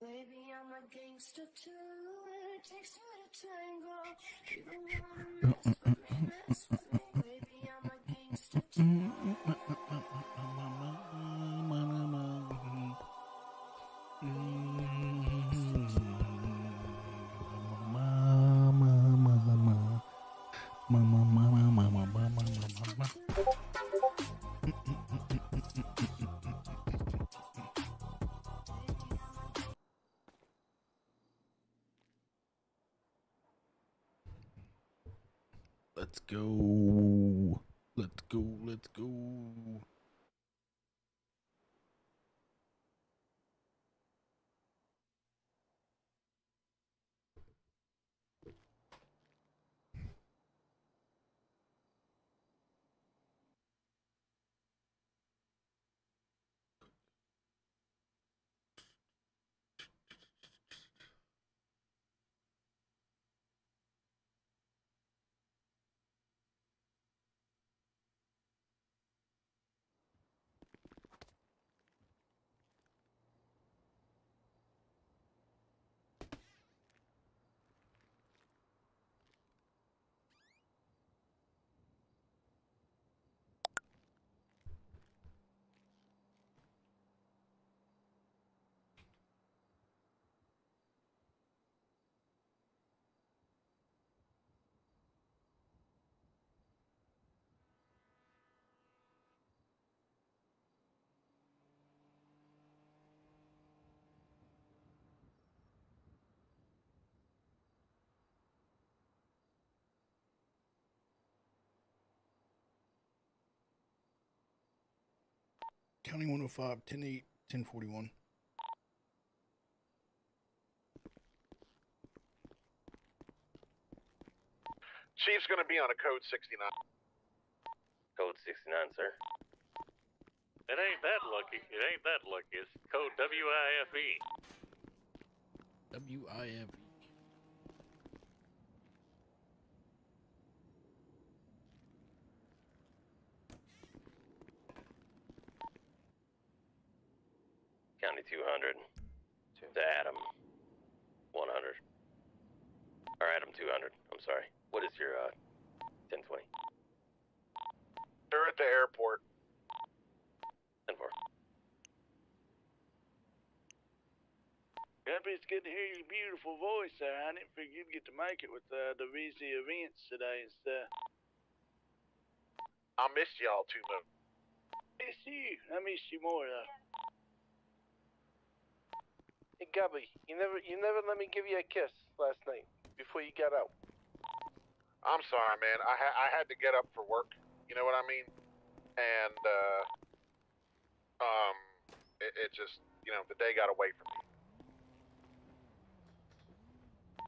Baby, I'm a gangster too. It takes two to tango. You don't wanna mess with me, mess with me. Baby, I'm a gangster too. County 105, 10 1041. Chief's gonna be on a code 69. Code 69, sir. It ain't that lucky. It ain't that lucky. It's code WiFe. 200 to Adam 100. Or Adam 200, I'm sorry. What is your uh, 1020? They're at the airport. 10 4. Happy it's good to hear your beautiful voice sir. I didn't figure you'd get to make it with uh, the busy events today and stuff. I missed y'all too much. Miss you. I miss you more though. Hey Gabby, you never you never let me give you a kiss last night before you got out. I'm sorry, man. I ha- I had to get up for work. You know what I mean? And uh, um, it, it just you know the day got away from me.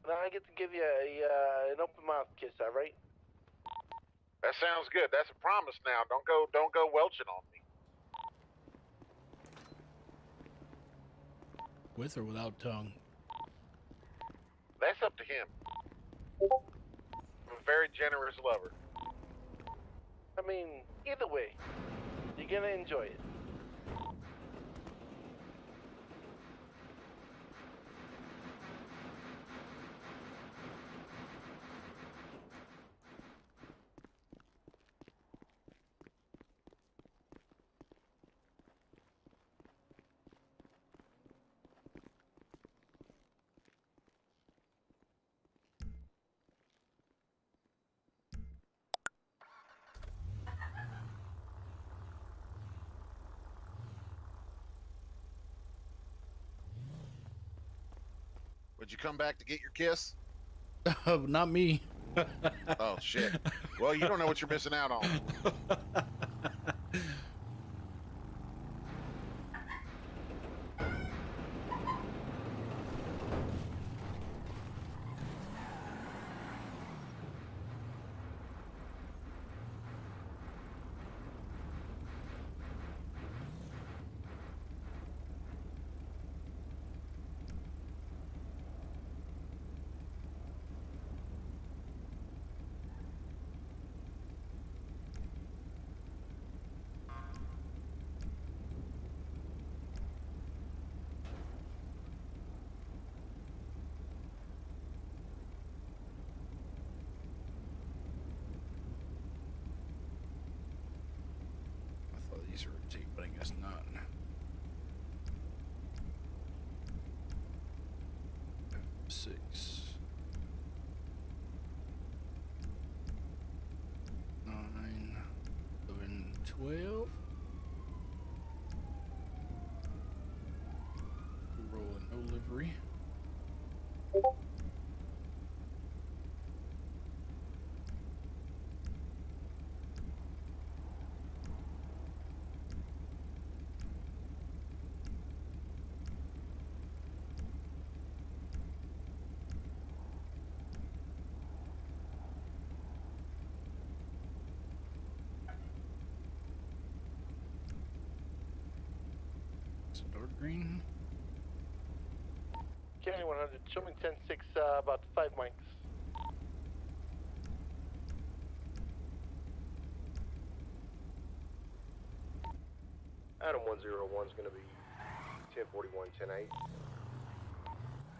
Now I get to give you a uh, an open mouth kiss, all right? That sounds good. That's a promise. Now, don't go don't go welching on me. With or without tongue? That's up to him. I'm a very generous lover. I mean, either way, you're gonna enjoy it. Would you come back to get your kiss? Not me. Oh shit. Well, you don't know what you're missing out on. No dark green. County 100, show me 10 6, uh, about 5 mics. Adam 101 is going to be 1041, 108.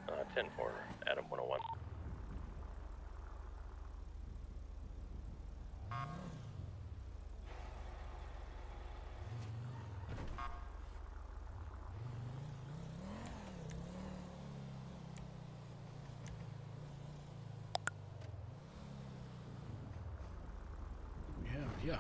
Uh, 10 4, Adam 101. We have, yeah.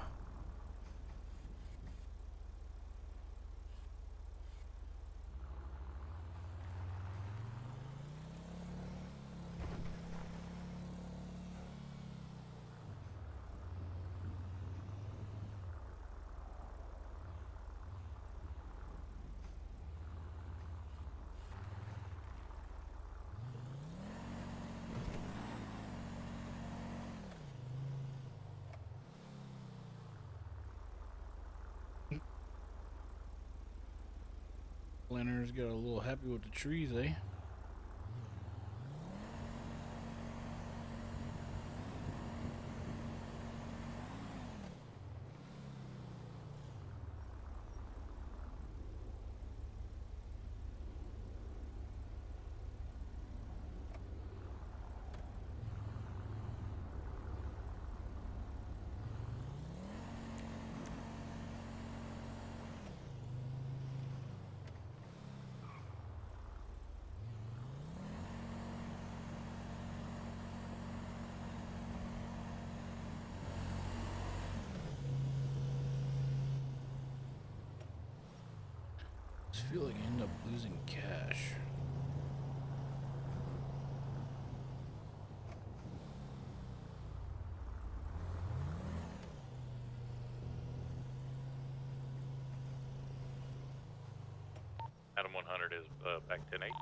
Planner's got a little happy with the trees, eh? just feel like I end up losing cash. Adam 100 is uh, back 10 8.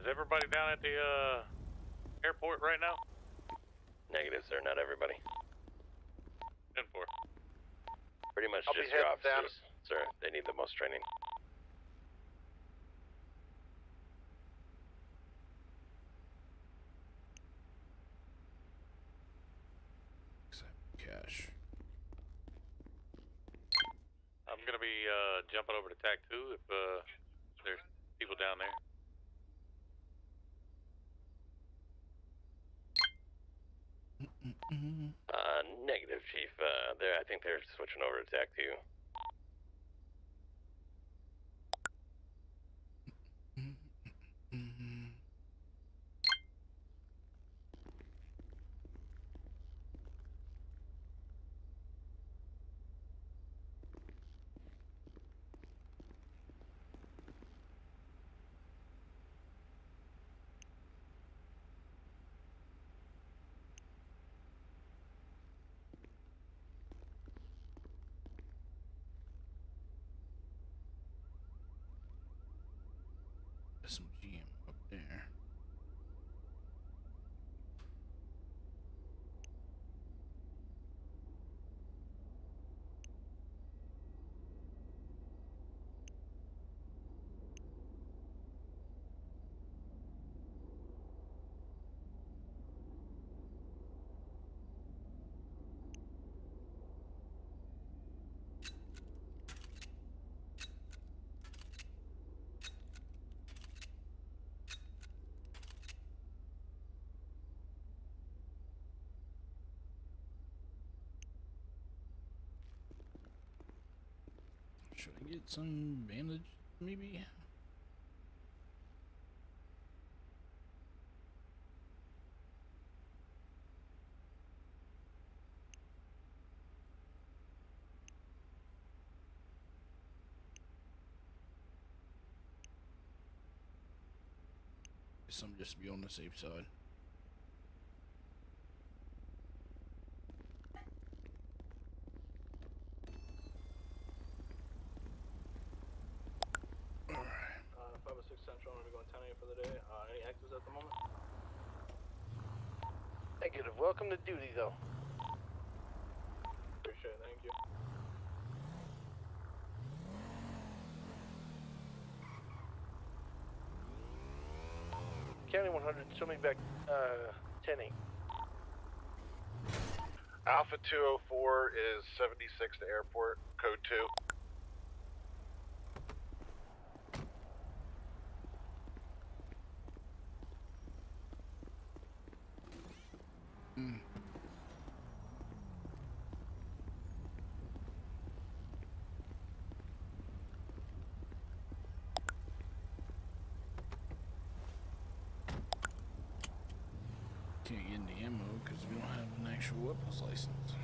Is everybody down at the uh, airport right now? Negative, sir, not everybody. 10 4. Pretty much I'll be just your heading down. Officers. They need the most training. Accept cash. I'm gonna be uh, jumping over to TAC 2 if uh, there's people down there. Uh, negative, Chief. Uh, they're, I think they're switching over to TAC 2. Should I get some bandage, maybe? Some just to be on the safe side. Uh, 506 Central, I'm going 10 a.m. for the day. Uh, any actives at the moment? Negative. Welcome to duty, though. Appreciate it, thank you. County 100, show me back, uh, 10 8. Alpha 204 is 76 to airport, code 2. Can't get any ammo because we don't have an actual weapons license.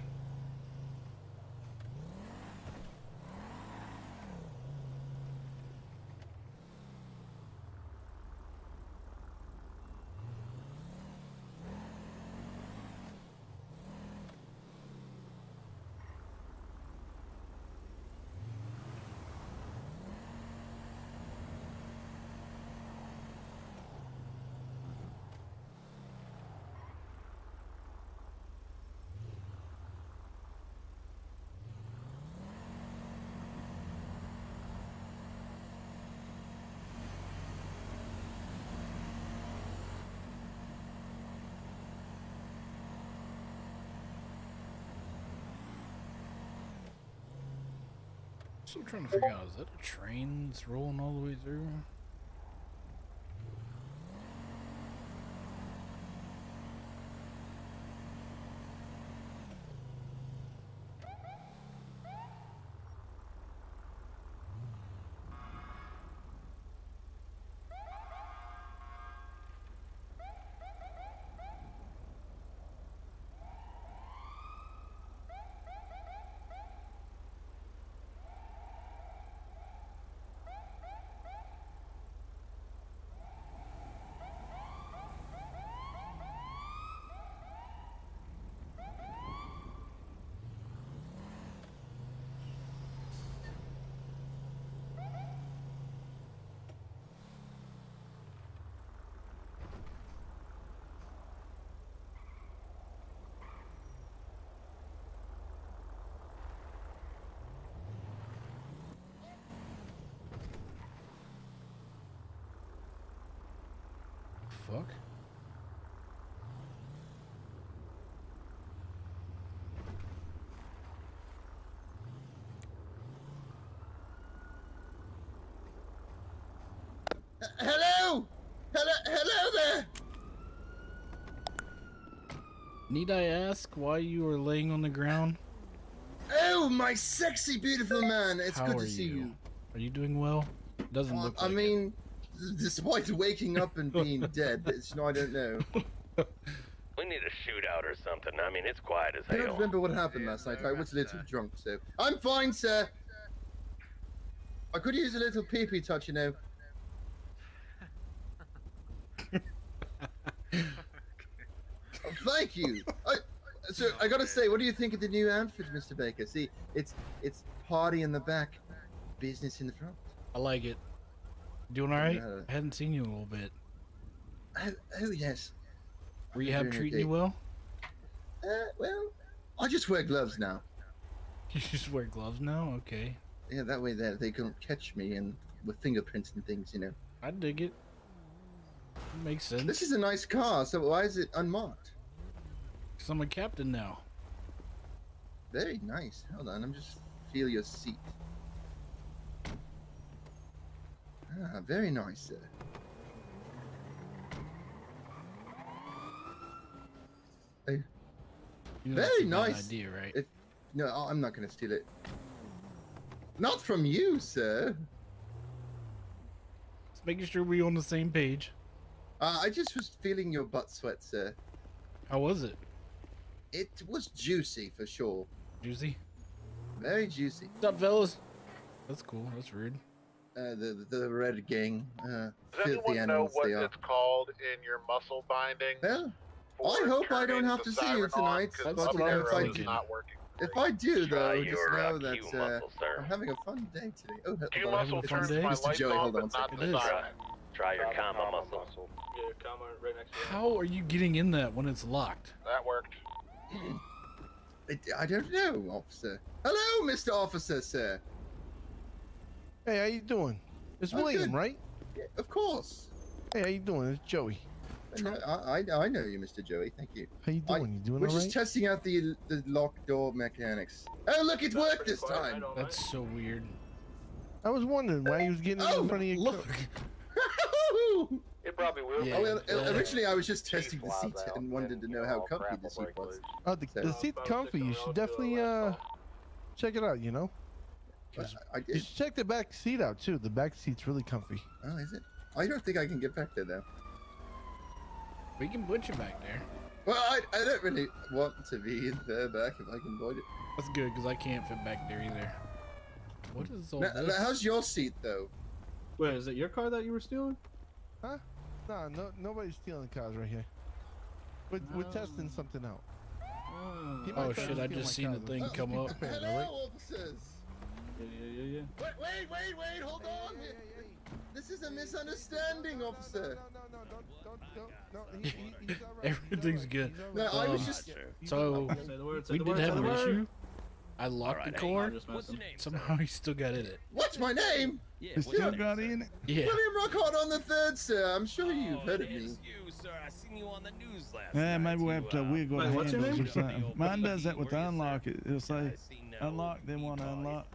Still trying to figure out is that a train that's rolling all the way through? Fuck. Hello! Hello, hello there! Need I ask why you are laying on the ground? Oh, my sexy, beautiful man! It's How good are to see you? you. Are you doing well? Doesn't Uh, look I like it. mean, despite waking up and being dead, it's I don't know. We need a shootout or something. I mean, it's quiet as I don't remember what happened last night. I was a little drunk, so I'm fine, sir. I could use a little pee-pee touch, you know. Oh, Thank you. I, so I gotta say, what do you think of the new outfit, Mr. Baker? See, it's it's party in the back, business in the front. I like it. Doing all right? Yeah. I hadn't seen you in a little bit. Oh, oh yes. Rehab treating you well? Uh, well, I just wear gloves now. You just wear gloves now? Okay. Yeah, that way they they can't catch me and with fingerprints and things, you know. I dig it. Makes sense. This is a nice car, so why is it unmarked? Because I'm a captain now. Very nice. Hold on, I'm just feel your seat. Ah, very nice, sir. Hey, You know Very that's a bad nice. idea, right? If- no, I'm not gonna steal it. Not from you, sir. Just making sure we're on the same page. Uh, I just was feeling your butt sweat, sir. How was it? It was juicy for sure. Juicy? Very juicy. What's up, fellas? That's cool. That's rude. Uh, the the red gang, uh, Does anyone know what they are. it's called in your muscle binding? Well, for I hope I don't have to see you tonight. on? tonight, 'Cause That's up what I there thinking. not working. if I do, Try though, just your, uh, know that uh, muscle. I'm having a fun day today. Oh, hold Q on. muscle having a fun turns day? my Mr. lights Joey, hold on not the It is. siren. Try your Comma, comma comma, muscle. Yeah, comma right next to you. How are you getting in that when it's locked? That worked. I, I don't know, officer. Hello, Mr. Officer, sir. Hey, how you doing? It's Oh, William, good. right? Yeah, of course. Hey, how you doing? It's Joey. I, know, I, I, I know you, Mr. Joey. Thank you. How you I- doing? you doing We're just right? testing out the the locked door mechanics. Oh, look, it That's worked this quiet, time. don't That's so weird. I was wondering why he was getting Oh, in front of your Look. It probably will. Yeah. well, Yeah. originally I was just Cheese testing the flies seat and wanted to know how comfy the seat was. Oh, the, So- the seat's if I was comfy. You should around, I'll do definitely uh check it out. You know, I, I you did. check the back seat out too. The back seat's really comfy. Oh, is it? Oh, I don't think I can get back there though. We can put you back there. Well, I, I don't really want to be in there back if I can avoid it. That's good because I can't fit back there either. What is all Now, this? how's your seat though? Wait, is it your car that you were stealing? Huh? Nah, no, nobody's stealing cars right here. We're, we're testing oh. something out. Oh. He might Oh shit! I just seen the thing. Oh, come up. Hello, all right? officers. Yeah, yeah, yeah, yeah. Wait, wait, wait, wait! Hold on. This is a misunderstanding, officer. No, no, no, no, don't, don't, don't. no, He, he, he's all right. he's all Everything's right, good. he's No, right. I was Um, just. So, all right. Say the word, We did word, have the an word. issue. I locked the I'm car. just What's your name? Somehow he still got in it. What's my name? Yeah, what's still your name, got sir? in it? Yeah. William Rockhart on the third, sir. I'm sure you've Oh, heard of me. you, sir. I seen you on the news last Yeah, night. maybe we have to uh, wiggle Wait, the what's your handles or something. Mine does that with the unlock. It, it'll say I seen, unlock, then want to unlock.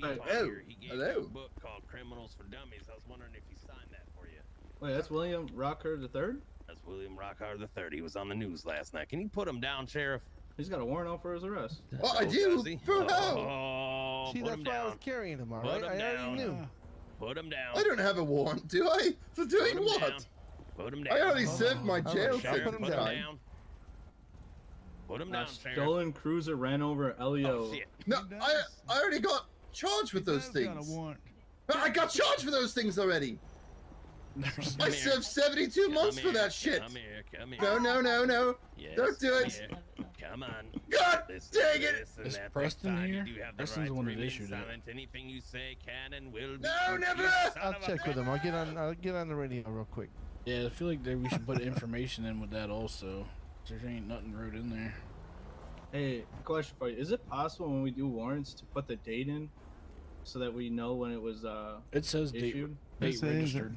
Here. Oh, Hey, Peepaw oh. He gave hello. a book called Criminals for Dummies. I was wondering if you signed that for you. Wait, that's William Rocker the third. That's William Rockhart III. He was on the news last night. Can you put him down, Sheriff? He's got a warrant out for his arrest. Oh, I Oh, do. does he? For how? Oh, See, put that's him why I was carrying him, all Put right? him I already down. knew. Uh, Put him down. I don't have a warrant, do I? For Put doing what? down. Put him down. I already Oh, served my all right, jail I'll Sheriff, put him sentence put him time. down. Put him A down, Sheriff. stolen cruiser ran over Elio. Oh, shit. No, I. I already got charged with those does got a things. I got charged for those things already. I served 72 months Come for that shit. Come here, come here. No, no, no, no. Yes, Don't do it. here. Come on. God Listen, dang it. listen, Is that Preston here? You do have the Preston's right the one to that remain issued it. Anything you say can and will be. No, never! son I'll check with him. I'll get on. I'll get on the radio real quick. Yeah, I feel like we should put information in with that also. There ain't nothing wrote in there. Hey, question for you: Is it possible when we do warrants to put the date in, so that we know when it was uh It says date, issued? date It says registered.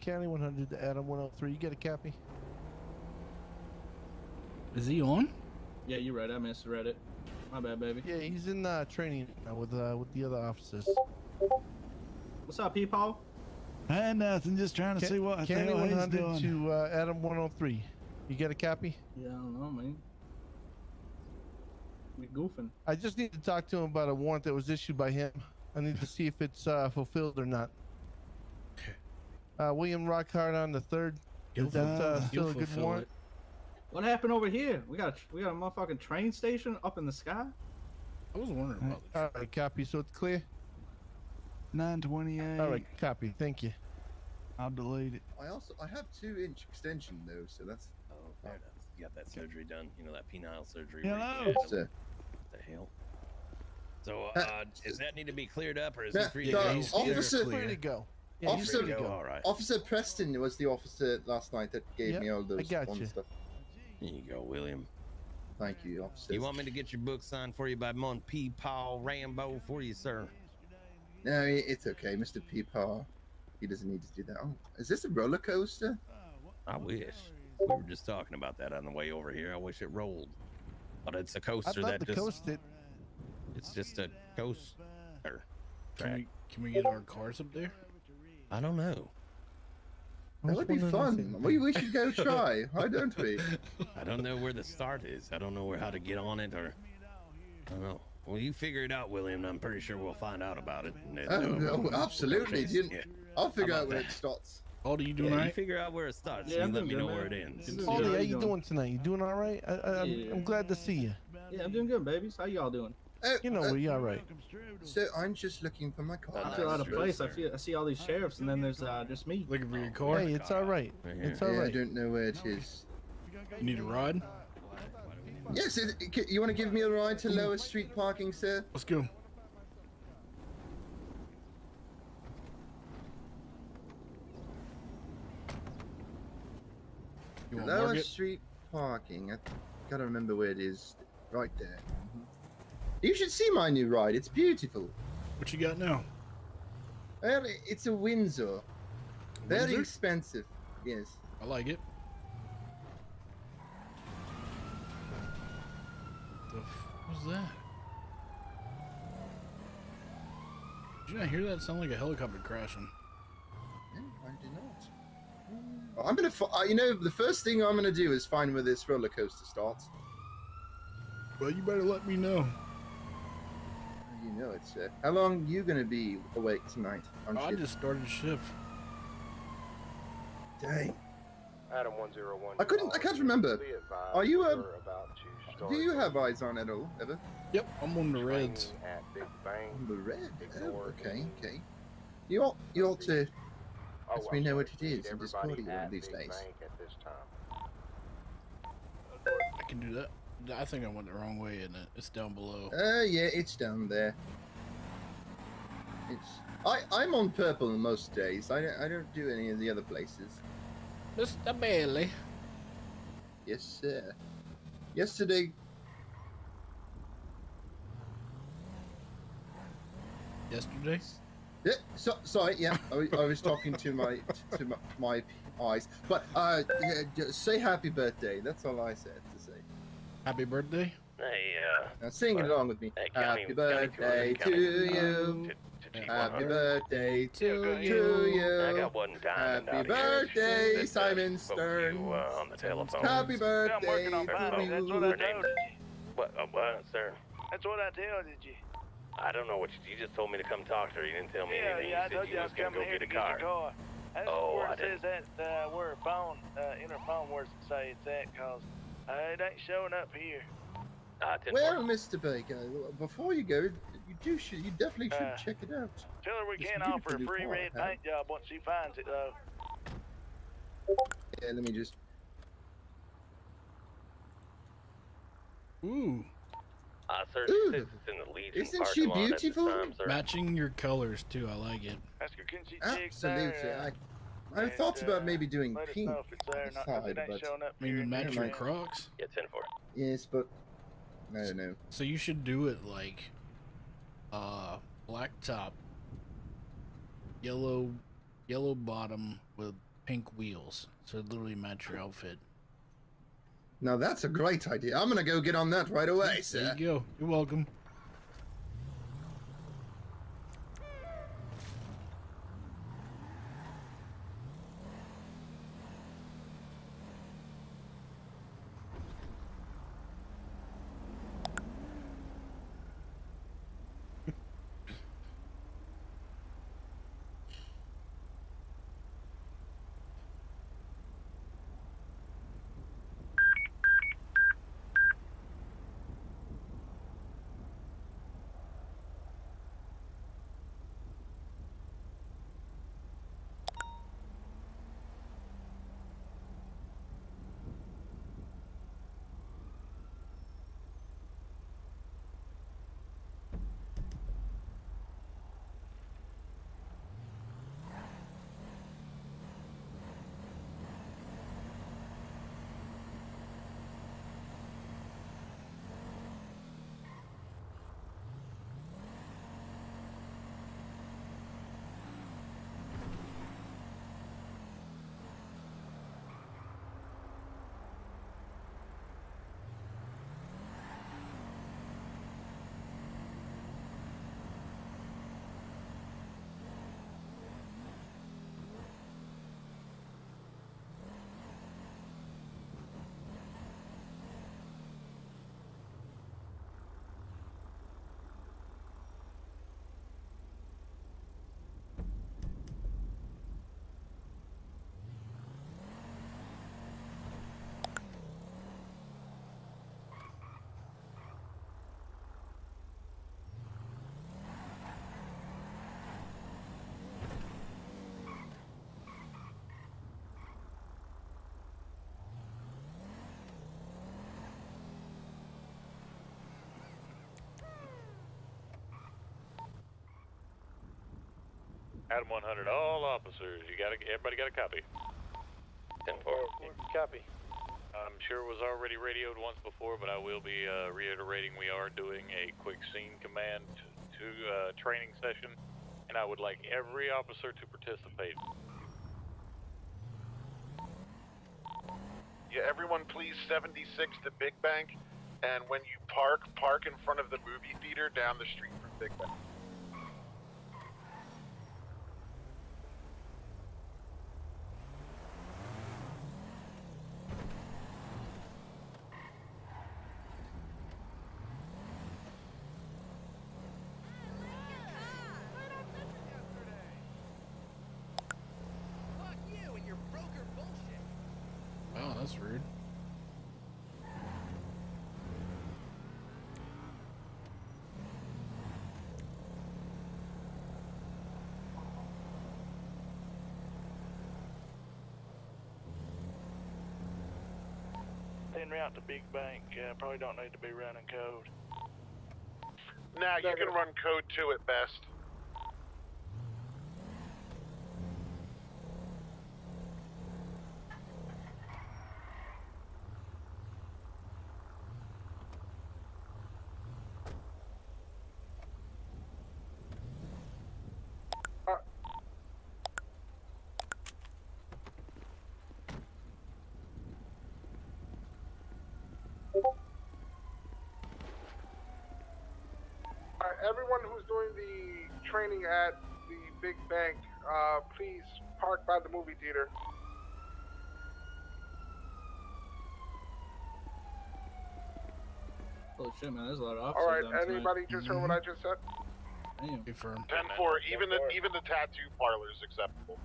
County 100 to Adam 103. You get a copy? Is he on? Yeah, you read. it. I misread it. My bad, baby. Yeah, he's in uh, training now with uh, with the other officers. What's up, Peepaw? Hey, nothing. Just trying to Ca- see what the County hell he's 100 doing. to uh, Adam 103. You get a copy? Yeah, I don't know, man. We goofing. I just need to talk to him about a warrant that was issued by him. I need to see if it's uh, fulfilled or not. Uh, William Rockhart on the third. He'll Is that uh, still a good warrant? it. What happened over here? We got a, we got a motherfucking train station up in the sky. I was wondering about this. All right, copy. So it's clear. 928. All right, copy. Thank you. I'll delete it. I also I have two inch extension though, so that's Oh, fair enough. You got that surgery done. You know that penile surgery. Hello. Where you had to- so. The hell? So, Uh, does that need to be cleared up, or is Yeah, he free to the go? he's- officer Free to go. Yeah, Officer- free to Go, go. all right. Officer Preston was the officer last night that gave Yep, me all those fun you. stuff. Here you go, William. Thank you, officer. You want me to get your book signed for you by Mon P. Paul Rambo for you, sir? No, it's okay, Mr. P. Paul. He doesn't need to do that. Oh, is this a roller coaster? I wish. We were just talking about that on the way over here. I wish it rolled. But it's a I'd coaster love that to just coast it. it's just a coaster. Can we, can we get our cars up there? I don't know. That would be fun. We, we should go try. Why don't we? I don't know where the start is. I don't know where how to get on it or I don't know. Well, you figure it out, William. I'm pretty sure we'll find out about it. and, Oh, no, absolutely. we'll You- yeah. I'll figure out about where that? it starts. All do you doing Yeah, all you figure out where it starts. Yeah, and I'm let doing me know man. where it ends. I'm doing Paulie, good. how How you you doing tonight? You doing all right? I, I, I'm, Yeah. I'm glad to see you. Yeah, I'm doing good, babies. How y'all doing? Oh, You know, uh, we all right. So I'm just looking for my car. I feel out of place. I feel I see all these sheriffs, and then there's uh just me. Looking for your car? Hey, it's all right. It's all Yeah, I don't know where it is. You need a ride? Yes, it, it- you want to give me a ride to Lower Street parking, sir? Let's go. You want Lower Market? Street parking. I gotta remember where it is. Right there. Mhm. You should see my new ride. It's beautiful. What you got now? Well, it's a Windsor. Very Windsor? expensive. Yes. I like it. The was that? Did you not hear that? It sounded like a helicopter crashing. No, I did not. Oh, I'm gonna. Uh, you know, the first thing I'm gonna do is find where this roller coaster starts. Well, you better let me know. You know it, sir. How long you gonna be awake tonight? on I shift? just started shift. Dang. Adam 101. I couldn't. I can't remember. Are you we're about to Do you have eyes on at all, ever? Yep, I'm on the reds. training at Big Bang. The red. Oh, okay, okay. You ought. You ought to. Oh, Let me know what it is Need is and just everybody you one at these days. This time. I can do that. I think I went the wrong way in it. It's down below. Uh, yeah, it's down there. It's. I I'm on purple most days. I don't, I don't do any of the other places. Mr. Bailey. Yes, sir. Yesterday. Yesterday? Yeah, so, sorry. Yeah, I, was- I was talking to my to my, my eyes. But uh, yeah, say happy birthday. That's all I said to say. Happy birthday. Hey, uh, Now sing it along with me. Hey, Happy County birthday County- to County- you. Chief Happy birthday to I you. got one diamond Happy out here. birthday, uh, Simon Stern. you, uh, on the telephone. Happy birthday I'm working on to finding. That's you. what I told you. What, uh, what, sir? That's what I told you. I don't know what you, you just told me to come talk to her. You didn't tell me Yeah, anything. yeah, I you told said you you I was was gonna go get a get your car. car. That's Oh, where I it says that uh, where phone, uh, in her phone where it say it's at, cause uh, it ain't showing up here. Uh, 10 Well, Mr. Baker, before you go, you do should you definitely should Uh, check it out. Tell her we It's can't offer a free car, red huh? paint job once she finds it, though. Yeah, let me just. Ooh. Uh, sir, Ooh. she it's in the Legion Isn't she lot at this beautiful? time. Matching your colors too. I like it. Ask can she Absolutely. I, I and, thought about uh, maybe doing pink know if it's there or on not, the 'cause it side, but showing up I mean, here. to match never your. Crocs. Yeah, 10 4. yes, but I don't know. So you should do it like, uh, black top, yellow, yellow bottom with pink wheels. So it literally match your outfit. Now that's a great idea. I'm gonna go get on that right away, There sir. you go. You're welcome. Adam 100, all officers, you got a, everybody got a copy. 10 4. Copy. I'm sure it was already radioed once before, but I will be uh, reiterating we are doing a quick scene command to uh, training session, and I would like every officer to participate. Yeah, everyone please 76 to Big Bank. And when you park, park in front of the movie theater down the street from Big Bank. Oh, that's rude. En route to Big Bank. Uh, probably don't need to be running code. Nah, you can run code 2 at best. Alright, everyone who's doing the training at the big bank, uh, please park by the movie theater. Holy shit, man, there's a lot of officers. Alright, down tonight. anybody just heard what I just said? Damn. Confirm. 10 4, even the, even the tattoo parlor is acceptable.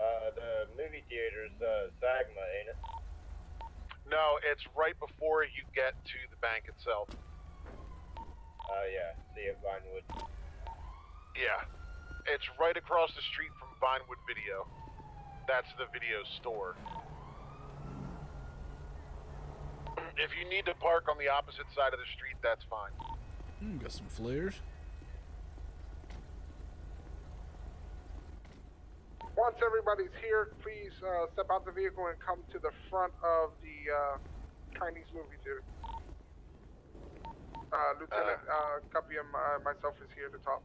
Uh, the movie theater's uh, Sagma, ain't it? No, it's right before you get to the bank itself. Uh, yeah. See at Vinewood. Yeah. It's right across the street from Vinewood Video. That's the video store. If you need to park on the opposite side of the street, that's fine. Hmm, got some flares. Once everybody's here, please uh, step out the vehicle and come to the front of the uh, Chinese movie theater. Uh, Lieutenant uh, Guppy and uh, myself is here to talk.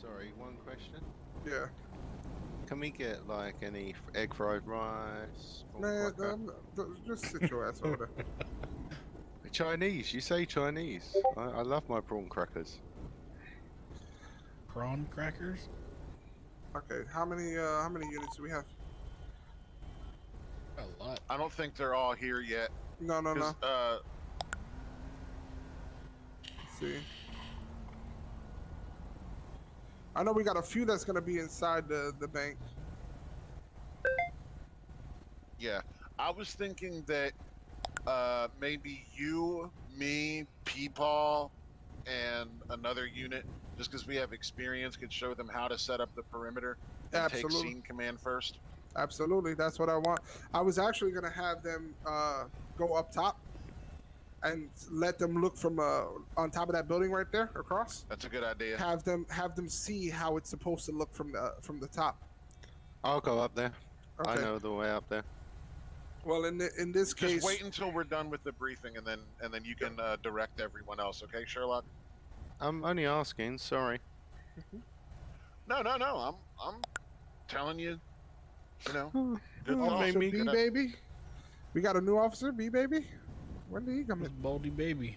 Sorry, one question. Yeah. Can we get like any f- egg fried rice? or Man, cracker? um, just sit your ass over there. Chinese. You say Chinese. I, I love my prawn crackers. Prawn crackers? Okay, how many uh, how many units do we have? A lot. I don't think they're all here yet. No, no, no. 'cause, Uh, Let's see. I know we got a few that's gonna be inside the the bank. yeah. I was thinking that uh, maybe you, me, Peepaw, and another unit, just because we have experience, could show them how to set up the perimeter and take Absolutely. scene command first. Absolutely, that's what I want. I was actually gonna have them uh, go up top and let them look from uh, on top of that building right there across. That's a good idea. Have them have them see how it's supposed to look from the from the top. I'll go up there. I know the way up there. Well, in the, in this case, Just wait until we're done with the briefing, and then and then you can uh, direct everyone else. Okay, Sherlock? I'm only asking. Sorry. No, no, no. I'm I'm telling you. You know. Good Officer thoughts. B Good- baby. We got a new officer, B baby. When did he come in? Baldy baby.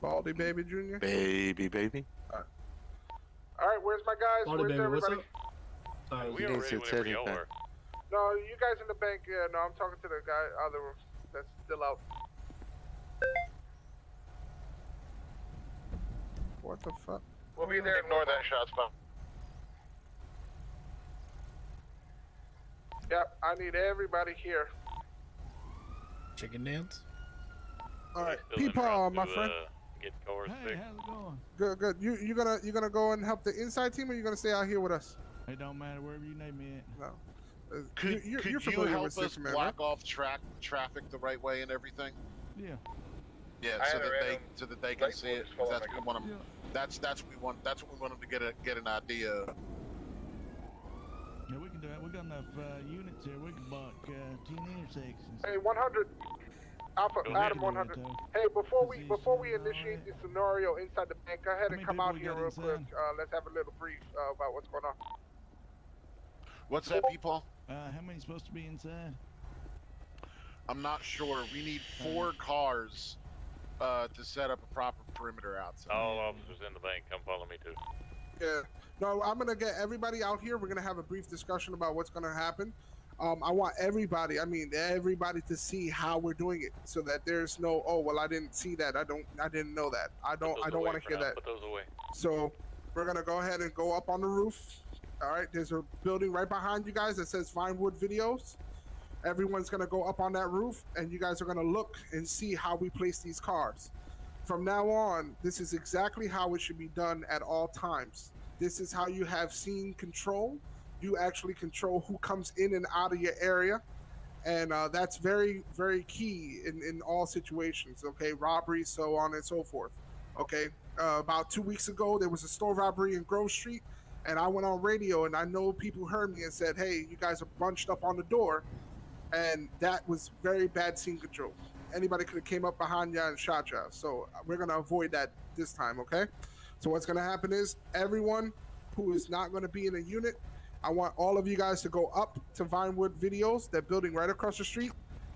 Baldy baby Junior. Baby, baby. All right, where's my guys? Baldy where's baby, what's everybody? up? Sorry, We He are needs ready to whenever teddy y'all No, you guys in the bank. Yeah, no, I'm talking to the guy other that's still out. What the fuck? We'll be there. Ignore that shot spot. Yep, I need everybody here. Chicken dance? All right, Still Peepaw, my to, friend. Uh, get cars Hey, fixed. how's it going? Good, good. You you gonna you gonna go and help the inside team, or you gonna stay out here with us? It don't matter wherever you name me at. No. Uh, Could, you, you're, could you're you familiar help with us Superman, right? block off track traffic the right way and everything? Yeah. Yeah, I so that they so that they can see it. just fall 'cause on That's what we want 'em- That's that's what we want. That's what we want them to get a get an idea. Yeah, we can do it. We got enough uh, units here. We can block uh, ten intersections. Hey, 100. Alpha, Go ahead. Adam 100. Hey, before we before we initiate the scenario inside the bank, go ahead and come out here real quick. Uh, let's have a little brief uh, about what's going on. What's that, people? Uh, how many supposed to be inside? I'm not sure. We need four cars uh, to set up a proper perimeter outside. All officers in the bank, come follow me too. Yeah. No, I'm gonna get everybody out here. We're gonna have a brief discussion about what's gonna happen. Um, I want everybody, I mean everybody, to see how we're doing it, so that there's no, oh well, I didn't see that. I don't, I didn't know that. I don't, I don't want to hear now. that. Put those away. So we're gonna go ahead and go up on the roof. All right, there's a building right behind you guys that says Vinewood Videos. Everyone's gonna go up on that roof, and you guys are gonna look and see how we place these cars. From now on, this is exactly how it should be done at all times. This is how you have scene control. You actually control who comes in and out of your area, and uh, that's very, very key in in all situations. Okay, robbery, so on and so forth. Okay, uh, about two weeks ago, there was a store robbery in Grove Street, and I went on radio, and I know people heard me and said, "Hey, you guys are bunched up on the door," and that was very bad scene control. Anybody could have came up behind you and shot you. So uh, we're gonna avoid that this time, okay? So what's gonna happen is everyone who is not gonna be in a unit, I want all of you guys to go up to Vinewood Videos, that building right across the street.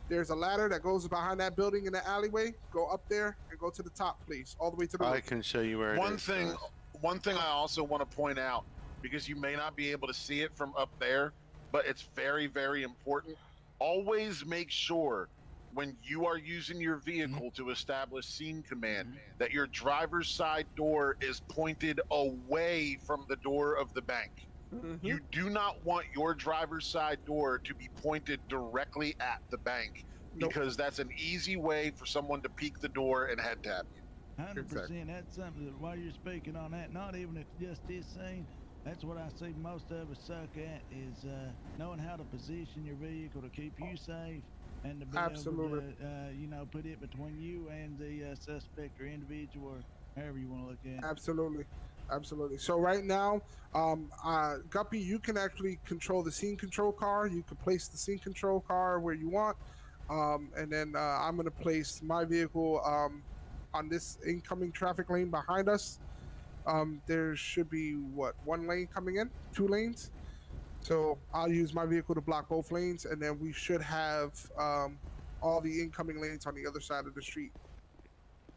There's a ladder that goes behind that building in the alleyway. Go up there and go to the top, please, all the way to the I roof. can show you where One is, thing, guys. one thing I also want to point out because you may not be able to see it from up there, but it's very, very important. Always make sure when you are using your vehicle to establish scene command that your driver's side door is pointed away from the door of the bank. You do not want your driver's side door to be pointed directly at the bank because that's an easy way for someone to peek the door and head tap you. Hundred percent. That's something that while you're speaking on that, not even if just this scene, that's what I see most of us suck at is uh, knowing how to position your vehicle to keep you safe and to be Absolutely. able to, uh, you know, put it between you and the uh, suspect or individual or however you want to look at it. Absolutely. Absolutely. So right now, um, uh, Guppy, you can actually control the scene control car. You can place the scene control car where you want, um, and then uh, I'm gonna place my vehicle um, on this incoming traffic lane behind us. Um, there should be what one lane coming in, two lanes. So I'll use my vehicle to block both lanes, and then we should have um, all the incoming lanes on the other side of the street.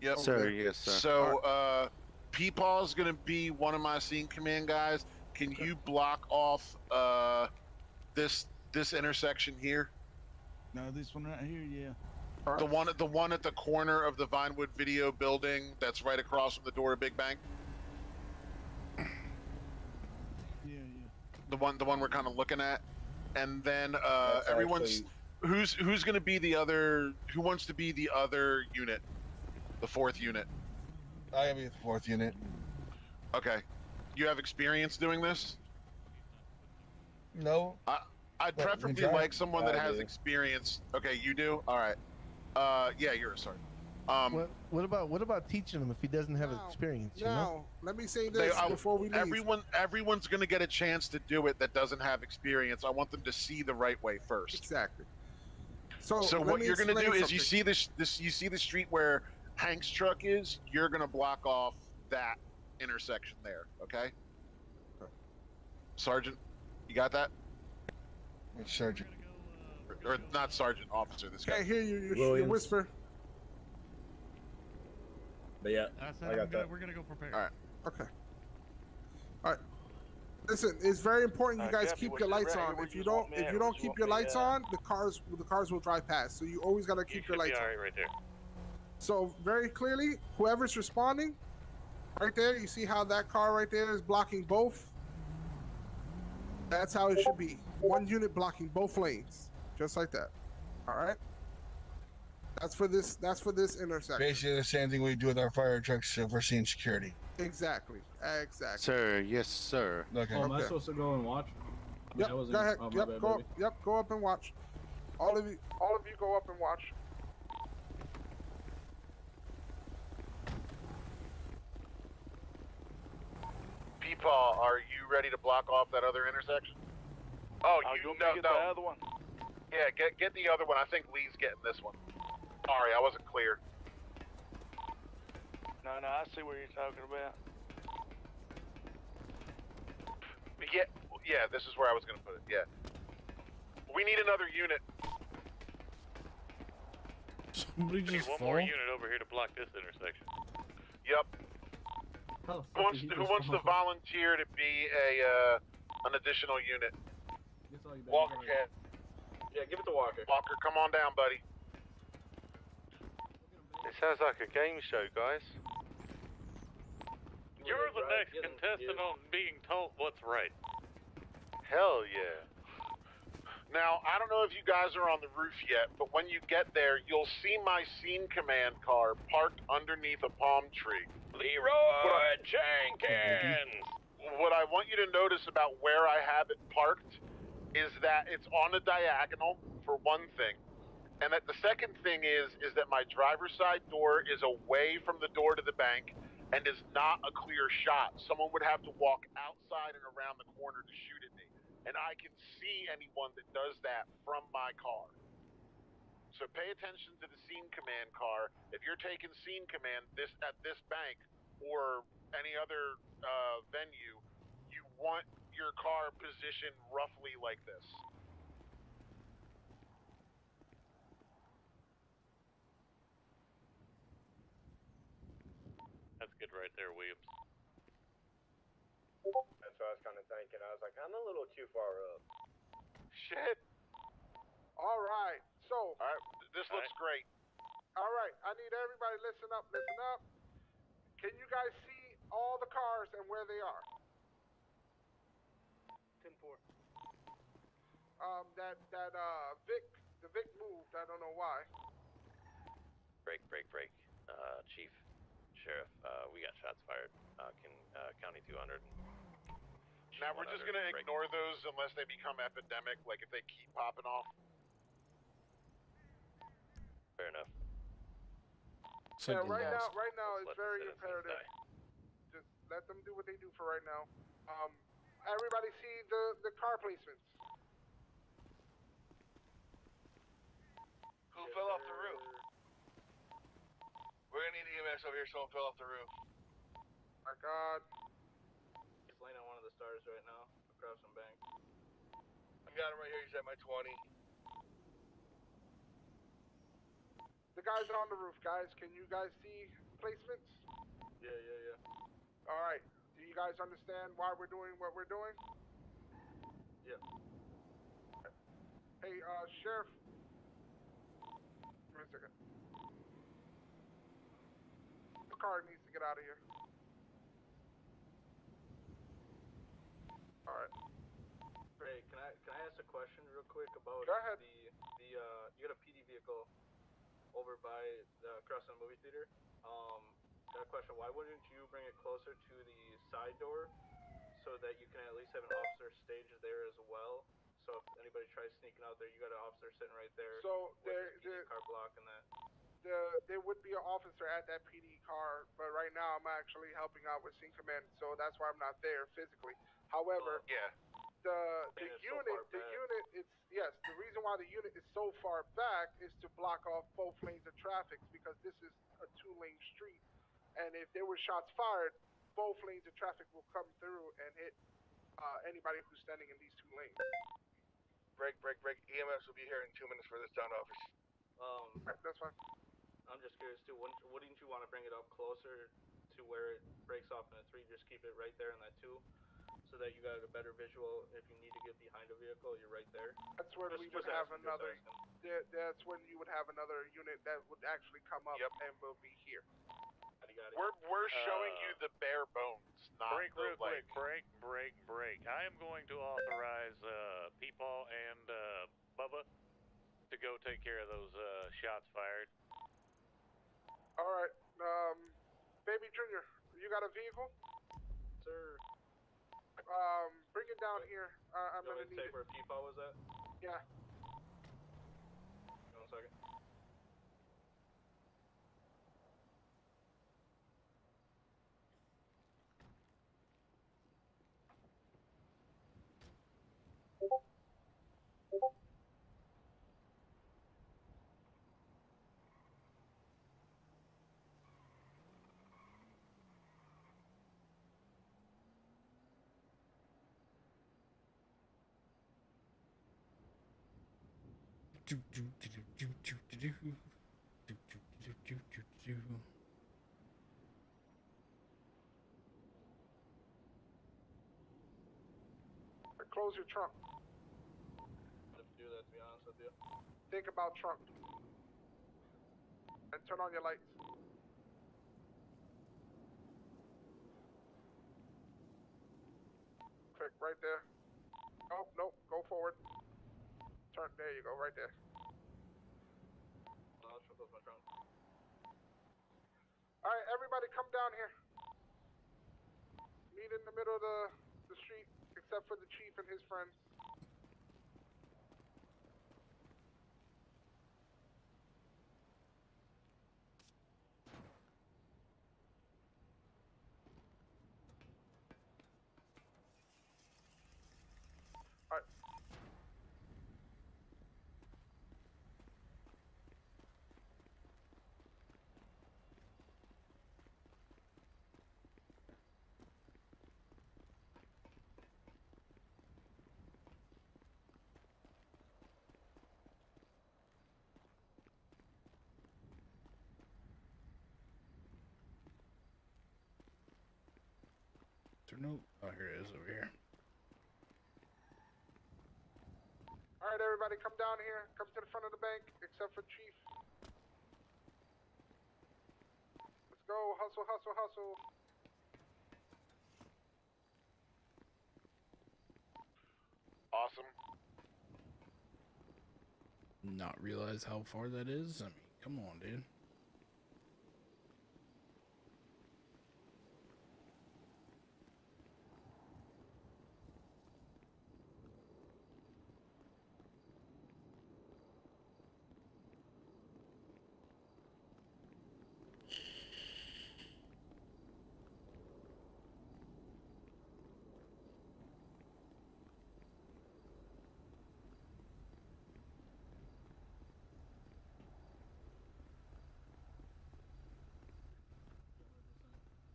Yep. Sir, yes, sir. So, uh, Peepaw's gonna be one of my scene command guys. Can you block off uh this this intersection here? No, this one right here, yeah. The one at the one at the corner of the Vinewood Video Building that's right across from the door of Big Bank. Yeah, yeah. The one the one we're kind of looking at, and then uh, That's everyone's who's who's gonna be the other who wants to be the other unit, the fourth unit. I am in the fourth unit. Okay, you have experience doing this. No. I, I'd Well, we preferably try. like someone that I has do. experience. Okay, you do. All right. Uh, yeah, you're a sergeant. Um, what, what about what about teaching him if he doesn't have experience? You know? Let me say they, this I- before we leave. everyone, everyone's going to get a chance to do it that doesn't have experience. I want them to see the right way first. Exactly. So, So what you're going to do explain is you see this, this, you see the street where Hank's truck is. You're going to block off that intersection there. Okay. Sergeant, you got that? Sergeant. Or, or not sergeant, officer. This guy. Can't hear you. You, you Williams. whisper. But yeah, I said I I'm got go- that. we're gonna go prepare. All right. Okay. All right. Listen, it's very important you Uh, guys Jeffy, keep your lights on. If you you don't, if you don't keep your lights on, the cars, the cars will drive past. So you always gotta keep should your be lights on. alright right there. So very clearly, whoever's responding, right there, you see how that car right there is blocking both. That's how it should be. One unit blocking both lanes, just like that. All right. That's for this. That's for this intersection. Basically the same thing we do with our fire trucks if we're seeing security. Exactly. Exactly. Sir, yes, sir. Okay. Oh, am I supposed to go and watch? I mean, Yep. Go ahead. oh, yep. bad, go. baby. Yep. Go up and watch. All of you. All of you go up and watch. Peepaw, are you ready to block off that other intersection? Oh, Oh, you, you want me no, get no. the other one? Yeah, get get the other one. I think Lee's getting this one. Sorry, I wasn't clear. No, no, I see what you're talking about. Yeah, yeah, this is where I was gonna put it. Yeah. We need another unit. Somebody We need one fall. more unit over here to block this intersection. Yep. How Who wants, did he who wants to volunteer to be a uh, an additional unit? That's all you Walker better can. Yeah, give it to Walker. Walker, come on down, buddy. It sounds like a game show, guys. You're the next get him, contestant on being told what's right. Hell yeah. Now, I don't know if you guys are on the roof yet, but when you get there, you'll see my scene command car parked underneath a palm tree. Leroy Jenkins! What I want you to notice about where I have it parked is that it's on a diagonal, for one thing. And that the second thing is is that my driver's side door is away from the door to the bank and is not a clear shot. Someone would have to walk outside and around the corner to shoot at me. And I can see anyone that does that from my car. So pay attention to the scene command car. If you're taking scene command this at this bank or any other uh, venue, you want your car positioned roughly like this. That's good right there, Williams. That's what I was kind of thinking. I was like, I'm a little too far up. Shit. All right. So. All right. This looks great. All right. I need everybody listen up. Listen up. Can you guys see all the cars and where they are? Ten four. Um, that that uh Vic, the Vic moved. I don't know why. Break, break, break. Uh, Chief, Sheriff, uh, we got shots fired. Uh, can, uh, County 200. Now we're just gonna ignore those unless they become epidemic, like if they keep popping off. Fair enough. yeah, right now, right now it's very imperative. Just let them do what they do for right now. Um, everybody see the the car placements. Who fell off the roof? We're gonna need EMS over here. Someone fell off the roof. My God. He's laying on one of the stars right now, across some bank. I got him right here. He's at my 20. The guys are on the roof, guys. Can you guys see placements? Yeah, yeah, yeah. All right. Do you guys understand why we're doing what we're doing? Yep. Hey, uh, Sheriff. Give me a second. The car needs to get out of here. All right. Ray, can I can I ask a question real quick about the the uh you got a PD vehicle over by the across from the movie theater. Um, got a question. Why wouldn't you bring it closer to the side door so that you can at least have an officer staged there as well? So if anybody tries sneaking out there, you got an officer sitting right there. So with there, his PD there, car blocking that. the, there would be an officer at that PD car, but right now I'm actually helping out with Scene Command, so that's why I'm not there physically. However, yeah, the the And it's so unit, the back. unit, it's yes, the reason why the unit is so far back is to block off both lanes of traffic because this is a two-lane street, and if there were shots fired, both lanes of traffic will come through and hit uh, anybody who's standing in these two lanes. Break, break, break. EMS will be here in two minutes for this down office. Um, Right, that's fine. I'm just curious too. Wouldn't, wouldn't you want to bring it up closer to where it breaks off in a three? Just keep it right there in that two, so that you got a better visual. If you need to get behind a vehicle, you're right there. That's when Just- we would have another. There, that's when you would have another unit that would actually come up and will be here. We're we're showing Uh, you the bare bones, not break the real quick. Break, break, break. I am going to authorize uh, Peepaw and uh, Bubba to go take care of those uh, shots fired. All right, um, baby Junior, you got a vehicle? Sir. Um, bring it down here. Uh, I'm You gonna need it. where Peepaw was at? Yeah. One second. Do, do, do, do, do, do, do. Do, do, do, do, do, do. Close your trunk. Do that, to be honest with you. Think about trunk. And turn on your lights. Click right there. Oh, nope, go forward. Turn, there you go, right there. I'll just close my trunk. Alright, everybody come down here. Meet in the middle of the, the street, except for the chief and his friends. There no? Oh, here it is over here. Alright, everybody come down here. Come to the front of the bank, except for chief. Let's go. Hustle, hustle, hustle. Awesome. Not realize how far that is. I mean, come on, dude.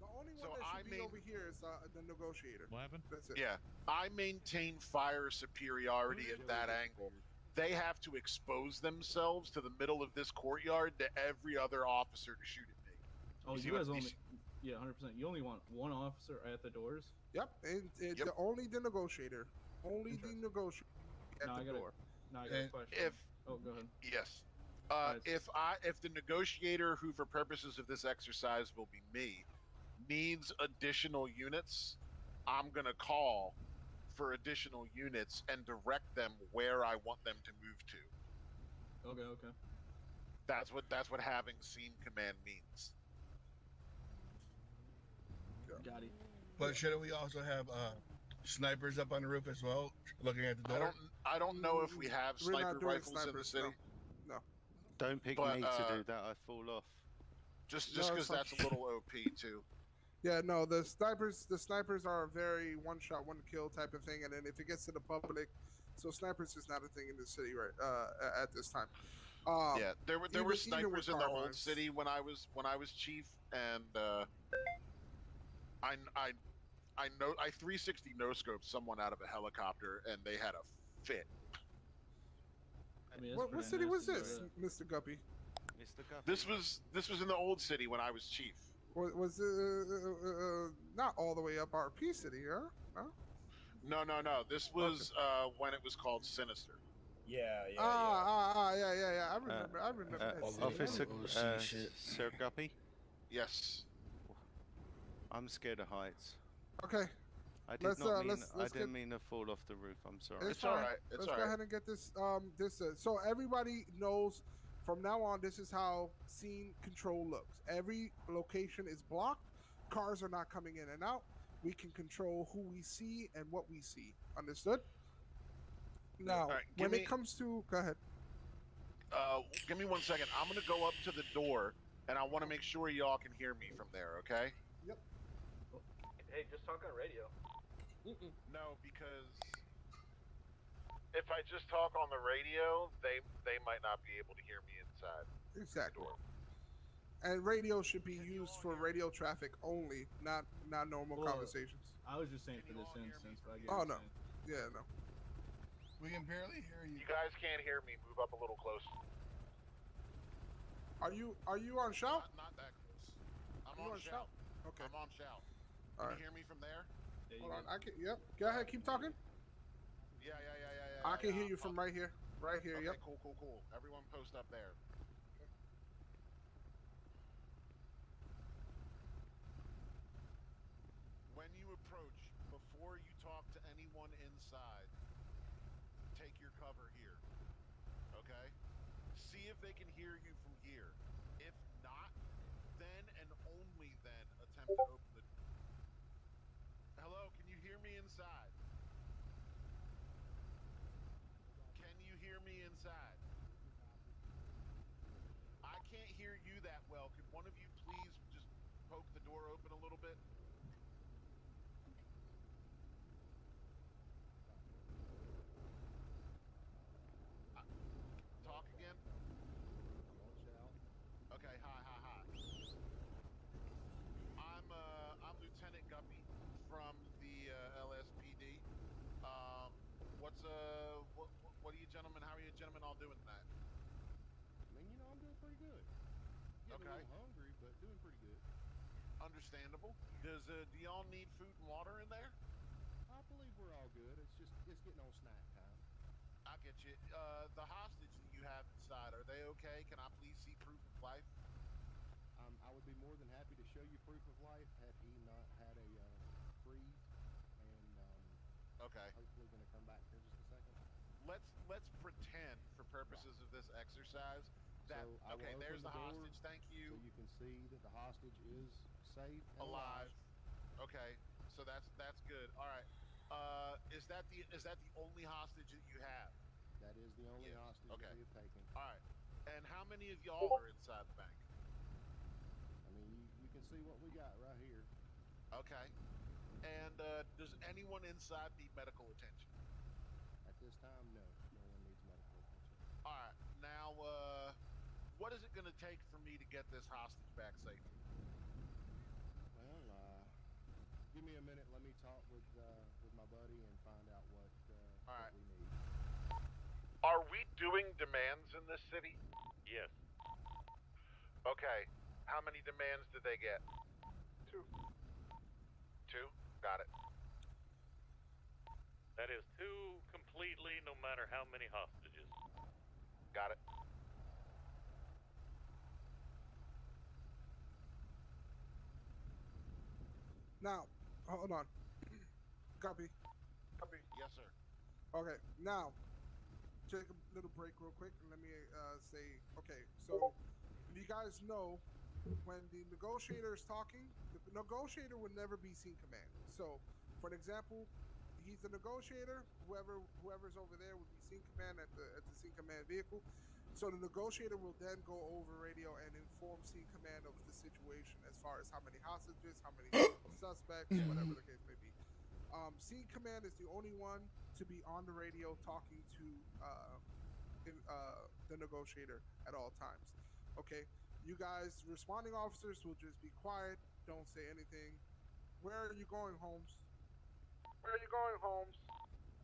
The only So one that I should be mean- over here is uh, the negotiator. What happened? That's it. Yeah, I maintain fire superiority at that angle. They have to expose themselves to the middle of this courtyard to every other officer to shoot at me. Oh, see you guys only, yeah, 100%. You only want one officer at the doors? Yep, and, and the only the negotiator, only the negotiator at No, the I got a- door. Now I got a question. if oh, go ahead. yes, uh, if I if the negotiator, who for purposes of this exercise will be me, needs additional units, I'm gonna call for additional units and direct them where I want them to move to. Okay, okay. That's what that's what having scene command means. Got it. But shouldn't we also have uh, snipers up on the roof as well, looking at the I door? don't I don't know if we have We're sniper doing rifles in the city. No. Don't pick But, me uh, to do that. I fall off. Just just it's because not- that's a little OP too. Yeah, no, the snipers the snipers are a very one shot, one kill type of thing, and then if it gets to the public, so snipers is not a thing in the city right uh, at this time. Um, yeah, there were there were even- even with snipers in the old carbines. city when I was when I was chief, and uh, I I I know I 360 no scoped someone out of a helicopter, and they had a fit. I mean, What, what pretty city was this, Mr. Guppy? Mr. Guppy. This was this was in the old city when I was chief. Was, was uh, uh, uh, not all the way up RP City, huh? No. No, no, no. This was uh, when it was called Sinister. Yeah, yeah, ah, ah, ah, yeah, yeah, yeah. I remember. I remember Uh, that. Officer uh. Sir Guppy, Yes. I'm scared of heights. Okay. I did Let's, not uh, mean let's- let's I didn't get- mean to fall off the roof. I'm sorry. It's, fine. Let's go ahead and get this. Um, this. Uh, so everybody knows from now on, this is how scene control looks. Every location is blocked. Cars are not coming in and out. We can control who we see and what we see. Understood? Now, Alright, when give it comes to, go ahead. Uh, give me one second. I'm gonna go up to the door, and I want to make sure y'all can hear me from there. Okay? Yep. Hey, just talk on radio. No, because if I just talk on the radio, they they might not be able to hear me inside. Exactly. And radio should be used for radio traffic only, not not normal Well, conversations. I was just saying for this instance, but I get Oh no, saying. yeah, no. We can barely hear you. You guys can't hear me. Move up a little closer. Are you are you on shout? Not, not that close. I'm on on shout. Okay. I'm on shout. All Can right. you hear me from there? Hold on. I can. Yep. Go ahead. Keep talking. Yeah, yeah, yeah, yeah, yeah. I can hear you from right here. Right here. Okay, Yep. cool, cool, cool. Everyone post up there. When you approach, before you talk to anyone inside, take your cover here. Okay? See if they can hear you from here. If not, then and only then attempt to open the Hello, can you hear me inside? Can you hear me inside? I can't hear you that well. Could one of you please just poke the door open a little bit? Uh, Talk again? Okay, hi, hi, hi. I'm uh I'm Lieutenant Guppy from the uh, LSPD. Um, what's uh what, what what are you gentlemen? How are you gentlemen all doing tonight? I mean, you know, I'm doing pretty good. Getting Okay. a little hungry, but doing pretty good. Understandable. Does uh, do y'all need food and water in there? I believe we're all good. It's just it's getting on snack time. I get you. Uh, the hostage that you have inside, are they okay? Can I please see proof of life? Um, I would be more than happy to show you proof of life had he not had a uh, freeze, and um, Okay. hopefully going to come back here in just a second. Let's let's pretend for purposes of this exercise that so okay, there's the, door hostage. Thank you. So you can see that the hostage is safe and alive. Okay, so that's that's good. All right. Uh, is that the is that the only hostage that you have? That is the only Yes. hostage Okay. that we have taken. All right. And how many of y'all are inside the bank? I mean, you, you can see what we got right here. Okay. And uh, does anyone inside need medical attention? At this time, no, no one needs medical attention. All right. Now, uh, what is it going to take for me to get this hostage back safely? Well, uh, give me a minute. Let me talk with uh, with my buddy and find out what uh, what we need. Are we doing demands in this city? Yes. Okay. How many demands did they get? Two. Two? Got it. That is two completely, no matter how many hostages. Got it. Now, hold on. Copy. Copy. Yes, sir. Okay, now, take a little break real quick and let me uh, say, okay, so you guys know when the negotiator is talking, the negotiator will never be scene command. So, for an example, he's the negotiator. Whoever whoever's over there would be scene command at the at the scene command vehicle. So the negotiator will then go over radio and inform scene command of the situation as far as how many hostages, how many suspects, whatever the case may be. Um, scene command is the only one to be on the radio talking to uh, in, uh, the negotiator at all times. Okay, you guys, responding officers, will just be quiet. Don't say anything. Where are you going, Holmes? Where are you going, Holmes?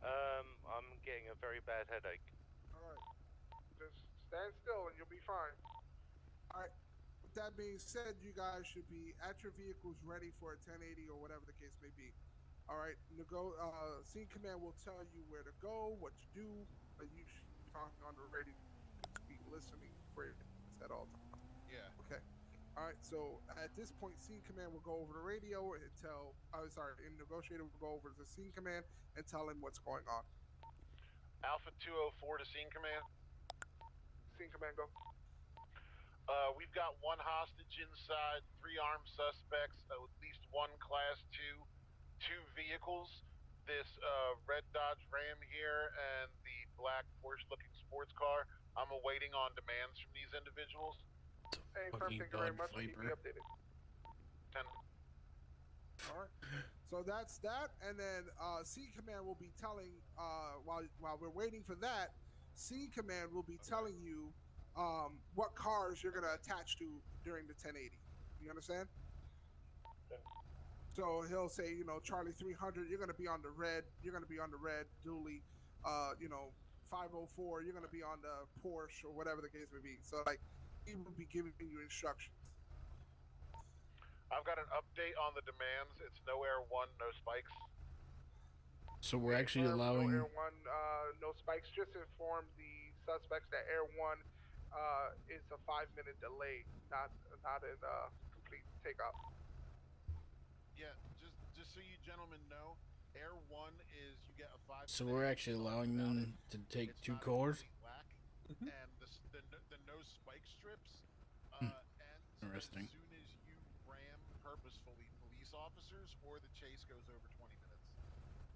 Um, I'm getting a very bad headache. All right, just stand still and you'll be fine. All right. With that being said, you guys should be at your vehicles ready for a 1080 or whatever the case may be. All right, nego- uh, scene command will tell you where to go, what to do, but you should be talking on the radio to be listening for it at all times. Yeah. Okay. All right. So at this point, scene command will go over the radio and tell. Oh, sorry. In negotiator will go over to scene command and tell him what's going on. Alpha 204 to scene command. Scene command, go. Uh, we've got one hostage inside, three armed suspects, uh, at least one class two, two vehicles. This uh, red Dodge Ram here and the black Porsche-looking sports car. I'm awaiting on demands from these individuals. Hey, Fucking. Thank you very much. Keep me updated. Ten. All right. So that's that, and then uh, C command will be telling uh, while while we're waiting for that, C command will be telling you um, what cars you're gonna attach to during the 1080. You understand? So he'll say, you know, Charlie 300, you're gonna be on the red. You're gonna be on the red dually. uh, you know, 504, you're gonna be on the Porsche or whatever the case may be. So like, he will be giving you instructions. I've got an update on the demands. It's no air one, no spikes. So we're actually Confirm, allowing. no Air One, uh, no spikes. Just inform the suspects that Air One uh, is a five minute delay, not not a uh, complete takeoff. Yeah, just just so you gentlemen know, Air One is you get a five. So we're actually allowing them to take two cars. Whack, Mm-hmm. and the, the no- the no spike strips Hmm. uh, ends Interesting. as soon as you ram purposefully police officers or the chase goes over 20 minutes.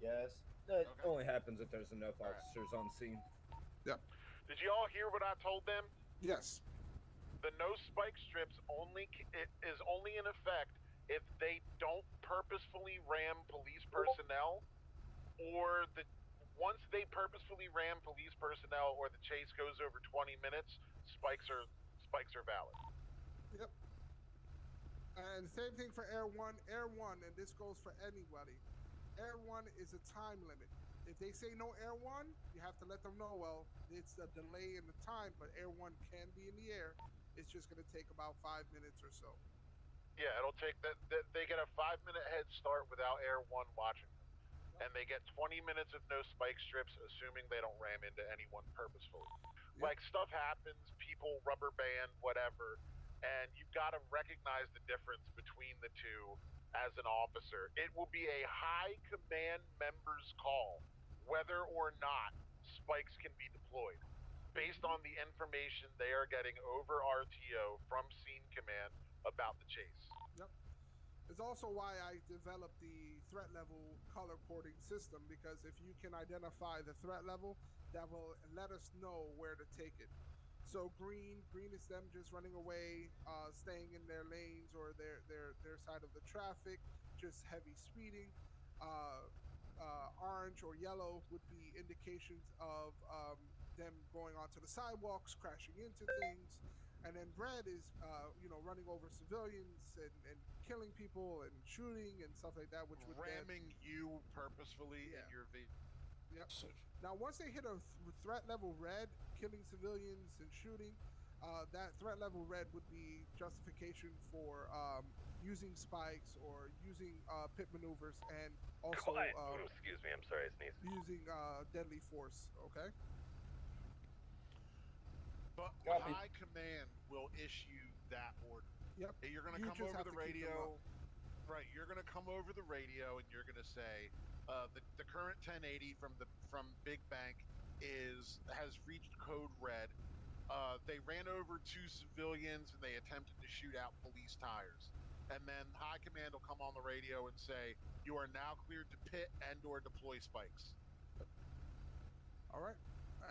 Yes. That only happens if there's enough officers on scene. Yep. Did you all hear what I told them? Yes. The no spike strips only c- it is only in effect if they don't purposefully ram police personnel, or the once they purposefully ram police personnel or the chase goes over 20 minutes, spikes are spikes are valid. Yep. And same thing for Air One. Air One, and this goes for anybody. Air One is a time limit. If they say no Air One, you have to let them know. Well, it's a delay in the time, but Air One can be in the air. It's just going to take about five minutes or so. Yeah, it'll take that. that they get a five minute head start without Air One watching them, and they get 20 minutes of no spike strips, assuming they don't ram into anyone purposefully. Like stuff happens, people rubber band, whatever, and you've got to recognize the difference between the two as an officer. It will be a high command member's call whether or not spikes can be deployed based on the information they are getting over RTO from scene command about the chase. Yep. It's also why I developed the threat level color coding system because if you can identify the threat level, that will let us know where to take it. So green, green is them just running away, uh, staying in their lanes or their their their side of the traffic, just heavy speeding. Uh, uh, orange or yellow would be indications of um, them going onto the sidewalks, crashing into things, and then red is uh, you know running over civilians and, and killing people and shooting and stuff like that, which would Ramming you purposefully in your vehicle. Yep. Now, once they hit a th- threat level red, killing civilians and shooting, uh, that threat level red would be justification for um, using spikes or using uh, pit maneuvers and also Quiet. uh, Ooh, excuse me, I'm sorry, I sneezed. using uh, deadly force. Okay. But Copy. high command will issue that order. Yep. You're gonna come over the to keep them radio. Right. You're gonna come over the radio and you're gonna say, uh, the, the current 1080 from the from Big Bank is has reached code red. Uh, they ran over two civilians and they attempted to shoot out police tires. And then high command will come on the radio and say, "You are now cleared to pit and or deploy spikes." All right.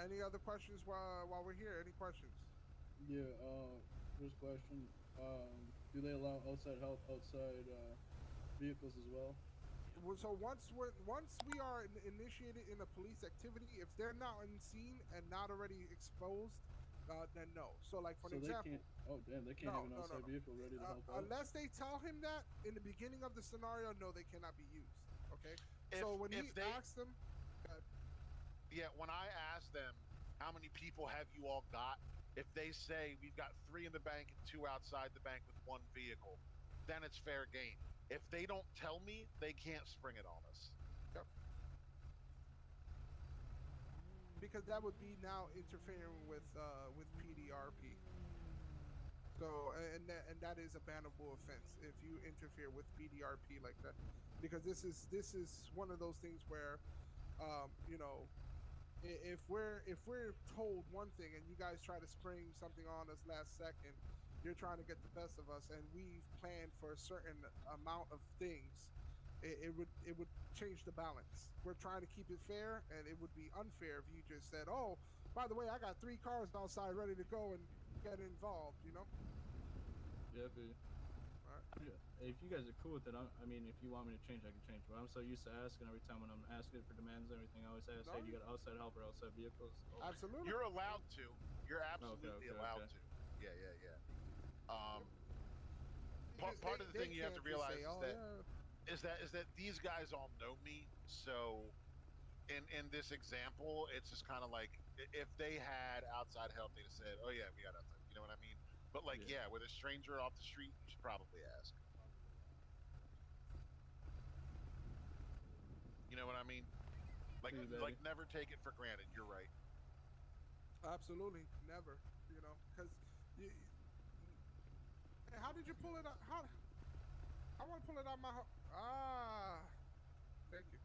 Any other questions while while we're here? Any questions? Yeah, uh, first question. Um, do they allow outside help outside uh, vehicles as well? Well, So once we're once we are initiated in a police activity, if they're not on scene and not already exposed, uh, then no. So like for so an they example, can't. Oh damn, they can't No, have an no, no, no. vehicle ready to uh, help out. unless they tell him that in the beginning of the scenario, no, they cannot be used. Okay. If- so when if he they- asks them, uh, Yeah, when I ask them how many people have you all got, if they say we've got three in the bank and two outside the bank with one vehicle, then it's fair game. If they don't tell me, they can't spring it on us. Yep. because that would be now interfering with uh, with PDRP. So and that, and that is a bannable offense if you interfere with PDRP like that, because this is this is one of those things where, um, you know, if we're if we're told one thing and you guys try to spring something on us last second, you're trying to get the best of us, and we've planned for a certain amount of things. It, it would it would change the balance. We're trying to keep it fair, and it would be unfair if you just said, "Oh, by the way, I got three cars outside ready to go and get involved." You know. Yeah, if, it, Yeah, if you guys are cool with it, I, I mean, if you want me to change, I can change. But I'm so used to asking every time when I'm asking for demands and everything, I always ask, No. hey, you got outside help or outside vehicles? Oh, Absolutely. You're allowed to. You're absolutely okay, allowed okay. to. Yeah, yeah, yeah. Um, part, part they- of the thing you have to realize say, is "Oh, that yeah." is that is that these guys all know me, so in in this example, it's just kind of like if they had outside help, they'd have said, "Oh yeah, we got outside." You know what I mean? But like, yeah, with a stranger off the street, you should probably ask. You know what I mean? Like, Yeah, like never take it for granted. You're right. Absolutely, never. You know, because. Hey, how did you pull it out? How? I want to pull it out my. ho- Ah, thank you.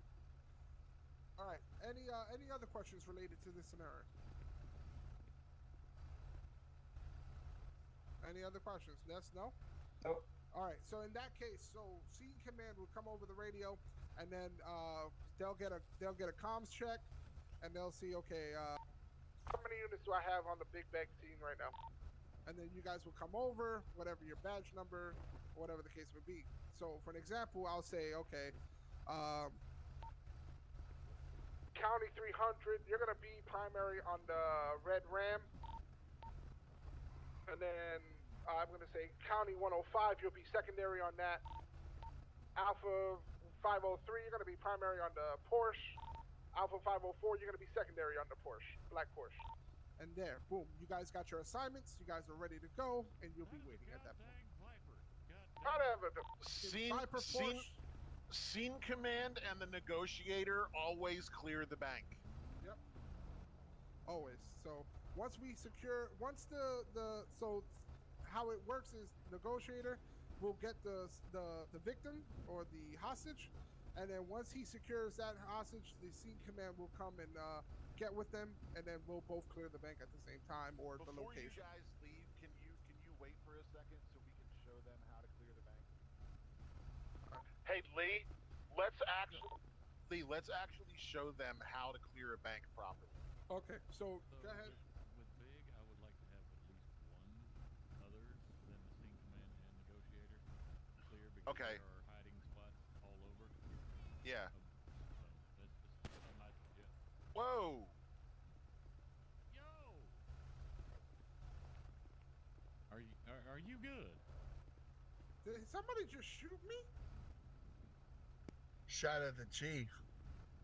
All right. Any uh, any other questions related to this scenario? Any other questions? Yes. No. Nope. All right. So in that case, so scene command will come over the radio, and then uh, they'll get a they'll get a comms check, and they'll see okay. Uh, how many units do I have on the big bag scene right now? And then you guys will come over, whatever your badge number, whatever the case may be. So, for an example, I'll say, okay, um, County 300, you're gonna be primary on the Red Ram, and then uh, I'm gonna say County 105, you'll be secondary on that. Alpha 503, you're gonna be primary on the Porsche. Alpha 504, you're gonna be secondary on the Porsche, black Porsche. And there, boom, you guys got your assignments. You guys are ready to go, and you'll be waiting at that point. Whatever. the- Scene, Viper scene, scene command and the negotiator always clear the bank. Yep. Always. So once we secure, once the the so how it works is negotiator will get the the the victim or the hostage, and then once he secures that hostage, the scene command will come and uh, get with them, and then we'll both clear the bank at the same time or the Before you location. guys leave, can you can you wait for a second so we can show them how to clear the bank? Hey Lee, let's actually Lee, let's actually show them how to clear a bank properly. Okay, so go ahead. With Big, I would like to have at least one other than the scene command and negotiator clear because Okay. there are hiding spots all over. Yeah. So that's just my suggestion. Whoa! Yo! Are you are, are you good? Did somebody just shoot me? Shot at the chief.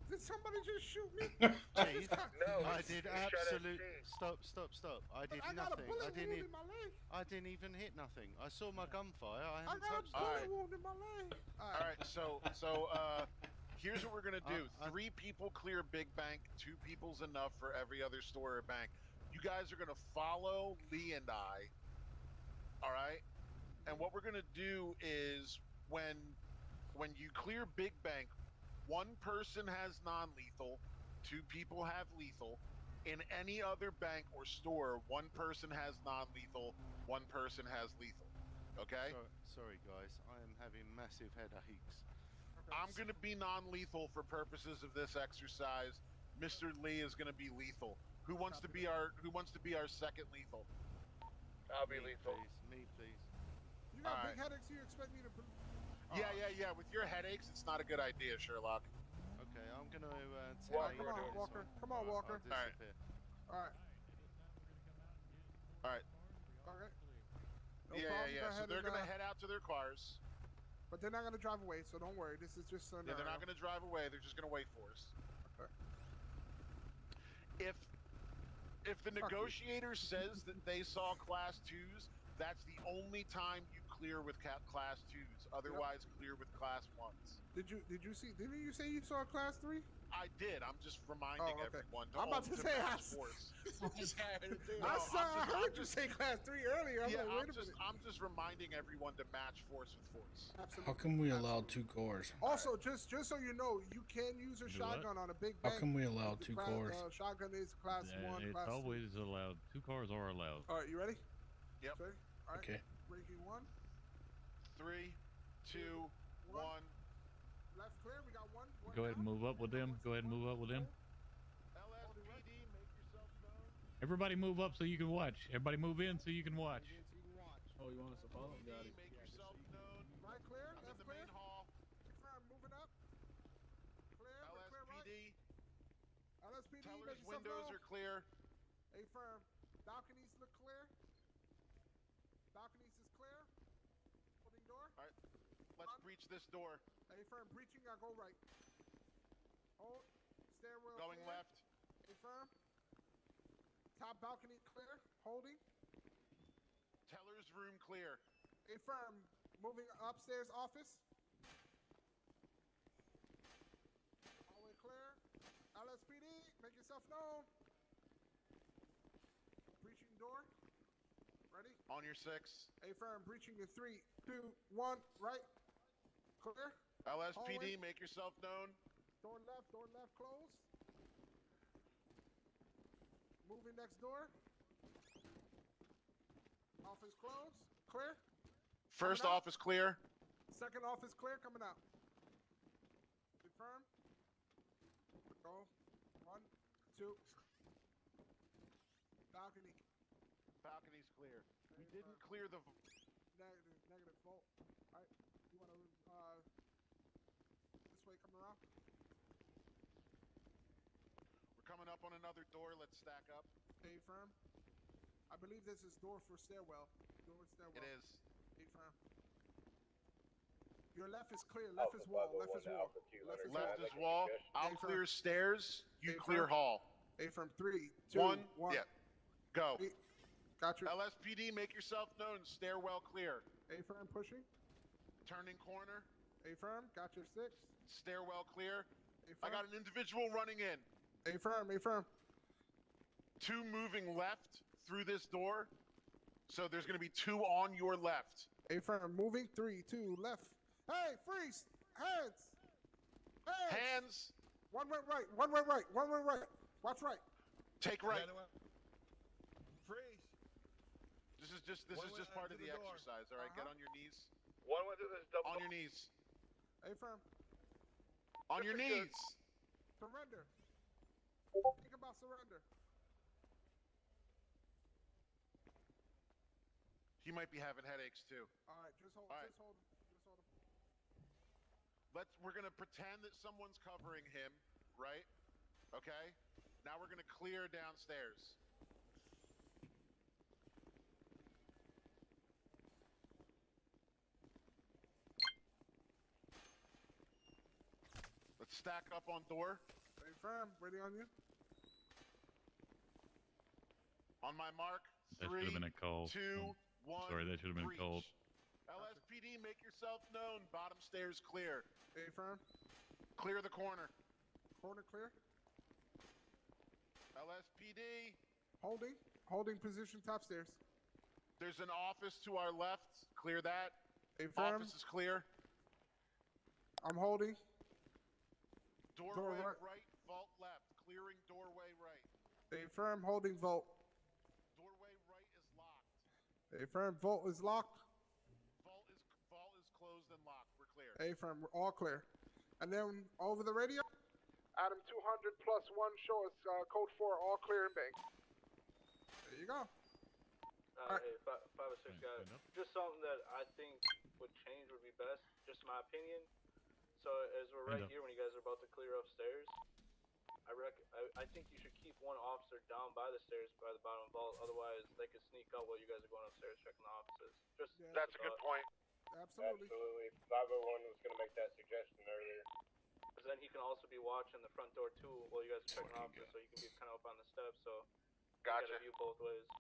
Did somebody just shoot me? Chief, No, I did it's shot at absolute. Chief. Stop! Stop! Stop! I did I nothing. bullet I didn't. Even, in my leg. I didn't even hit nothing. I saw my gunfire. I I haven't got a bullet it. wound in my leg. All right, so so uh, here's what we're gonna do. Uh, Three people clear big bank. Two people's enough for every other store or bank. You guys are gonna follow Lee and I. All right, and what we're gonna do is when when you clear big bank, one person has non-lethal, two people have lethal. In any other bank or store, one person has non-lethal, one person has lethal. Okay. So, sorry, guys. I am having massive headaches. I'm gonna be non-lethal for purposes of this exercise. Mr. Lee is gonna be lethal. Who wants to be our Who wants to be our second lethal? I'll be Me, lethal. Please, me, please. You got All big headaches. You expect me to? put- Yeah, yeah, yeah. With your headaches, it's not a good idea, Sherlock. Okay, I'm gonna uh, tell Walker, you come on, this Walker. Come on, Walker. All right. All right. All right. All right. No yeah, yeah, yeah. So they're gonna uh, head out to their cars. But they're not gonna drive away, so don't worry. This is just an. Yeah, they're not gonna drive away. They're just gonna wait for us. Okay. If if the negotiator says that they saw class twos, that's the only time you clear with class twos. Otherwise, clear with class ones. Did you did you see? Didn't you say you saw class three? I did. I'm just reminding Oh, okay. everyone. To I'm about to say, match I s- force. I No, saw. I'm I heard I'm you say class three earlier. I'm yeah, like, I'm a just. I'm just reminding everyone to match force with force. Absolutely. How come we allow two cores? Also, just just so you know, you can use a Do what? shotgun on a big Bang. How bank. come we allow two class- cores? Uh, shotgun is class Yeah, one, it's class two. always allowed. Two cars are allowed. All right, you ready? Yep. Ready? All right. Okay. Breaking one. Three, two, one. Left clear. We got one. one Go ahead and move up with them. Go ahead and move up with them. LSPD, make yourself known. Everybody move up so you can watch. Everybody move in so you can watch. Oh, you want us to follow? Got it. Make yourself known. Right clear. I'm in the clear. main hall. Confirm. Moving up. Clear. We're clear right. LSPD. LSPD. Teller's make yourself windows known. are clear. A firm. Balconies look clear. Balconies is clear. Holding door. All right, let's breach this door. A firm breaching. I go right. Hold. Stairwell Going clear. left. Confirm. Top balcony clear. Holding. Teller's room clear. Confirm. Moving upstairs office. Hallway clear. LSPD, make yourself known. Breaching door. Ready? On your six. A firm breaching the three, two, one, right. Clear. LSPD, Hallway. make yourself known. Door left, door left, closed. Moving next door. Office closed. Clear. First Coming out. office clear. Second office clear. Coming out. Confirm. Go. One, two. Balcony. Balcony's clear. We didn't clear the. Negative, negative volt. Alright. You wanna uh this way come around? We're coming up on another door. Let's stack up. A firm. I believe this is door for stairwell. Door stairwell. It is. A firm. Your left is clear. Left is wall. Left is wall. Left is Left wall. is wall. I'll clear firm. stairs. You A clear firm. hall. A firm. Three, two, One. one. Yeah. Go. Gotcha. LSPD, make yourself known. Stairwell clear. A firm pushing. Turning corner. A firm. Got your six. Stairwell clear. A I firm. got an individual running in. A firm. A firm. Two moving left through this door. So there's going to be two on your left. A firm. Moving. Three, two, left. Hey, freeze! Hands! Hands! Hands! One went right. One went right. One went right. Watch right. Take right. Freeze. This is just this One is just part of the the, exercise. All right, get Uh-huh. on your knees. One went to this double. On your knees. A firm. On your knees. Surrender. Think about surrender. He might be having headaches too. All right, just hold. All right. Just hold. Just hold him. Let's we're gonna pretend that someone's covering him, right? Okay? Now we're gonna clear downstairs. Let's stack up on door. Stay firm. Ready on you. On my mark. Three, been a call. two, one. Sorry, that should have been breach. called. LSPD, make yourself known. Bottom stairs clear. A firm. Clear the corner. Corner clear. LSPD. Holding. Holding position top stairs. There's an office to our left. Clear that. A firm. Office is clear. I'm holding. Doorway right. right. vault left. Clearing doorway right. A firm holding vault. Doorway right is locked. A firm vault is locked. Vault is vault is closed and locked. We're clear. A firm. We're all clear. And then over the radio. Adam 200 plus one. Show us uh, code four. All clear in bank. There you go. Uh, hey, five, five or six guys. Just something that I think would change would be best, just my opinion. So as we're right here, when you guys are about to clear upstairs, I rec- I, I think you should keep one officer down by the stairs by the bottom vault. Otherwise, they could sneak up while you guys are going upstairs checking the offices. Just That's a good point. Absolutely. Absolutely. 501 was going to make that suggestion earlier. Because then he can also be watching the front door too while you guys are checking offices, so you can be kind of up on the steps. So you Gotcha. got a view both ways.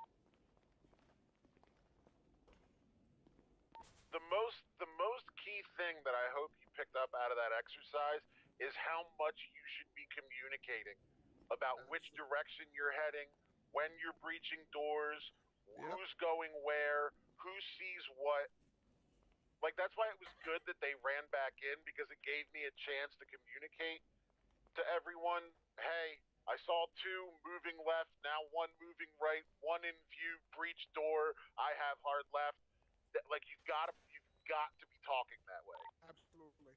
The most the most key thing that I hope you picked up out of that exercise is how much you should be communicating about which direction you're heading, when you're breaching doors, who's going where, who sees what. Like that's why it was good that they ran back in because it gave me a chance to communicate to everyone, hey, I saw two moving left, now one moving right, one in view, breach door, I have hard left. That- Like you've got to you've got to be talking that way. Absolutely.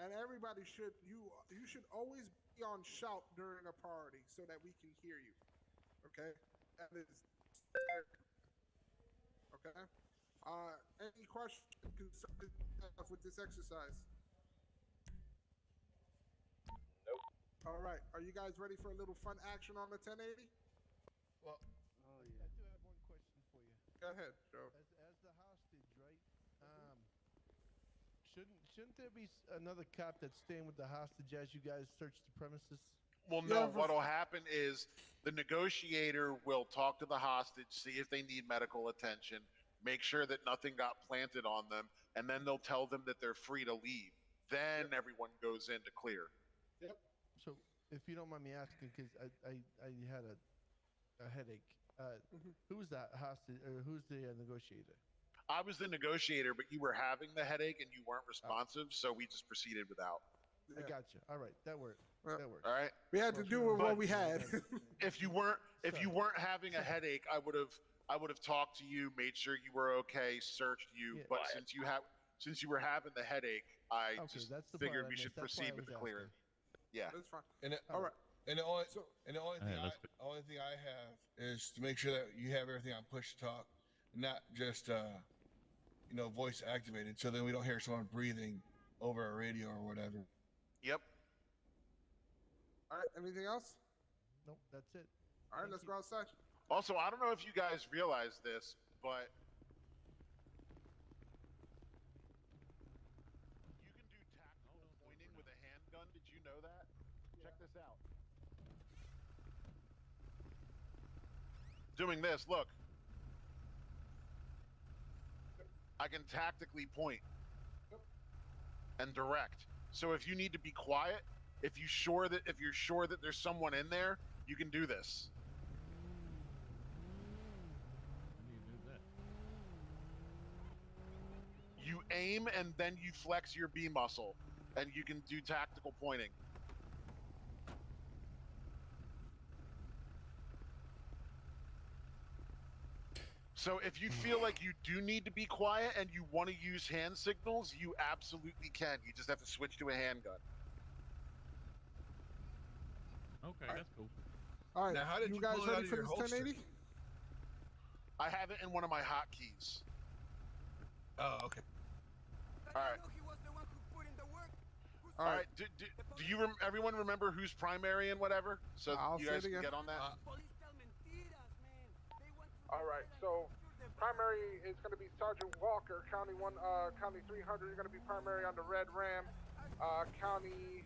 And everybody should you you should always be on shout during a party so that we can hear you. Okay? That is Okay? Uh any questions concerning with this exercise? Nope. All right. Are you guys ready for a little fun action on the 1080? Well, Oh yeah. I do have one question for you. Go ahead, Joe. As, as the hostage, right? Um, shouldn't shouldn't there be another cop that's staying with the hostage as you guys search the premises? Well, no. for- What'll happen is the negotiator will talk to the hostage, see if they need medical attention, make sure that nothing got planted on them, and then they'll tell them that they're free to leave. Then everyone goes in to clear. Yep. So, if you don't mind me asking, because I, I, I had a, a headache. Uh, Mm-hmm. Who's that hostage? Or who's the uh, negotiator? I was the negotiator, but you were having the headache and you Oh. weren't responsive, so we just proceeded without. I got you. All right, that worked. That works. All right. We had to do with what we had. if you weren't if you weren't having a headache, I would have I would have talked to you, made sure you were okay, searched you. Yeah. But Quiet. since you have since you were having the headache, I Okay, just that's the part figured I we should missed. That's why I proceed with the was clearing. Yeah. That's fine. And the, All right. And the only and the only thing Alright, I, only thing I have is to make sure that you have everything on push to talk, not just uh, you know voice activated, so then we don't hear someone breathing over a radio or whatever. Yep. All right. Anything else? Nope, that's it. All right. Let's go outside. Also, I don't know if you guys realize this, but you can do tactical pointing with a handgun. Did you know that? Check this out. Doing this, look. I can tactically point and direct. So if you need to be quiet, if you sure that if you're sure that there's someone in there, you can do this. You aim and then you flex your B muscle, and you can do tactical pointing. So if you feel like you do need to be quiet and you want to use hand signals, you absolutely can. You just have to switch to a handgun. Okay, that's cool. All right. Now, how did you you guys pull it out ready of for your this holster? 1080? I have it in one of my hotkeys. Oh, okay. All right. All All right. right. Do, do, do you rem- everyone remember who's primary and whatever? So I'll you guys can get on that. All right, so primary is going to be Sergeant Walker, County One, uh, County 300. You're going to be primary on the Red Ram. Uh, County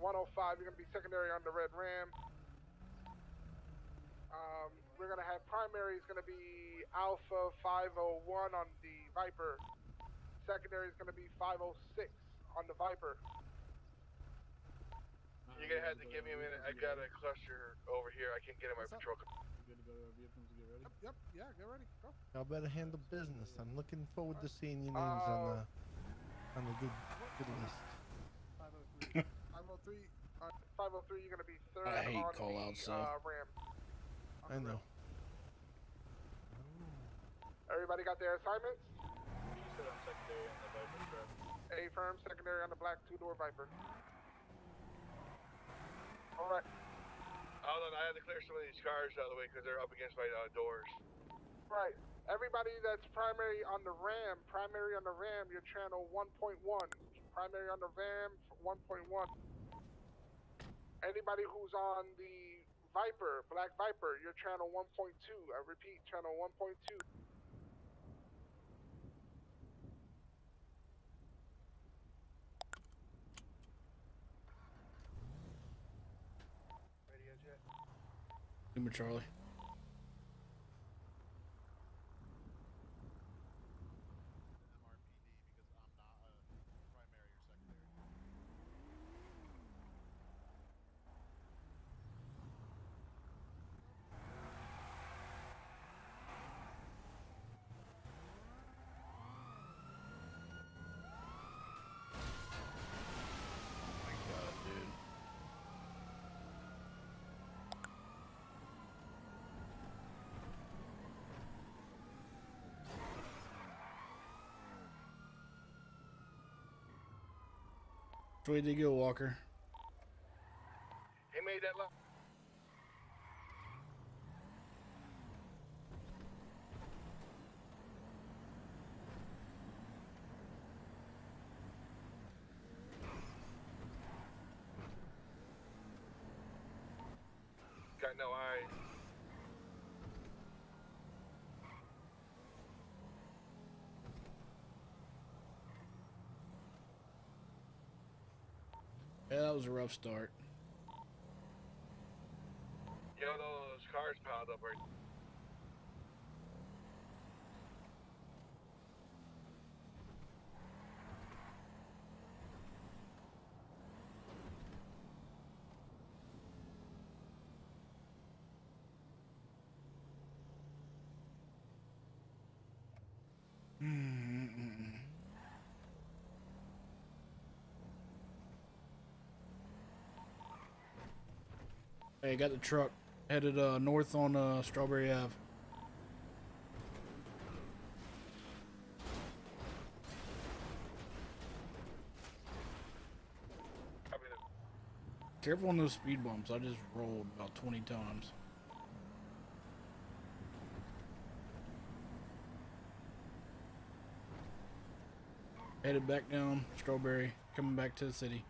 105. You're going to be secondary on the Red Ram. Um, we're going to have primary is going to be Alpha 501 on the Viper. Secondary is going to be 506 on the Viper. You're gonna have to give me a minute. I got a cluster over here. I can't get in my patrol car. Good to go to our vehicles to get ready. Yep. Yeah. Get ready. Go. Y'all better handle business. I'm looking forward to seeing your names on the on the good good list. 503. 503. 503. You're going to be third I hate on call-outs, the so. uh, Ram. I know. Everybody got their assignments? You said I'm secondary on the Viper truck. A firm, secondary on the black two-door Viper. All right. Hold on, I had to clear some of these cars out of the way because they're up against my uh, doors. Right. Everybody that's primary on the RAM, primary on the RAM, your channel 1.1. Primary on the RAM, 1.1. Anybody who's on the Viper, Black Viper, your channel 1.2. I repeat, channel 1.2. Radio jet. Lima Charlie. Which way you go, Walker? He made that. Got no eyes. Yeah, that was a rough start. Yo, those cars piled up right Hey, got the truck headed uh, north on uh, Strawberry Ave. Careful on those speed bumps. I just rolled about 20 times. Headed back down Strawberry, coming back to the city.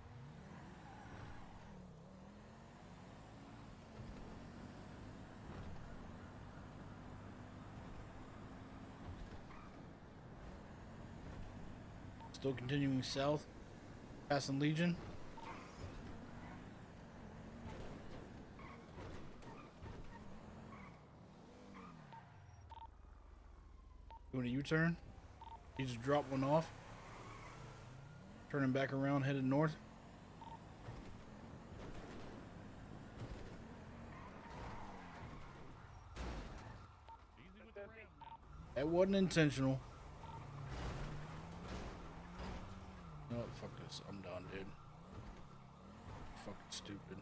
Still continuing south, passing Legion. Doing a U-turn. He just dropped one off. Turning back around, headed north. That wasn't intentional. No, this. I'm done, dude. Fucking stupid.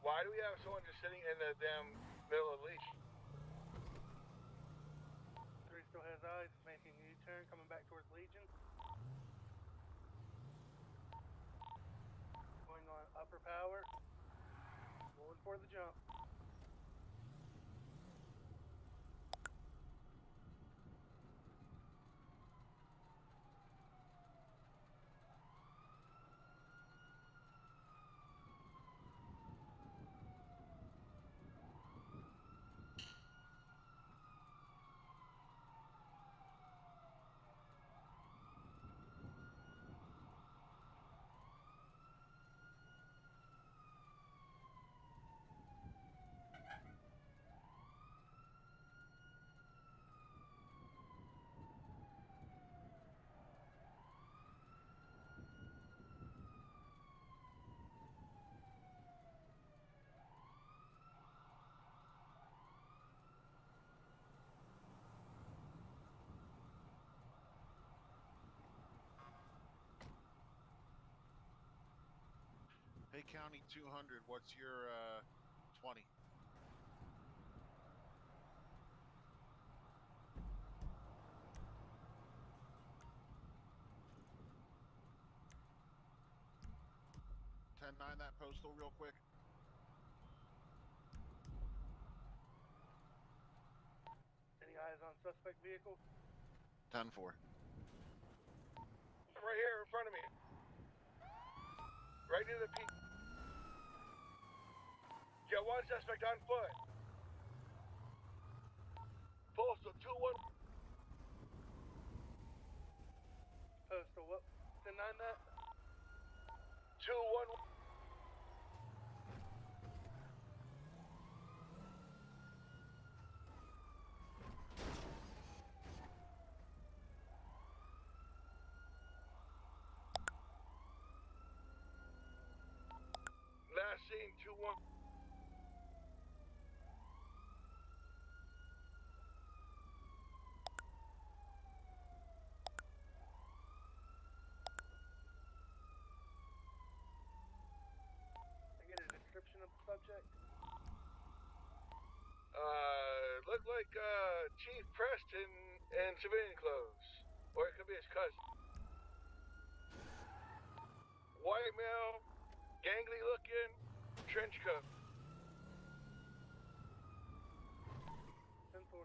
Why do we have someone just sitting in the damn middle of the leash? Three still has eyes, making a U-turn, coming back towards Legion. Going on upper power. Going for the jump. Hey, County 200, what's your uh, 20? Ten nine that postal real quick. Any eyes on suspect vehicle? Ten four. Right here in front of me. Right near the peak. Got one suspect on foot. Postal 2 1. Postal, what? Deny that? 2 1. Last seen 2 1. I get a description of the subject. Uh, look like uh, Chief Preston in civilian clothes. Or it could be his cousin. White male, gangly looking, trench coat. Ten four.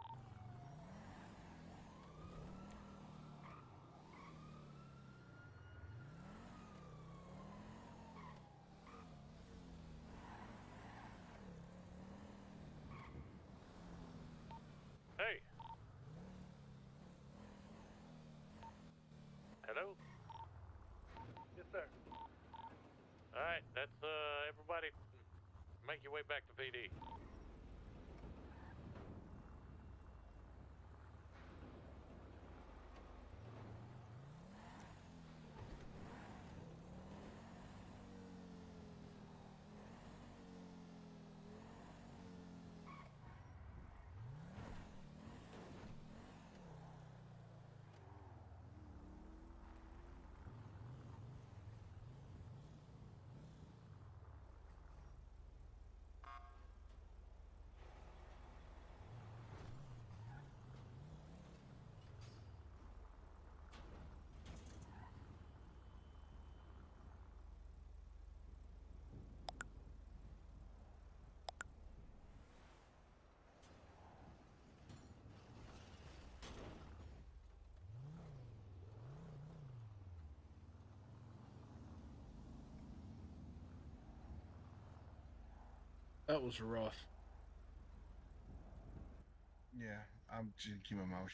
Hey. Hello. Yes, sir. All right, that's uh everybody. make your way back to PD. That was rough. Yeah, I'm just keep my mouth.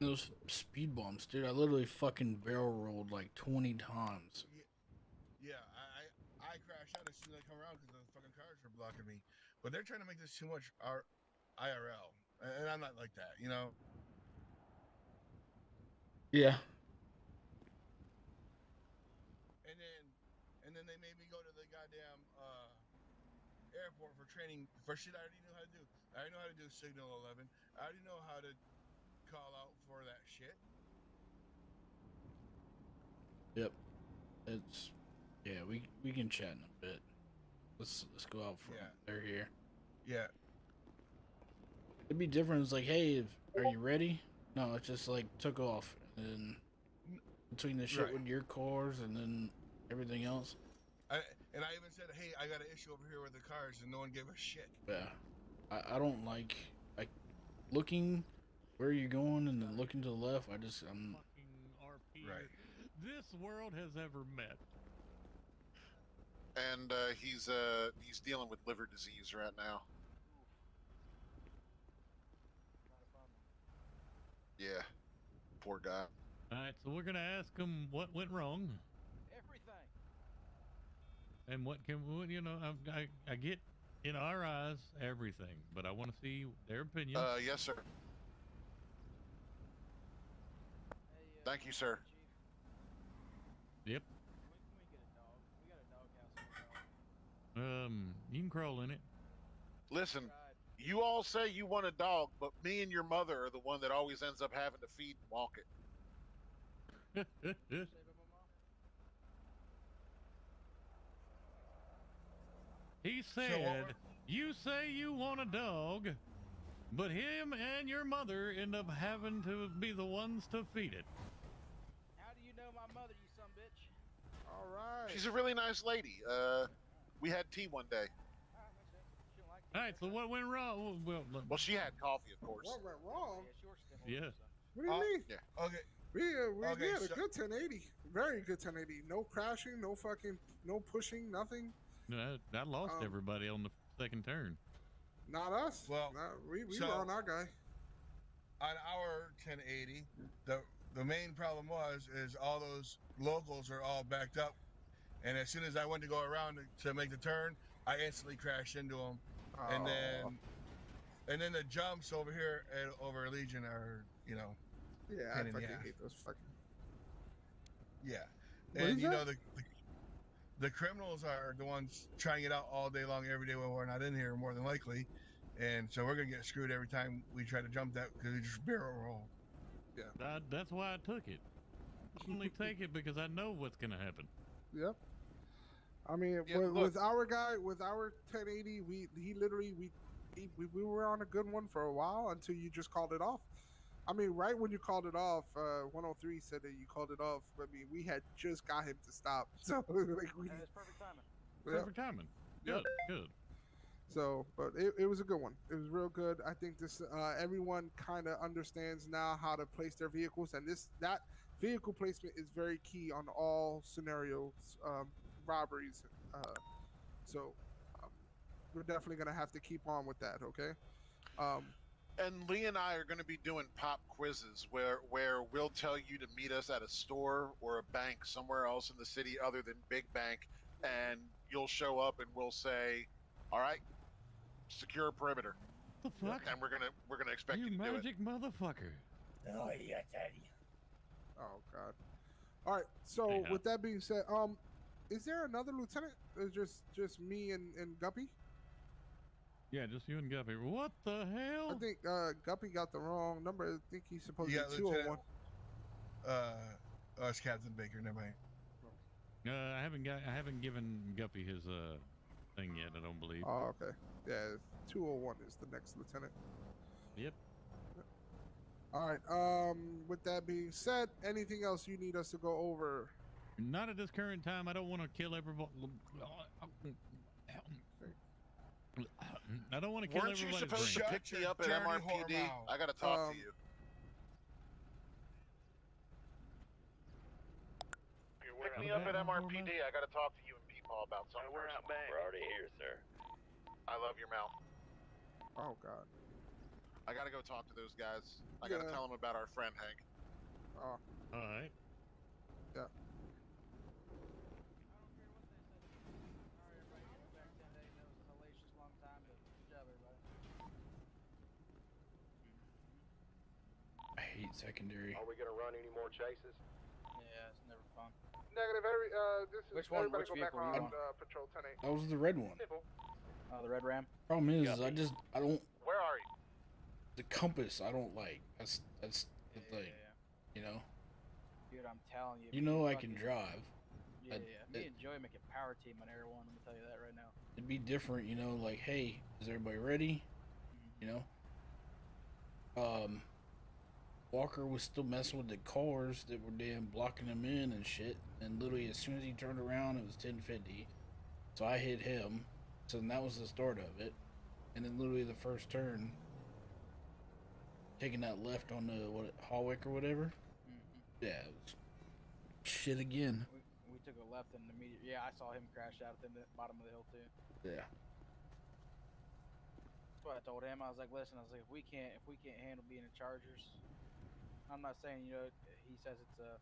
Those speed bumps, dude. I literally fucking barrel rolled like 20 times. Yeah, I I, I crash out as soon as I come around because the fucking cars are blocking me. But they're trying to make this too much R- IRL, and I'm not like that, you know. Yeah. And then and then they made me go to the goddamn uh, airport for training for shit I already knew how to do. I already know how to do Signal 11. I already know how to call out for that shit. Yep. It's yeah. We we can chat in a bit. Let's let's go out for yeah. they're here. Yeah. It'd be different. It's like, hey, if, are you ready? No, it just like took off, and then between the shit Right. with your cars and then everything else. I, and I even said, hey, I got an issue over here with the cars, and no one gave a shit. Yeah, I, I don't like like looking where you're going and then looking to the left. I just I'm fucking RP Right. this world has ever met. And uh, he's uh, he's dealing with liver disease right now. Yeah, poor guy. All right, so we're gonna ask him what went wrong Everything. and what can what, you know. I, I I get in our eyes everything, but I want to see their opinion. Uh, yes, sir. Thank you, sir. yep. Um, you can crawl in it. Listen, you all say you want a dog, but me and your mother are the one that always ends up having to feed and walk it. He said, "You say you want a dog, but him and your mother end up having to be the ones to feed it." How do you know my mother, you son bitch? All right. She's a really nice lady. Uh, we had tea one day. All right, so what went wrong? Well, well, Well, she had coffee, of course. What went wrong? yeah. What do you Uh, mean? Yeah. Okay. We, uh, we, Okay, we had a so- good 1080. Very good 1080. No crashing, no fucking, no pushing, nothing. No, I, I lost Um, everybody on the second turn. Not us. Well, Not- we, we so- were on our guy. On our 1080, the the main problem was is all those locals are all backed up, and as soon as I went to go around to, to make the turn, I instantly crashed into them, and oh. then and then the jumps over here at over Legion are you know Yeah, I pain in the fucking hate those fucking. Yeah. What and is you know the, the the criminals are the ones trying it out all day long, every day when we're not in here, more than likely, and so we're gonna get screwed every time we try to jump that because we just barrel roll. Yeah. I, that's why I took it. I only take it because I know what's gonna happen. Yep. I mean, Yeah, with, with our guy, with our 1080, we he literally we, he, we we were on a good one for a while until you just called it off. I mean, right when you called it off, uh, 103 said that you called it off. I mean, we had just got him to stop, so like we. That's perfect timing. Yep. Perfect timing. Good, good. So, but it, it was a good one. It was real good. I think this uh, everyone kind of understands now how to place their vehicles, and this that vehicle placement is very key on all scenarios, um, robberies. Uh, so, um, we're definitely gonna have to keep on with that. Okay. Um, And Lee and I are going to be doing pop quizzes where where we'll tell you to meet us at a store or a bank somewhere else in the city other than Big Bank, and you'll show up and we'll say, "All right, secure perimeter." The fuck? And we're gonna we're gonna expect you, You to do it. magic motherfucker. Oh, yeah, daddy. Oh God. All right. So Hey, uh, with that being said, um, is there another lieutenant? Or just just me and and Guppy? Yeah, just you and Guppy. What the hell? I think uh Guppy got the wrong number. I think he's supposed You to be two hundred one. Lieutenant- Uh, oh, it's Captain Baker. Never mind. Uh, I haven't got. I haven't given Guppy his uh thing yet. I don't believe. Oh, okay. Yeah, two hundred one is the next lieutenant. Yep. All right. Um, with that being said, anything else you need us to go over? Not at this current time. I don't want to kill everybody. I don't want to kill Weren't you everybody's supposed to pick me up at MRPD? I gotta talk Um, to you. Pick me up at MRPD. I gotta talk to you and Peepaw about something. We're out back. We're already here, sir. I love your mouth. Oh God. I gotta go talk to those guys. I gotta tell them about our friend Hank. Oh. All right. Yeah. I hate secondary. Are we gonna run any more chases? Yeah, it's never fun. Negative. Every uh, this is Which one- everybody which go back vehicle are you on uh, patrol 10-8. That was the red one. Oh, the red ram. Problem is, I just I don't Where are you? the compass. I don't like. That's that's the thing. You know. Dude, I'm telling you. You know I can drive. Yeah, I- yeah. Me and Joey make a power team on Air One. I'm gonna tell you that right now. It'd be different, you know. Like, hey, is everybody ready? You know. Um. Walker was still messing with the cars that were damn blocking him in and shit. And literally, as soon as he turned around, it was 1050. So I hit him. So then that was the start of it. And then literally the first turn, taking that left on the what Hawick or whatever. Mm-hmm. Yeah, it was shit again. We, we took a left and immediately. Yeah, I saw him crash out at the bottom of the hill too. Yeah. That's what I told him. I was like, listen, I was like, if we can't, if we can't handle being in Chargers, I'm not saying you know. He says it's a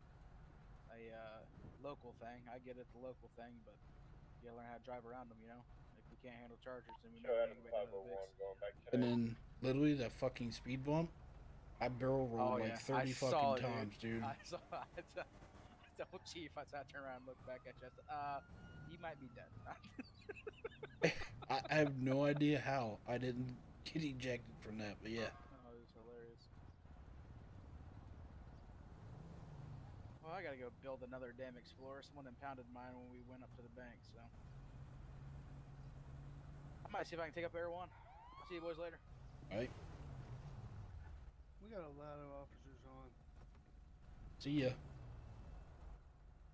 a uh, local thing. I get it's a local thing, but you gotta learn how to drive around them. You know, if we can't handle Chargers, then we Show know we Adam can go back to the 501 going back to And then literally that fucking speed bump, I barrel rolled Oh, like yeah. 30 I fucking saw it, times, dude. I saw. I told, I told Chief. I said, I turned around and looked back at you. I said, uh, he might be dead. I, I have no idea how I didn't get ejected from that, but yeah. Oh, it was hilarious. Well, I gotta go build another damn Explorer. Someone impounded mine when we went up to the bank, so. I might see if I can take up Air One. See you boys later. Right? We got a lot of officers on, See ya.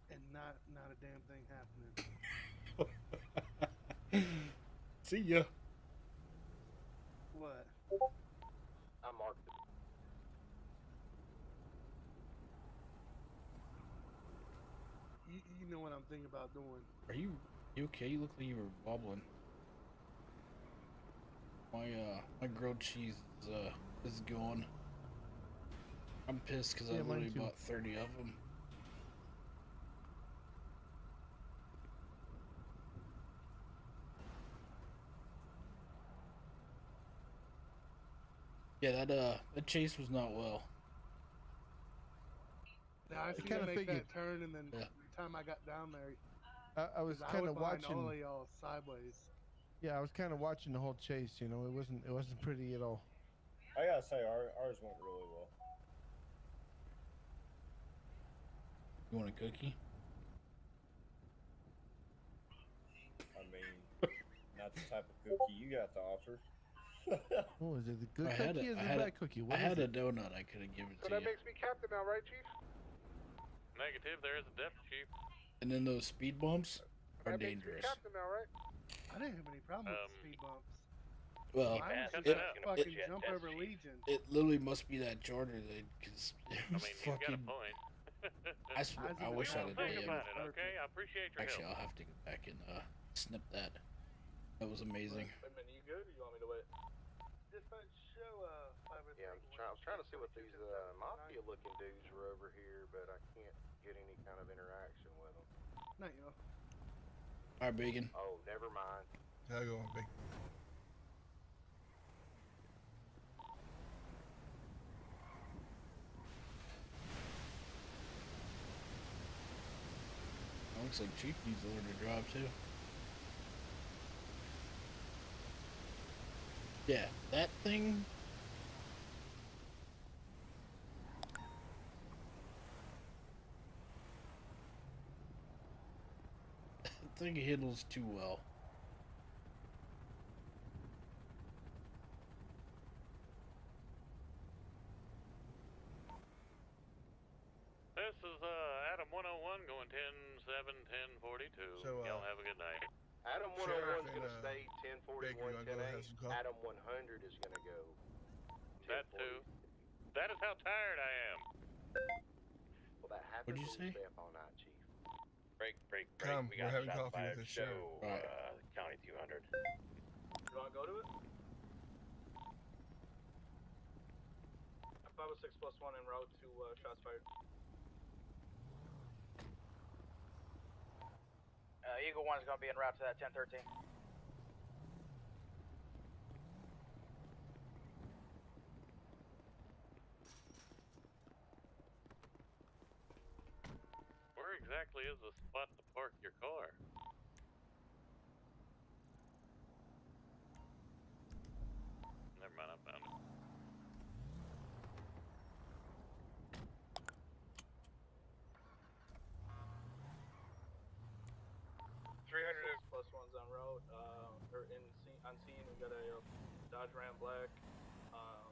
and not not a damn thing happening. See ya. What? I marked it. You, you know what I'm thinking about doing. Are you you okay? You look like you were wobbling. My uh my grilled cheese is uh is gone. I'm pissed because I Yeah, mine literally bought 30 of them. Yeah, that uh that chase was not well. Now I I kinda make figured- that turn, and then Yeah. The time I got down there, I, I was 'cause kind of watching. all of y'all sideways. Yeah, I was kind of watching the whole chase. You know, it wasn't it wasn't pretty at all. I gotta say, our, ours went really well. You want a cookie? I mean, not the type of cookie you got to offer. What was it? The good I cookie a, or the I had bad a, cookie? I had is a donut. I could have given So to you that makes me captain now, right, Chief? Negative, there is a deputy chief. And then those speed bumps are That dangerous. captain now, right? I didn't have any problem Um, with speed bumps. Well, Mine Yeah, was it, it- fucking it- jump over Legion. it literally must be that Charger that because it I was mean, you've got a fucking. I swear, Mine's I wish I better. had Think been. about okay? I appreciate your Actually, help. I'll have to go back and uh, snip that. That was amazing. Wait a minute, you good or you want me to wait? Dispatch, show uh Yeah, I'm trying. I was trying to see what these uh, mafia-looking dudes were over here, but I can't get any kind of interaction with them. Not you. All right, Bacon. Oh, never mind. How you going, big? Looks like Chief needs to learn to drive too. Yeah, that thing. That thing handles too well. This is uh, Adam 101 going 10 7 10 42. So, uh, Y'all have a good night. Adam 101 is going to uh, stay Baker, you 1041 wanna go have some coffee? Adam 100 is going to go. That too. That is how tired I am. Well, that happens What'd you say? stay up all night, Chief. Break, break, break. Come, we we're got having shot coffee by with a the show. sheriff. Alright. Uh, County 200. You wanna go to it? 506 plus 1 en route to uh, shots fired. Uh, Eagle One's gonna be en route to that 1013. Where exactly is the spot to park your car? Never mind, I found it. Three hundred plus one's on route. Uh, or in scene, on scene, we got a uh, Dodge Ram Black. Um,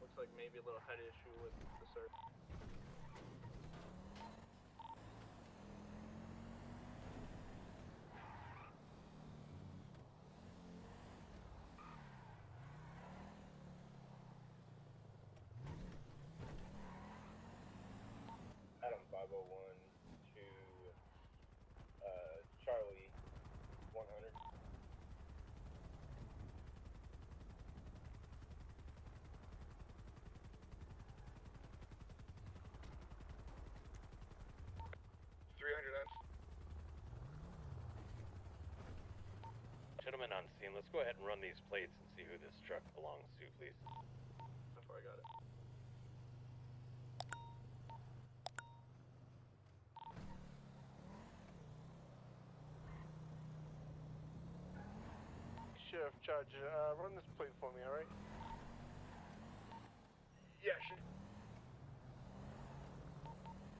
looks like maybe a little head issue with the search. Adam 501 to uh, Charlie 100. Three hundred on. Gentlemen on scene, let's go ahead and run these plates and see who this truck belongs to, please. Before I got it. Sheriff Charger, uh, run this plate for me, alright? Yes.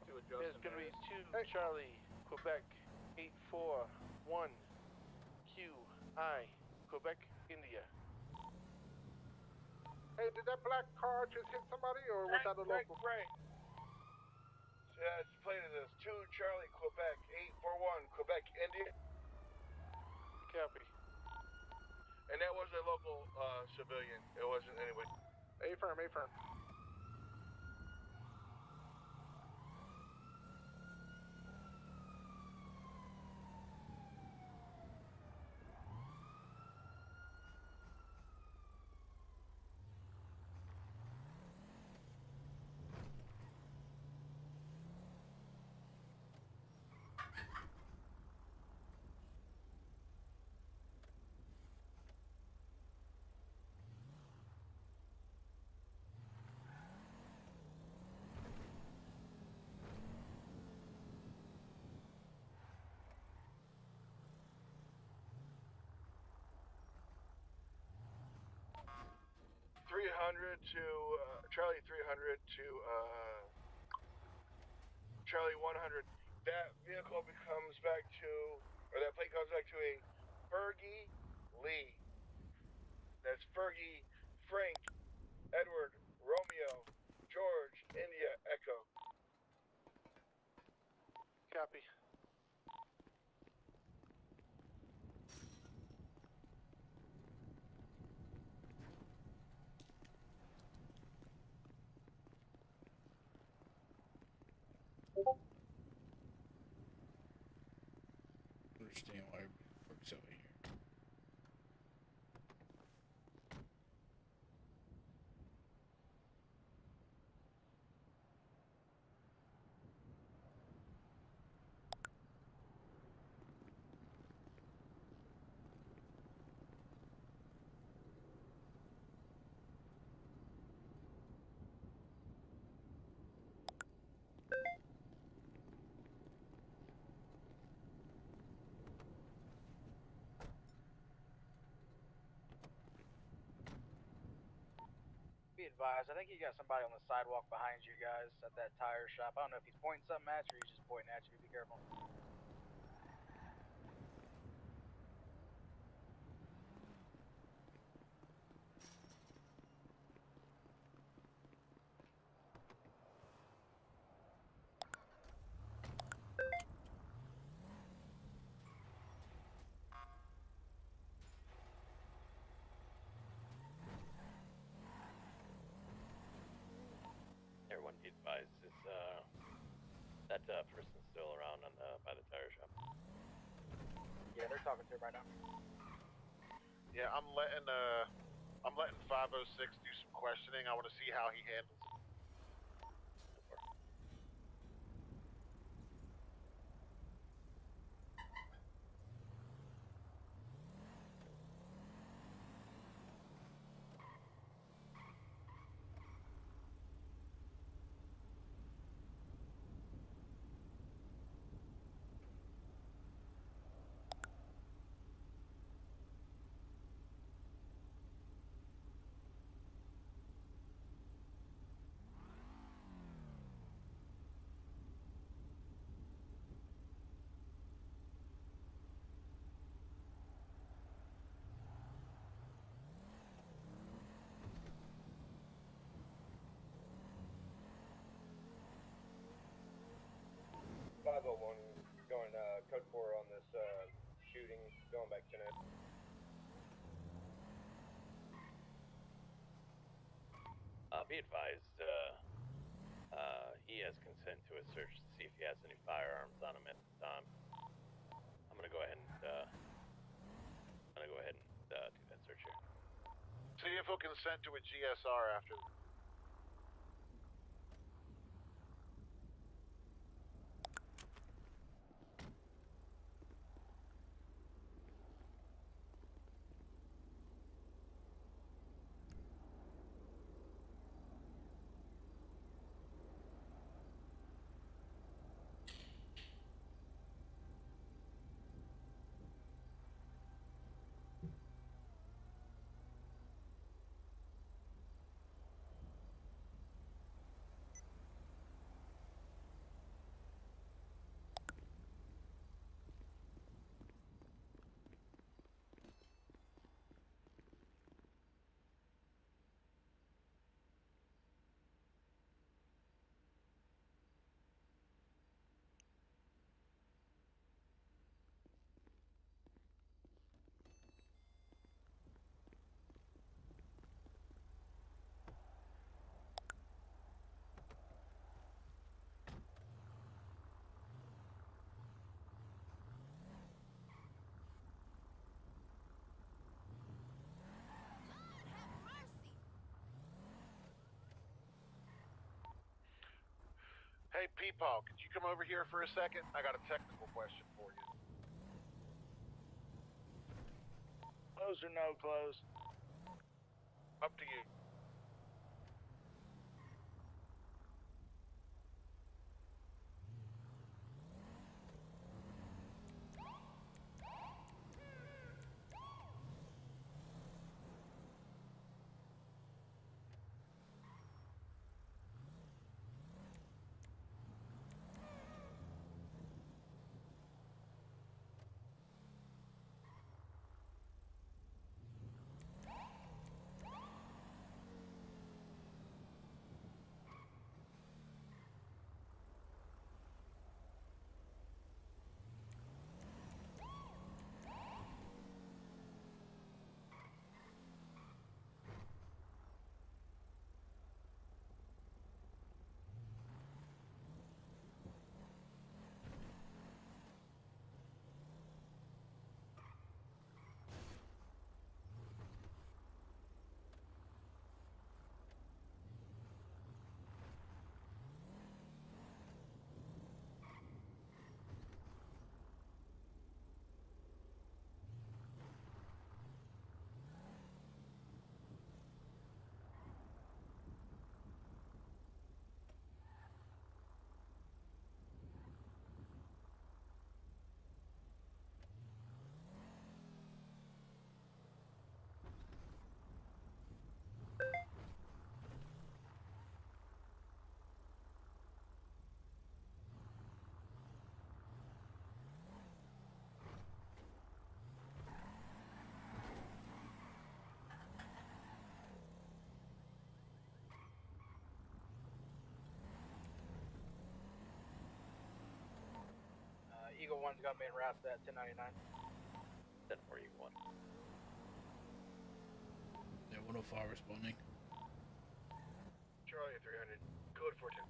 To adjust There's gonna be areas. two Charlie, Quebec, 841 Q I, Quebec, India. Hey, did that black car just hit somebody, or was that a Right, local? right. Yeah, it's plated as two Charlie Quebec eight four one Quebec India, Copy. and that was a local uh, civilian. It wasn't anybody. A firm, A firm. Three hundred to uh, Charlie three hundred to uh, Charlie one hundred. That vehicle becomes back to, or that plate comes back to a Fergie Lee. That's Fergie Frank Edward Romeo George India Echo. Copy. understand why it works over here. Advised. I think you got somebody on the sidewalk behind you guys at that tire shop. I don't know if he's pointing something at you or he's just pointing at you. Be careful. Everyone be advised, is, uh, that, uh, person's still around on the, by the tire shop. Yeah, they're talking to him right now. Yeah, I'm letting uh, I'm letting 506 do some questioning. I want to see how he handles oh one going uh code four on this uh shooting, going back to net. Uh, be advised, uh, uh, he has consent to a search to see if he has any firearms on him at the time. I'm gonna go ahead and, uh, I'm gonna go ahead and, uh, do that search here. See consent to a GSR after. Hey, Peepaw, could you come over here for a second? I got a technical question for you. Close or no close? Up to you. One's gonna be in route to that 1099. 1041. Yeah, 105 responding. Charlie 300, code 42.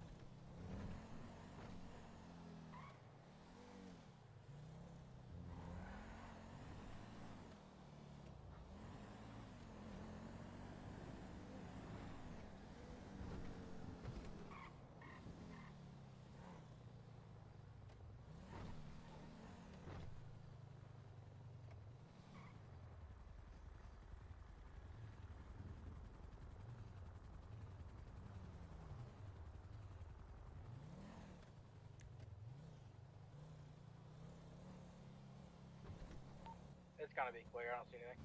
Gonna be clear. I don't see anything.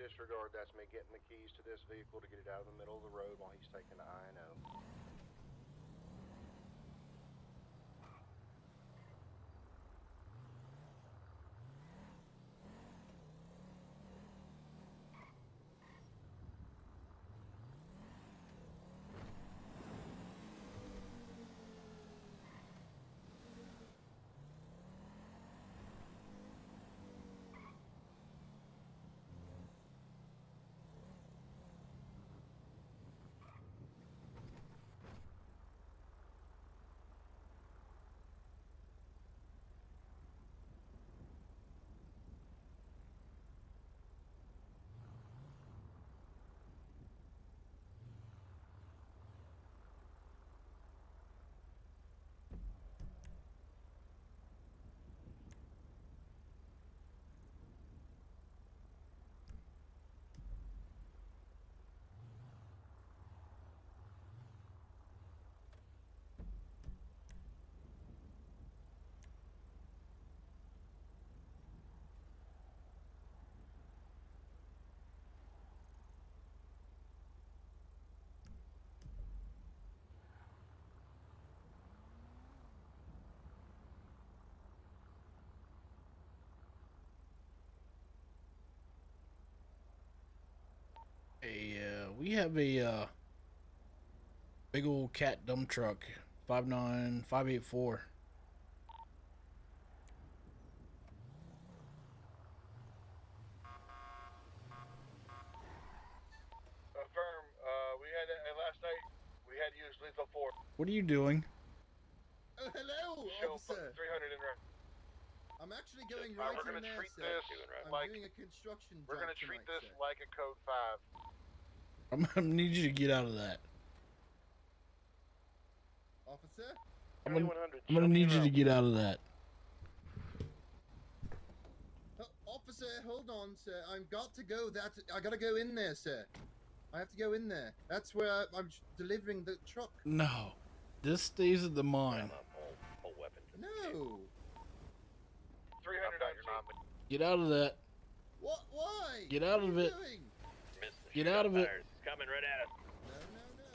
Disregard, that's me getting the keys to this vehicle to get it out of the middle of the road while he's taking the INO. Hey, uh, we have a uh, big old cat dump truck, five nine five eight four. Affirm, uh, we had, uh, last night, we had used lethal force. What are you doing? Oh, hello, Show officer. 300 in route. I'm actually going Uh, right we're in gonna there, treat this I'm like- doing a construction We're gonna treat tonight, this sir. like a code 5. I'm gonna need you to get out of that. Officer? I'm gonna, I'm gonna need you to get out of that. Officer, hold on, sir. I've got to go. That I gotta go in there, sir. I have to go in there. That's where I, I'm delivering the truck. No, this stays at the mine. No. 300 on your mom. Get out of that. What? Why? Get out What of it. doing? Get out of it. Fires. He's coming right at us. No, no, no.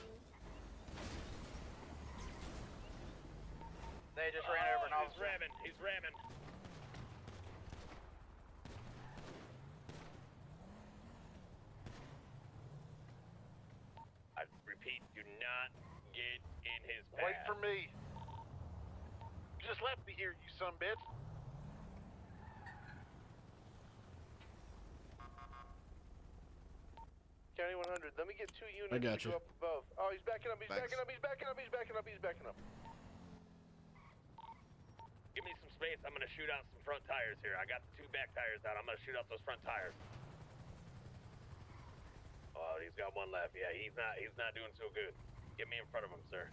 They just ran over an Oh, He's ramming. He's ramming. I repeat, do not get in his path. Wait for me. You just left me here, you son bitch. County 100, let me get two units I got to you. go up above. Oh, he's backing up, he's Thanks. backing up, he's backing up, he's backing up, he's backing up. Give me some space. I'm gonna shoot out some front tires here. I got the two back tires out. I'm gonna shoot out those front tires. Oh, he's got one left. Yeah, he's not. He's not doing so good. Get me in front of him, sir.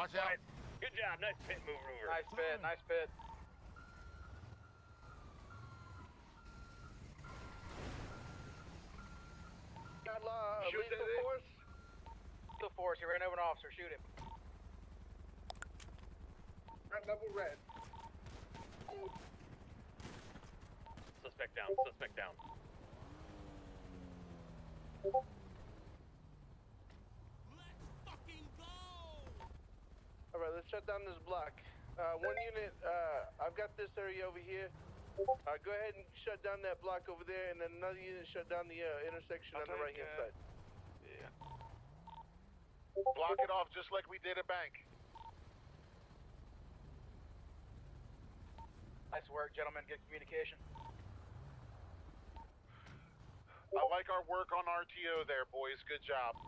Watch out. Good job. Nice pit move, Rover. Nice pit. Nice pit. Got uh, Shoot lethal force? Lethal force. He ran over an officer. Shoot him. Red level red. Suspect down. Suspect down. Shut down this block. Uh, one unit, uh, I've got this area over here. Uh, go ahead and shut down that block over there, and then another unit shut down the uh, intersection on the right hand side. Yeah. Block it off just like we did at bank. Nice work, gentlemen. Good communication. I like our work on RTO there, boys. Good job.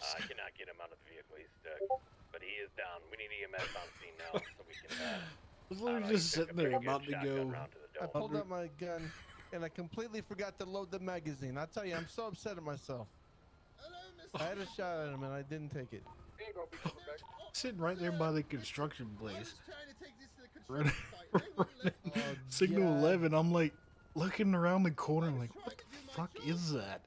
Uh, I cannot get him out of the vehicle. He's stuck. But he is down. We need EMS on scene now so we can. Uh, I was literally just sitting there about to go. I pulled out my gun and I completely forgot to load the magazine. I tell you, I'm so upset at myself. I had a shot at him and I didn't take it. Sitting right there by the construction place. Trying to take this to the Right, construction site. They wouldn't let me. Signal 11. I'm like looking around the corner. I'm like, what the fuck is that?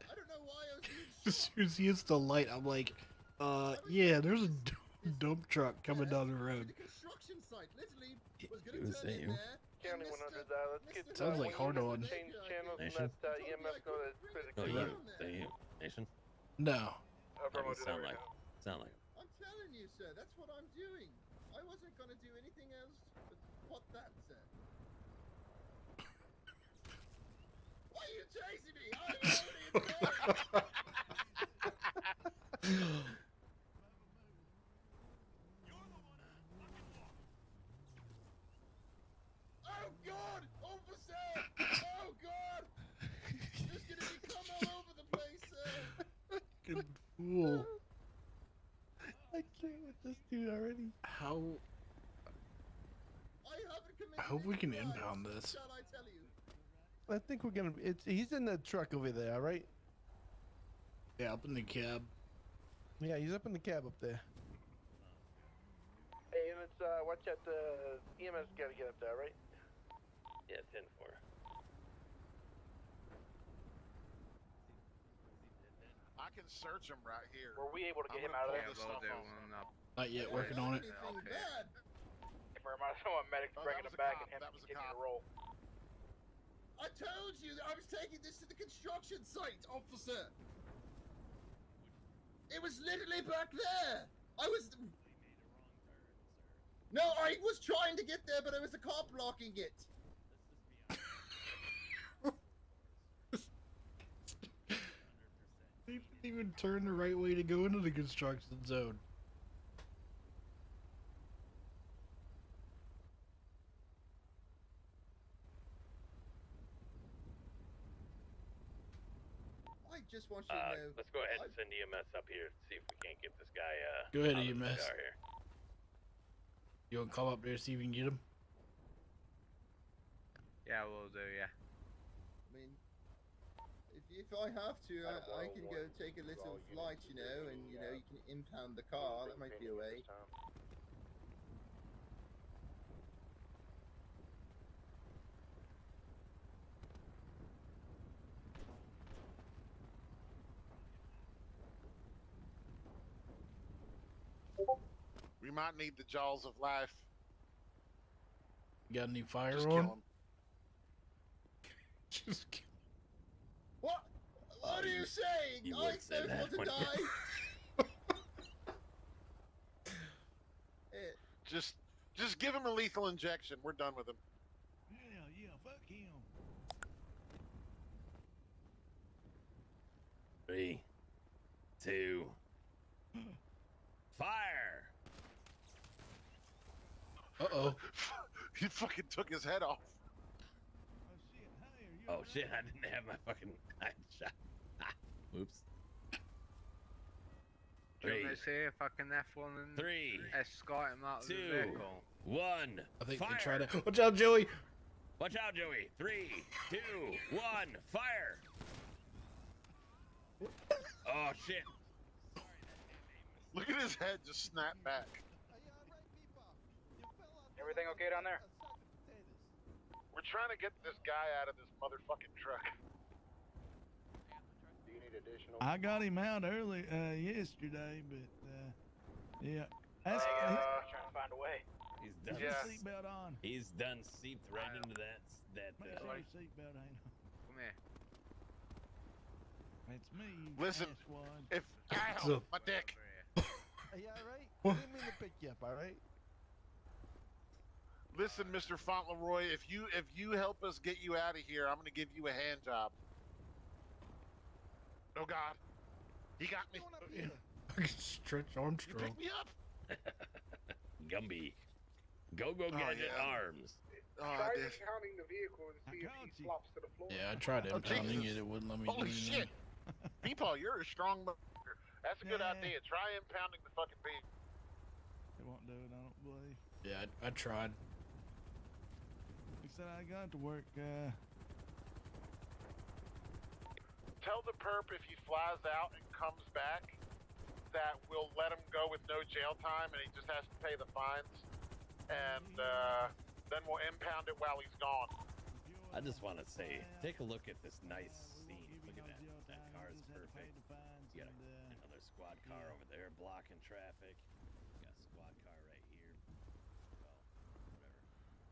As soon as he hits the light, I'm like, uh, yeah, there's a d- dump truck coming down the road. Construction site. Literally It was turn in you. County 100, uh, let's get Sounds like one hard on. to change channels and Nation? let uh, EMS know that it's Oh, you, the you, nation? No. Doesn't sound like, sound like. I'm telling you, sir. That's what I'm doing. I wasn't gonna do anything else but what that said. Why are you chasing me? Fool. I can't with this dude already. How? I I hope we can crimes, impound this. Shall I tell you? I think we're gonna. It's he's in the truck over there, right? Yeah, up in the cab. Yeah, he's up in the cab up there. Hey, units, uh, watch out. The EMS gotta get up there, right? Yeah, 10 4. I can search him right here. Were we able to get I'm him out of pull there? this stuff off. Not yet. Working on it. Anything bad? If I remind someone medic Oh, that bringing him back cop. and him That was a continue to roll. I told you that I was taking this to the construction site, officer. It was literally back there. I was. No, I was trying to get there, but it was a car blocking it. They didn't even turn the right way to go into the construction zone. Just want you to Uh, know. let's go ahead and send EMS up here to see if we can't get this guy. Uh, Go ahead, out of the EMS. here. You want to come up there see if we can get him? Yeah, we'll do. Yeah. I mean, if, if I have to, I, I can go take a little flight, you know, and you know you can impound the car. That might be a way. We might need the jaws of life. Got any fire Just kill on? him. Just kill What? What are you saying? you I would don't that, want to wouldn't die. you? Eh, Just, just give him a lethal injection. We're done with him. Yeah, yeah, fuck him. Three, two, fire! Uh oh. he fucking took his head off. Oh shit! I didn't have my fucking shot. Oops. Do you Three, want to see if I can F1 and Three, escort him out of the two, vehicle? one. I think fire! they tried to. Watch out, Joey! Watch out, Joey. Three, two, one, fire! Oh shit! Look at his head just snap back. Everything okay down there? We're trying to get this guy out of this motherfucking truck. Do you need additional? I got him out early uh, yesterday, but uh, yeah. That's, Uh, trying to find a way. He's Put done. your seatbelt on. He's done seeped right into that that. Make Uh, sure your seatbelt ain't on. Come here. It's me. Listen, if So- ow, my dick. Yeah, right. I What? didn't mean to pick you up. All right. Listen, Mr. Fauntleroy, if you if you help us get you out of here, I'm gonna give you a hand job. Oh God, he got me. Stretch You Armstrong. pick me up. Gumby. Go go Oh, gadget yeah. arms. Oh, Try did. impounding the vehicle and see if he flops to the floor. Yeah, I tried Oh, impounding Jesus. it. It wouldn't let me Holy do shit. anything. Peepaw, you're a strong motherfucker. That's a good Yeah. idea. Try impounding the fucking vehicle. It won't do it. I don't believe. Yeah, I, I tried. He said I got to work. Uh, Tell the perp if he flies out and comes back that we'll let him go with no jail time and he just has to pay the fines. And uh, then we'll impound it while he's gone. I just want to say, take a look at this nice scene. Look at that. That car is perfect. You got a, another squad car over there blocking traffic. You got a squad car right here. Well, whatever.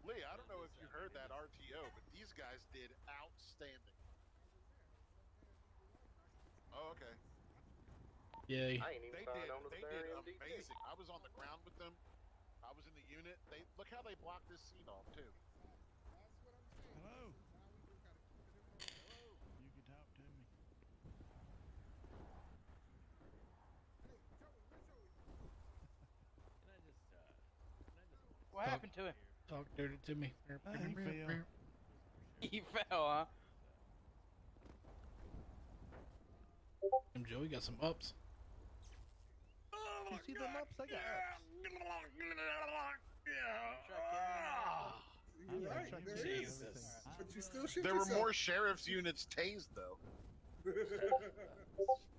Lee, I don't know if you heard that RTO, but these guys did outstanding. Oh, okay. Yay. I ain't even They did. on to the They did amazing. I was on the ground with them. I was in the unit. They look how they blocked this scene off too. hello. You can talk to me. Can I just, uh, can I just What happened to him? Talk dirty to me. Ah, he fell. He fell, huh? Damn, Joey got some ups. You see them ups? I got ups. I'm not Right, trying there to is. do Jesus. everything. But you still shoot There were more sheriff's units tased though.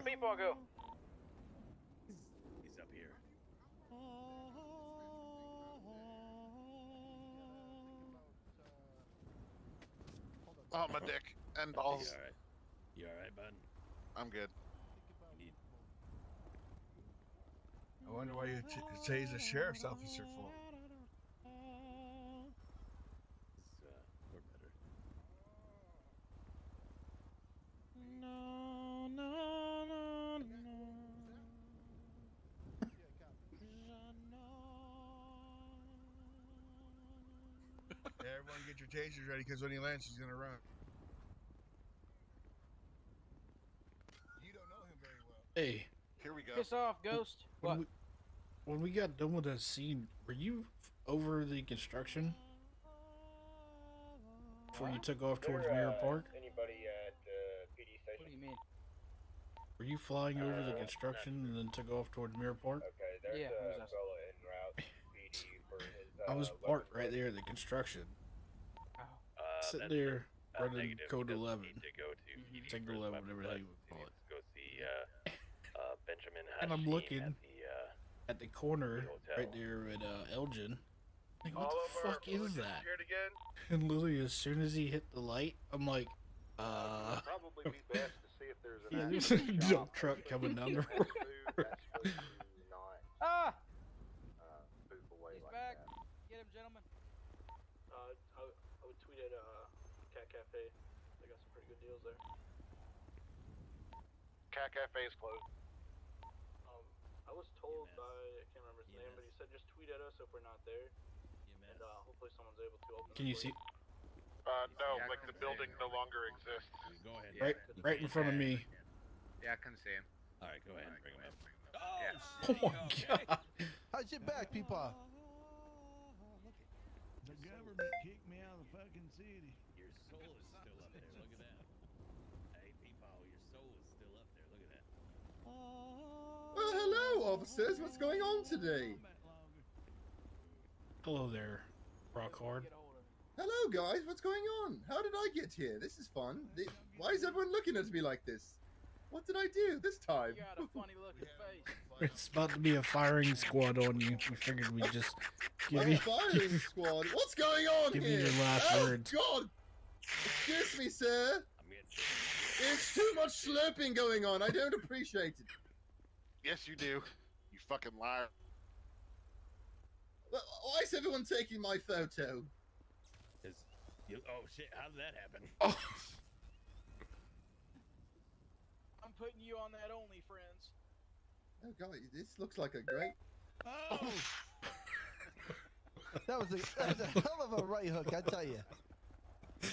Where the people go? He's up here. Oh my dick and You balls. alright? You alright, bud? I'm good. Need I wonder why you t- say he's a sheriff's officer for. Ready because when he lands, he's gonna run. You don't know him very well. Hey, Here we go. Piss off, Ghost. when What? we, when we got done with that scene, were you over the construction before you took off towards There, Mirror uh, Park? Anybody at uh, PD station? What do you mean? Were you flying over the Uh, construction and then took off towards Mirror Park? Okay, there's Yeah, a who's that? fella en route PD for his. Uh, I was parked right there at the construction. Uh, sitting that's there uh, running negative. code 11. Need to go to PD Sector for his 11, weapons whatever the hell you license. would call needs to go see uh, uh, Benjamin And I'm looking at the uh, At the corner, hotel. right there at uh, Elgin. Like, what All the fuck is that? Again? And literally, as soon as he hit the light, I'm like, uh. Probably be best to see if there's an Yeah, there's a dump truck coming down the road. food that's supposed to not Ah! uh, move away He's like back. that. Get him, gentlemen. Uh, I, would- I would tweet at uh, Cat Cafe. They got some pretty good deals there. Cat Cafe's closed. Um, I was told by I can't remember his name, but he said just tweet at us if we're not there, and uh, hopefully someone's able to open. Can the you see? Uh, no, Yeah, like the building no longer exists. Go ahead. Right, right in front of me. Yeah, I can see him. Alright, go ahead and bring him up. Oh my god! How's your back, people? The government kicked me out of the fucking city. Your soul is still up there. Look at that. Hey, Peepaw, your soul is still up there. Look at that. Well, hello, officers. What's going on today? Hello there, Rock Hard. Get a hold of him. Hello, guys. What's going on? How did I get here? This is fun. Why is everyone looking at me like this? What did I do this time? You got a funny looking face. It's about to be a firing squad on you. We figured we'd just give A you. firing squad. What's going on Give me here? your last oh, words. God! Excuse me, sir. I'm There's too much slurping going on. I don't appreciate it. Yes, you do. You fucking liar. Well, why is everyone taking my photo? Is you? Oh shit! How did that happen? Oh. I'm putting you on that only, friends. Oh god, this looks like a great. Oh! oh. That was a that was a hell of a right hook, I tell you.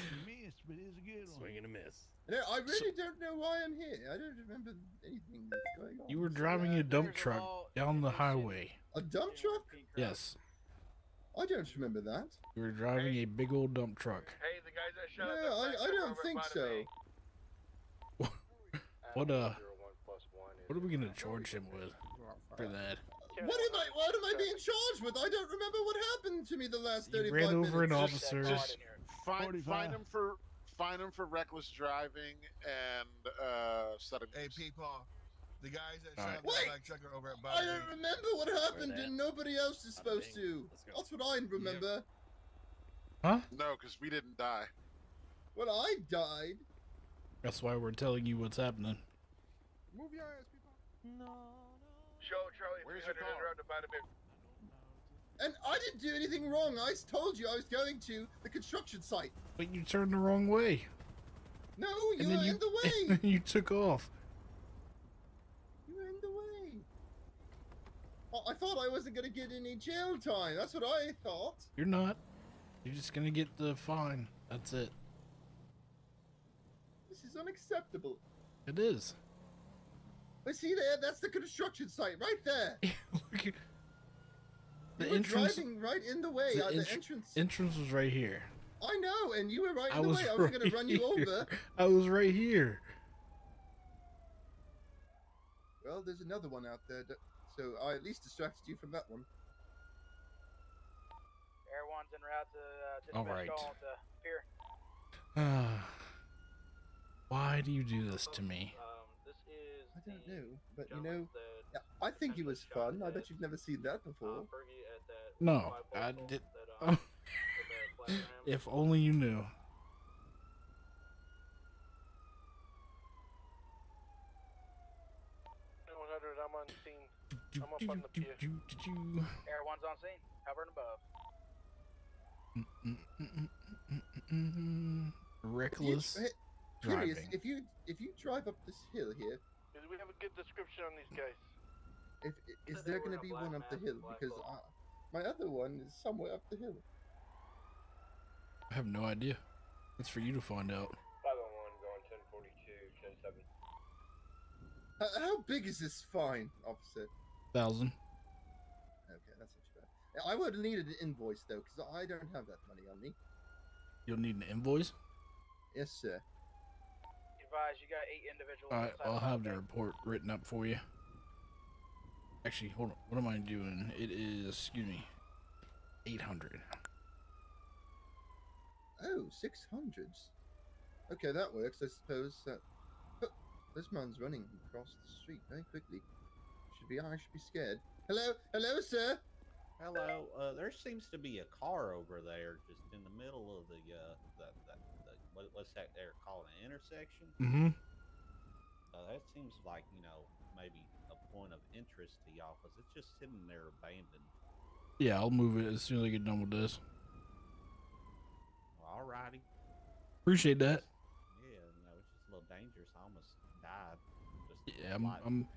Missed, but it's a good one. Swing and a miss. No, I really don't know why I'm here. I don't remember anything that's going on. You were driving a dump truck down the highway. A dump truck? Yes. I don't remember that. You were driving a big old dump truck. Hey, the guys that shot No, I, I don't think so. What uh? What are we gonna charge him with for that? What am I? What am I being charged with? I don't remember what happened to me the last You 35 ran over an minutes. officer. Just find 45. find him for find him for reckless driving and uh setting. Hey, people, the guys that All shot right. the black trucker over at I Bobby. don't remember what happened, and nobody else is supposed to. That's what I remember. Huh? No, because we didn't die. Well, I died. That's why we're telling you what's happening. Move your ass, people. No. Show Charlie Where's your 300 car? around about a bit. And I didn't do anything wrong. I told you I was going to the construction site. But you turned the wrong way. No, you were you in the way. then you took off. you were in the way. I thought I wasn't going to get any jail time. That's what I thought. You're not. You're just gonna get the fine. That's it. This is unacceptable. It is. But see there, that's the construction site right there. The you were entrance- driving right in the way. The uh, the entr- entrance. entrance was right here. I know, and you were right in I the was way. I was going right to run you here. over. I was right here. Well, there's another one out there, so I at least distracted you from that one. Air one's en route to uh, to All dispatch call at the pier. Why do you do this to me? Um, this is I don't know, but you know, yeah, I think he was fun. I bet you've never seen that before. No, I did. if only you knew. 100, I'm on scene. I'm up on the pier. Air one's on scene. Hovering above. Reckless Hey, Curious, driving. if you if you drive up this hill here, Do we have a good description on these guys? If is there going to be one up the hill? Because I, my other one is somewhere up the hill. I have no idea. It's for you to find out. 501 going 1042, 107. How, how big is this fine, officer? Thousand. Okay, that's not too bad. I would have needed an invoice though, because I don't have that money on me. You'll need an invoice. Yes, sir. Advise you got eight individuals. All right, I'll have the report written up for you. Actually, hold on. What am I doing? It is, excuse me, 800. Oh, Oh, six hundreds. Okay, that works. I suppose that. Oh, this man's running across the street very quickly. Should be. I should be scared. Hello, hello, sir. Hello. Uh, there seems to be a car over there, just in the middle of the uh, that that the, what, what's that there called an intersection? Mm-hmm. Uh, that seems like you know maybe a point of interest to y'all, cause it's just sitting there abandoned. Yeah, I'll move it as soon as I get done with this. Alrighty. Appreciate that. Yeah, know it's just a little dangerous. I almost died. Just Yeah, I'm. I'm,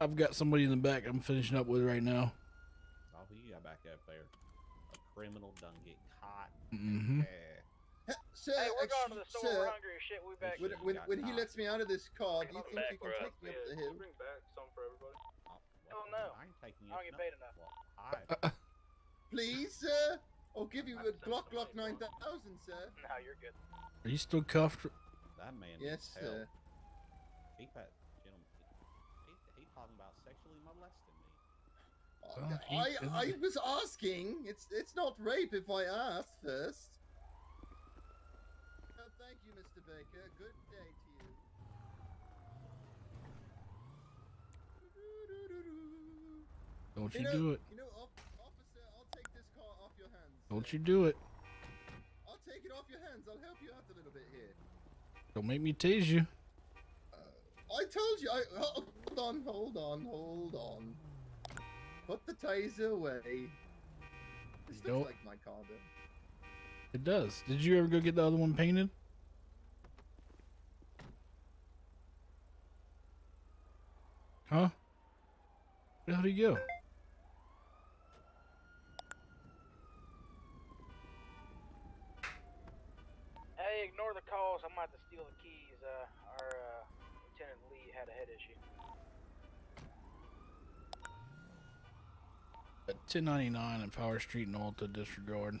I've got somebody in the back I'm finishing up with right now. Oh, who you got back up there? A criminal done get caught. Mm-hmm. Yeah. Sir, Hey, we're uh, going to the store. sir, We're hungry as shit. We back. When, when, when he lets me out of this car, do you Come think back you can take me up the Yeah, hill? Bring back some for everybody. Hell no. I ain't taking you. I don't get paid enough. Well, I. Please, sir. I'll give you a Glock Glock 9000, sir. No, you're good. Are you still cuffed? That man. Yes, needs help. sir. Keep that gentleman. He, he, he talking about sexually molesting me. Well, he I, I was asking. It's it's not rape if I ask first. Oh, you. Baker. Good day to you. Don't you know, do it. You know, officer, I'll take this car off your hands. Don't you do it. I'll take it off your hands. I'll help you out a little bit here. Don't make me tase you. Uh, I told you. I hold on, hold on, hold on. Put the taser away. This You looks like my car, though. It does. Did you ever go get the other one painted? Huh? Where the hell did he go? Hey, ignore the calls. I'm about to steal the keys. Uh, our uh, Lieutenant Lee had a head issue. At 1099 and Power Street and Alta disregard.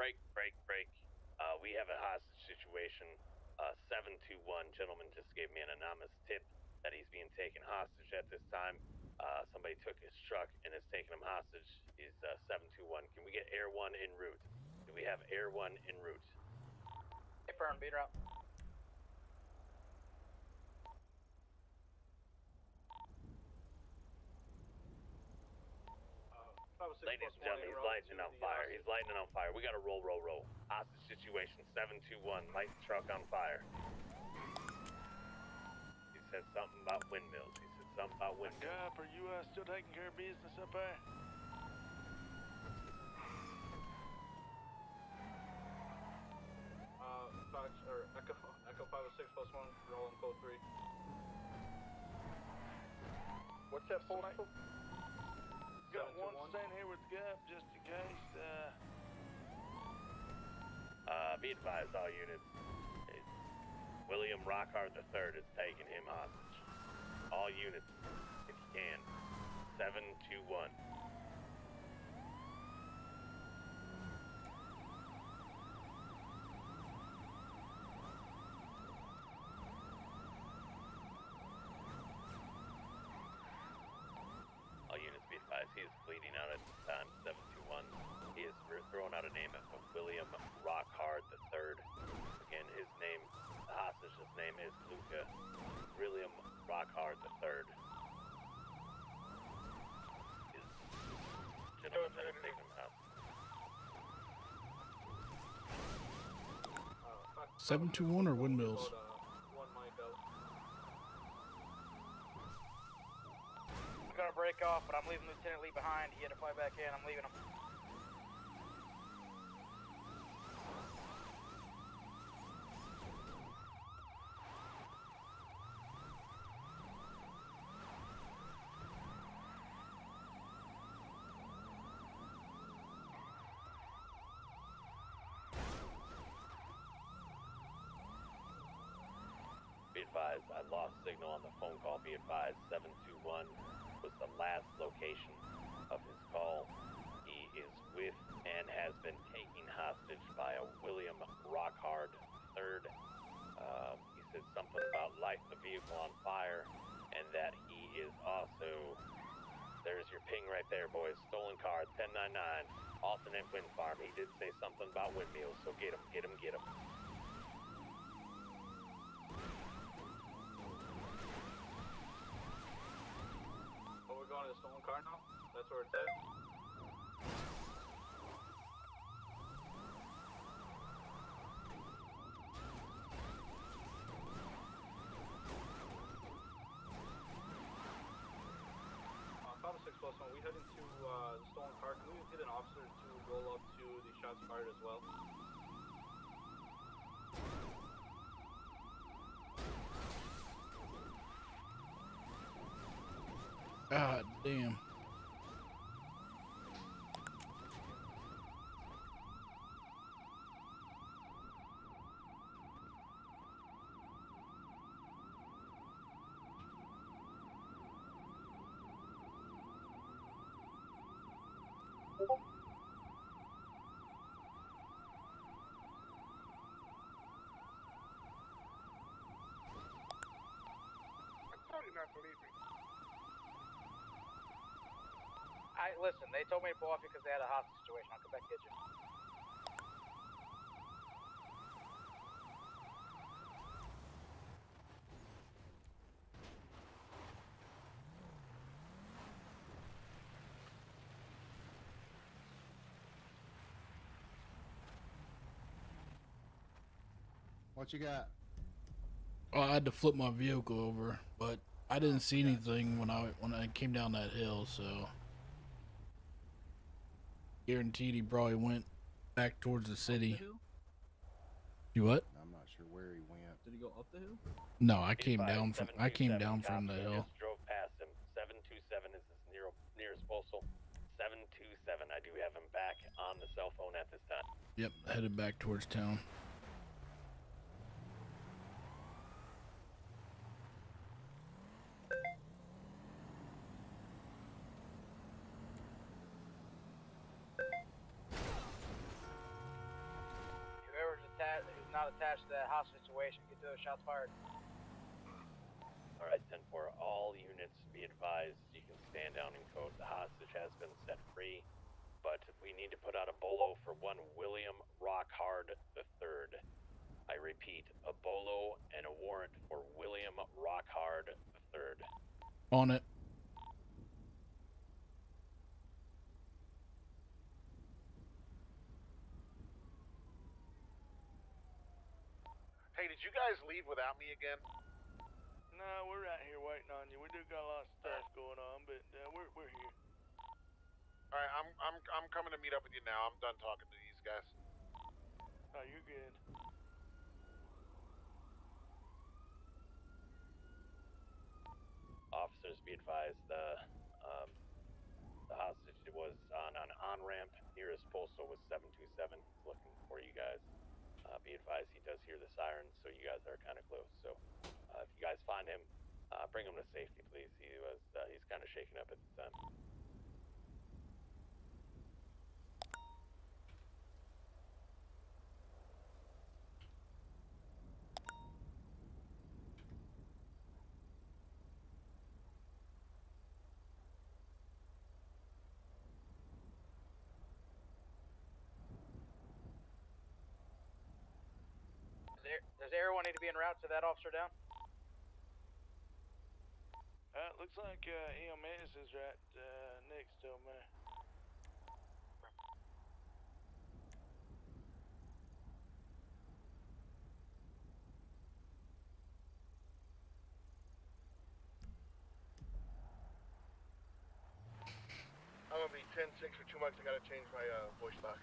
Break, break, break. Uh, we have a hostage situation. Uh, 721 gentleman just gave me an anonymous tip that he's being taken hostage at this time. Uh, somebody took his truck and is taking him hostage. He's uh, 721. Can we get Air 1 en route? Do we have Air 1 en route? Affirm, beat her up. Ladies and gentlemen, he's lighting on fire. He's lighting on fire. We got to roll, roll, roll. Hostage situation 721. Light the truck on fire. He said something about windmills. He said something about windmills. Gup, are you uh, still taking care of business up there? Uh, Fox, or Echo, Echo 506 plus 1, rolling code 3. What's that? Got one staying here with Gup just in case. Uh, Uh, be advised, all units. It's William Rockhard III is taking him hostage. All units, if you can. 721. doors them. Seven two one or windmills. I'm gonna break off, but I'm leaving Lieutenant Lee behind. He had to fly back in. I'm leaving him. Advised, I lost signal on the phone call. Be advised, 721 was the last location of his call. He is with and has been taken hostage by a William Rockhard III. Um, he said something about lighting the vehicle on fire, and that he is also. There's your ping right there, boys. Stolen car, 1099, alternate wind farm. He did say something about windmills, so get him, get him, get him. Going to the? That's where it's at? Uh, Papa 6 plus 1, we head into uh, the stolen car. Can we get an officer to roll up to the shots fired as well? God damn. I told you not to leave me. I listen. They told me to pull off because they had a hostage situation. I'll come back and get you. What you got? Well, I had to flip my vehicle over, but I didn't see anything when I when I came down that hill, so guaranteed he probably went back towards the city. You what? I'm not sure where he went. Did he go up the hill? No, I came down from I came down from the hill. Drove past him. 727 is his near, nearest postal. 727. I do have him back on the cell phone at this time. Yep, headed back towards town. Who's not attached to that hostage situation, get those shots fired. All right, 10 4. All units be advised. You can stand down and code. The hostage has been set free, but we need to put out a bolo for one William Rockhard III. I repeat, a bolo and a warrant for William Rockhard III. On it. Did you guys leave without me again? No, we're out here waiting on you. We do got a lot of stuff going on, but uh, we're we're here. All right, I'm I'm I'm coming to meet up with you now. I'm done talking to these guys. Oh, you're good. Officers be advised, the um, the hostage was on an on ramp. Nearest postal was 727. Looking for you guys. Uh, be advised, he does hear the sirens, so you guys are kind of close. So uh, if you guys find him, uh, bring him to safety, please. He was uh, he's kind of shaken up at the time. Does, there, does everyone need to be en route to that officer down? Uh, looks like uh, EMS is right uh, next to me. I'm gonna be 10 6 for two months. I gotta change my uh, voice box.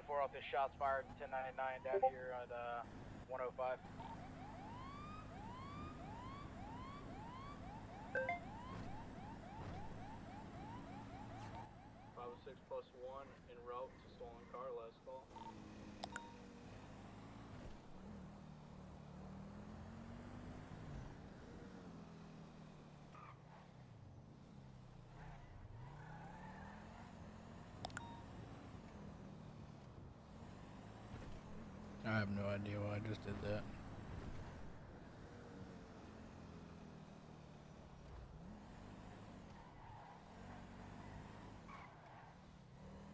Code 4 off this shots fired 1099 down here at uh, 105. Five oh six plus one en route to stolen car. Last call. I have no idea why I just did that.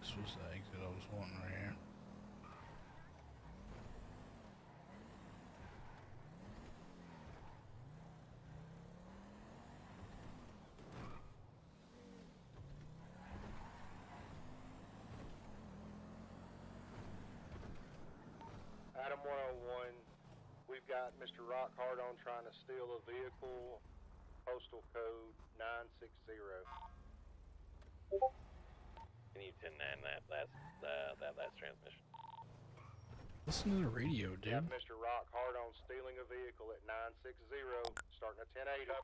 This was the exit I was wanting right here. Adam 101, we've got Mr. Rockhard on trying to steal a vehicle, postal code 960. Can you 10 that last uh, that last transmission? Listen to the radio, dude. have Mr. Rockhard on stealing a vehicle at 960, starting at 1080.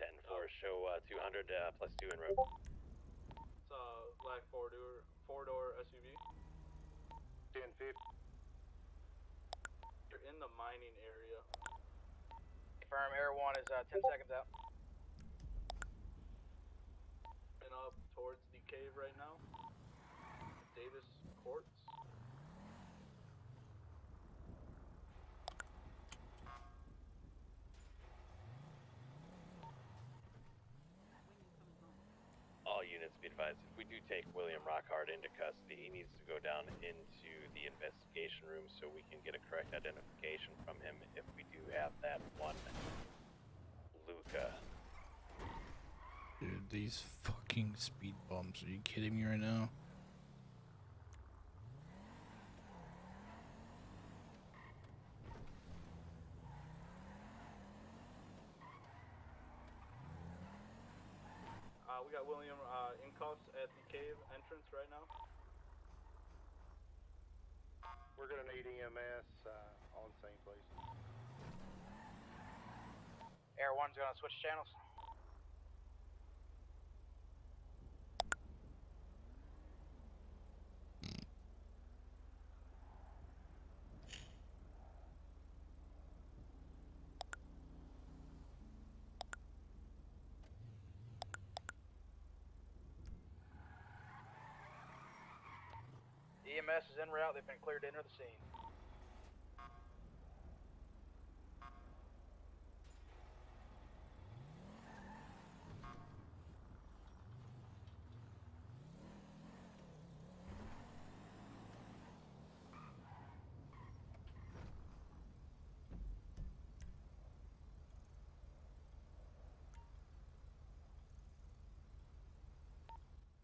10 4 show uh, 200 uh, plus 2 en route. It's a black four door four door SUV. 1050. You're in the mining area. Confirm Air 1 is uh, 10 seconds out. And up towards the cave right now. Davis Quartz. All units be advised, if we do take William Rockhard into custody, he needs to go down into the investigation room so we can get a correct identification from him if we do have that one Luca. Dude, these fucking speed bumps. Are you kidding me right now? Uh, we got William uh, in cuffs at the cave entrance right now. We're gonna need EMS uh, on scene, please. Air 1's gonna switch channels. EMS is en route. They've been cleared to enter the scene.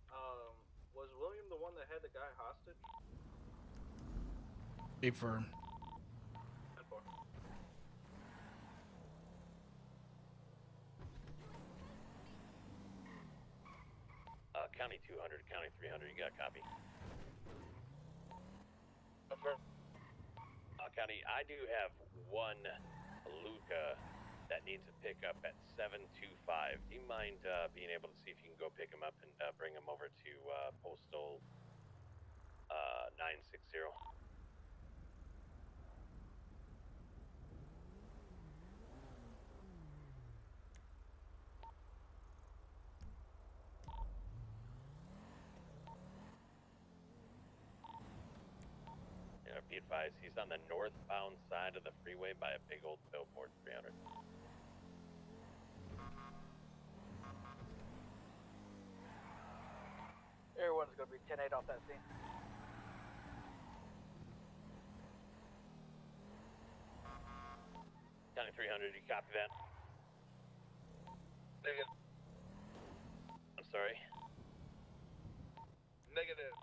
Um, was William the one that had the guy hostage? A firm. Uh, County 200, County 300, you got a copy? Affirm. Uh, County, I do have one Luca that needs a pickup at 725. Do you mind uh, being able to see if you can go pick him up and uh, bring him over to uh, Postal uh, 960? Yeah, be advised, he's on the northbound side of the freeway by a big old billboard. 300. Everyone's gonna be 10-8 off that scene. County 300, you copy that? Negative. I'm sorry. Negative.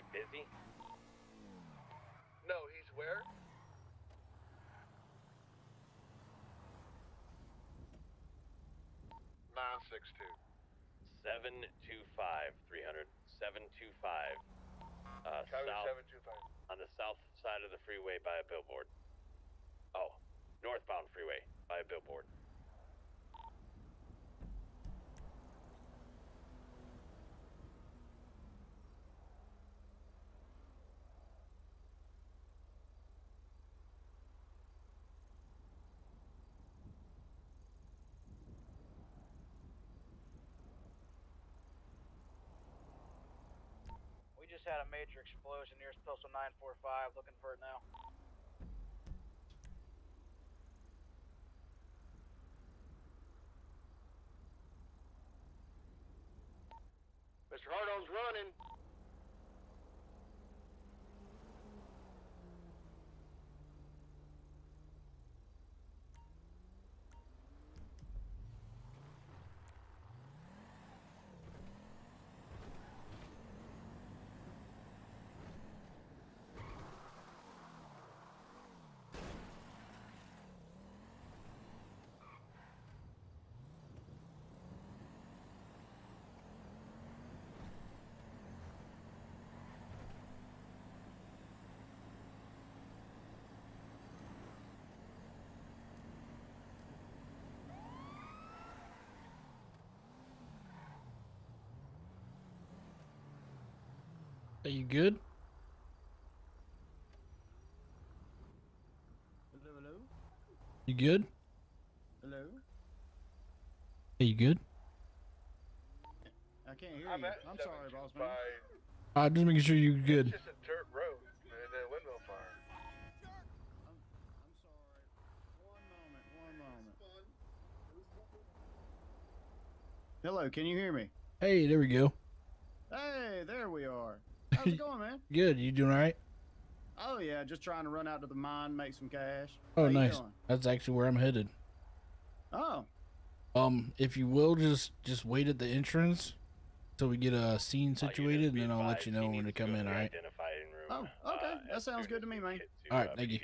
You busy? No, where? Nine six two. 725, 300. 725. Uh, south, 725. on the south side of the freeway by a billboard. Oh, northbound freeway by a billboard. Had a major explosion near postal 945. Looking for it now. Mr. Hardone's running. Are you good? Hello, hello, You good? hello. Are you good? I can't hear I'm you. I'm sorry, boss man. Uh, just making sure you're good. It's just a dirt road and a windmill fire. One moment. Hello, can you hear me? Hey, there we go. Hey, there we are. How's it going, man? Good. You doing all right? Oh yeah, just trying to run out to the mine, make some cash. Oh, How nice. That's actually where I'm headed. Oh, Um, if you will, just just wait at the entrance till we get a scene situated, and then I'll let you know when to come in. All right. oh, okay. that sounds good to me, man. All right. Thank you.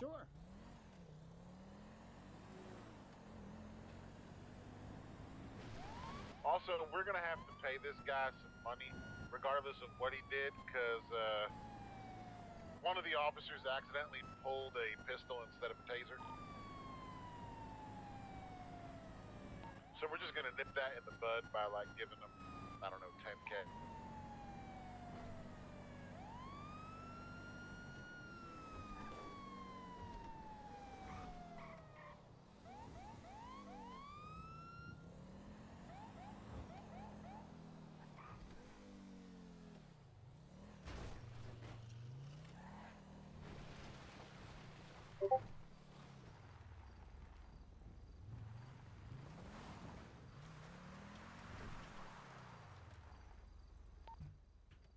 Sure. Also, we're gonna have to pay this guy some money, regardless of what he did, because uh, one of the officers accidentally pulled a pistol instead of a taser. So we're just gonna nip that in the bud by like giving them, I don't know, 10k.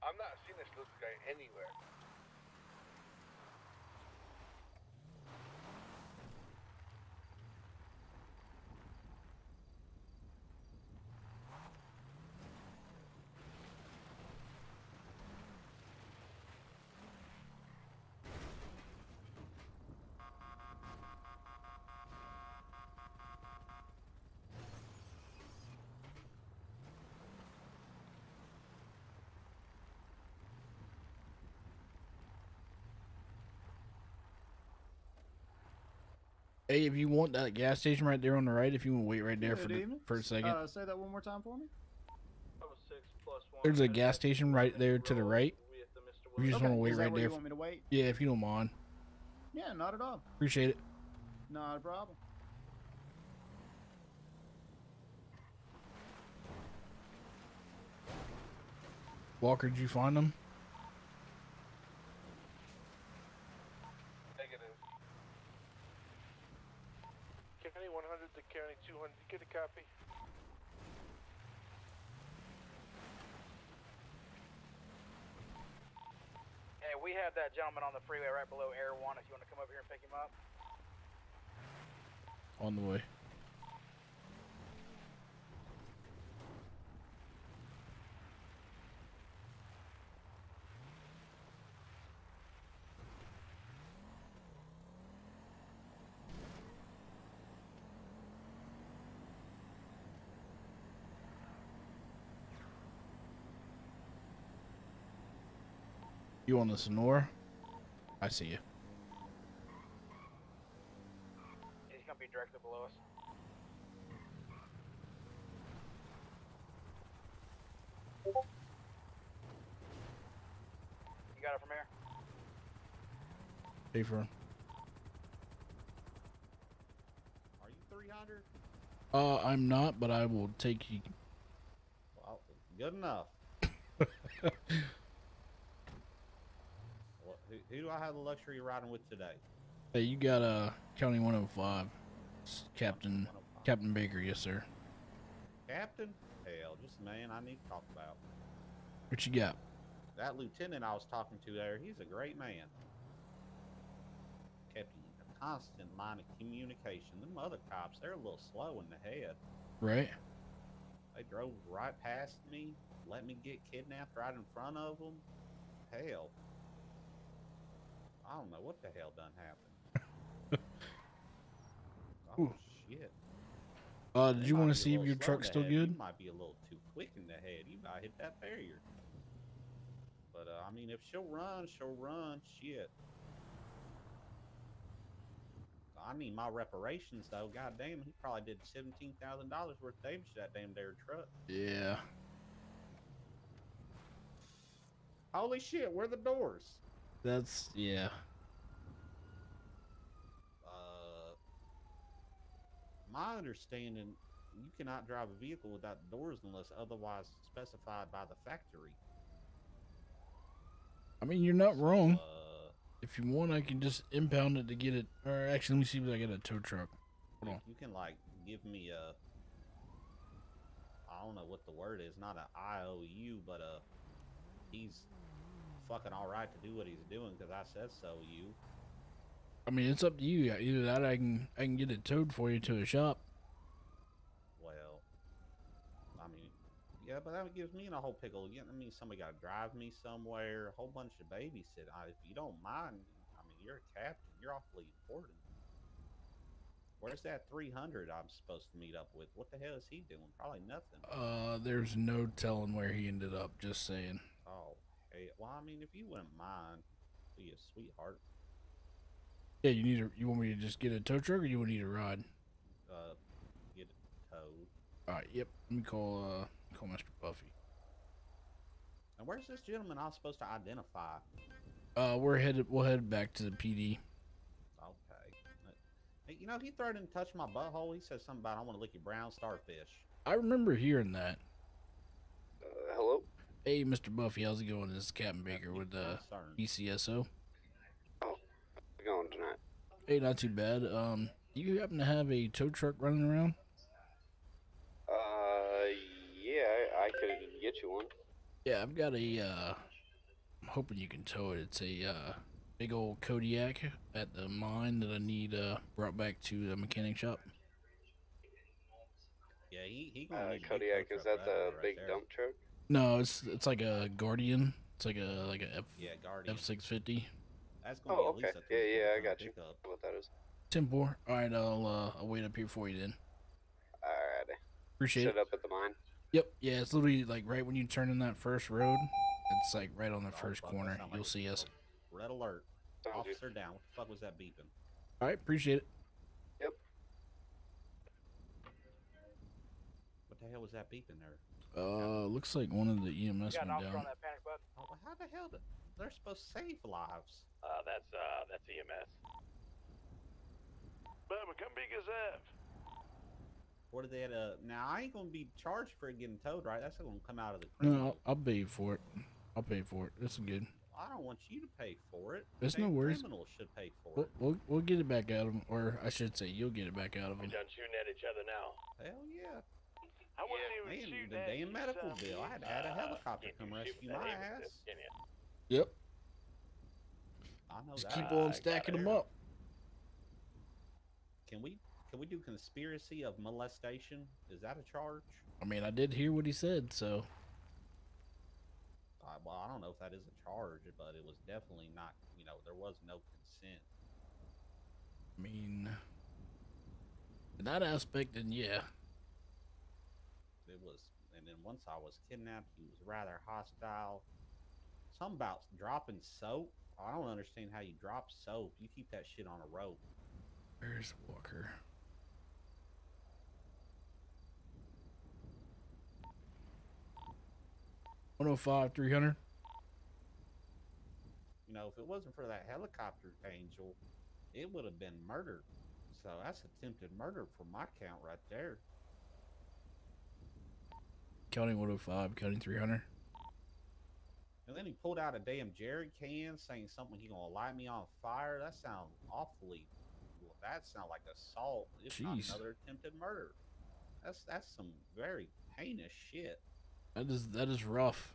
I'm not seeing this guy anywhere. Hey, if you want that gas station right there on the right, if you want to wait right there for the, for a second, Uh, say that one more time for me. there's a gas station right there to the right. We just Okay, want to wait right there. you want me to wait? Yeah, if you don't mind. Yeah, not at all. Appreciate it. Not a problem. Walker, did you find them? 100 to County 200. Get a copy. Hey, we have that gentleman on the freeway right below Air One. If you want to come over here and pick him up. On the way. You on the Senora? I see you. He's gonna be directly below us. You got it from here? Pay for him. Are you 300? Uh, I'm not, but I will take you. Well, good enough. Who, who do I have the luxury of riding with today? Hey, you got uh County 105. It's Captain Captain Baker, yes sir. Captain? Hell, just the man I need to talk about. What you got? That lieutenant I was talking to there, he's a great man. Kept in a constant line of communication. Them other cops, they're a little slow in the head. Right? They drove right past me, let me get kidnapped right in front of them. Hell. I don't know what the hell done happened. oh, Ooh. shit. Uh, did They you want to see if your truck's still head. good? You might be a little too quick in the head. You might hit that barrier. But, uh, I mean, if she'll run, she'll run. Shit. I need my reparations, though. God damn, he probably did $17,000 worth of damage to that damn dare truck. Yeah. Holy shit, where are the doors? That's yeah. Uh, my understanding, you cannot drive a vehicle without doors unless otherwise specified by the factory. I mean, you're not wrong. Uh, If you want, I can just impound it to get it. Or actually, let me see if I get a tow truck. Hold on. you can like give me a, I don't know what the word is, not an IOU, but a, he's fucking all right to do what he's doing because I said so. You. I mean, it's up to you. Either that, or I can I can get it towed for you to a shop. Well, I mean, yeah, but that gives me in a whole pickle. Yeah, I mean, somebody got to drive me somewhere, a whole bunch of babysit. I, if you don't mind, I mean, you're a captain. You're awfully important. Where's that 300 I'm supposed to meet up with? What the hell is he doing? Probably nothing. Uh, there's no telling where he ended up. Just saying. Oh, hey, well, I mean, if you wouldn't mind, be a sweetheart. Yeah, you need a. You want me to just get a tow truck, or you want me to ride? Uh, get it towed. All right. Yep. Let me call uh call Mr. Buffy. And where's this gentleman I'm supposed to identify? Uh, we're headed. We'll head back to the PD. Okay. Hey, you know, he threatened to touch my butthole. He said something about I want to lick your brown starfish. I remember hearing that. Uh, hello? Hey, Mr. Buffy, how's it going? This is Captain Baker with uh, ECSO. How's it going tonight? Hey, not too bad. Um, you happen to have a tow truck running around? Uh, yeah, I could get you one. Yeah, I've got a. Uh, I'm hoping you can tow it. It's a uh, big old Kodiak at the mine that I need uh, brought back to the mechanic shop. Yeah, he he gonna Uh, a Kodiak, is that the right big there. dump truck? No, it's it's like a Guardian. It's like a like a F Yeah, Guardian. F six fifty. That's gonna Oh, be okay. at least a Yeah, yeah, I got you. pickup. What that is. Ten four. All right, I'll uh, I'll wait up here for you then. Alrighty. Appreciate Set it. up at the mine. Yep. Yeah, it's literally like right when you turn in that first road. It's like right on the first fuck, corner. You'll a see us. Red alert. Sounds good. Officer down. What the fuck was that beeping? All right, appreciate it. Yep. What the hell was that beeping there? Uh, looks like one of the EMS went got an officer down. on that panic button. Oh, how the hell did they're supposed to save lives? Uh, that's uh, that's EMS. Bubba, come pick us up. What did they uh now I ain't gonna be charged for getting towed, right? That's gonna come out of the criminal. No, I'll, I'll pay for it. I'll pay for it. This is good. I don't want you to pay for it. There's no worries. Criminals should pay for We'll, it. we'll we'll get it back out of him, or I should say, you'll get it back out of We him. done shooting at each other now. Hell yeah. I wasn't Man, even shooting the damn medical son. bill. I'd had to a Uh, helicopter can't come rescue my ass. this. Yep. I know Just that. keep on stacking them up. Can we can we do conspiracy of molestation? Is that a charge? I mean, I did hear what he said, so Uh, well, I don't know if that is a charge, but it was definitely not. You know, there was no consent. I mean, in that aspect, then yeah. It was, and then once I was kidnapped, he was rather hostile. Something about dropping soap. I don't understand how you drop soap. You keep that shit on a rope. Where's Walker? One hundred five, three hundred. You know, if it wasn't for that helicopter angel, it would have been murder. So that's attempted murder for my count right there. Hundred oh five, counting three hundred. And then he pulled out a damn jerry can saying something he gonna light me on fire. That sounds awfully. Well, that sounds like assault. If not Jeez. another attempted murder. That's that's some very heinous shit. That is that is rough.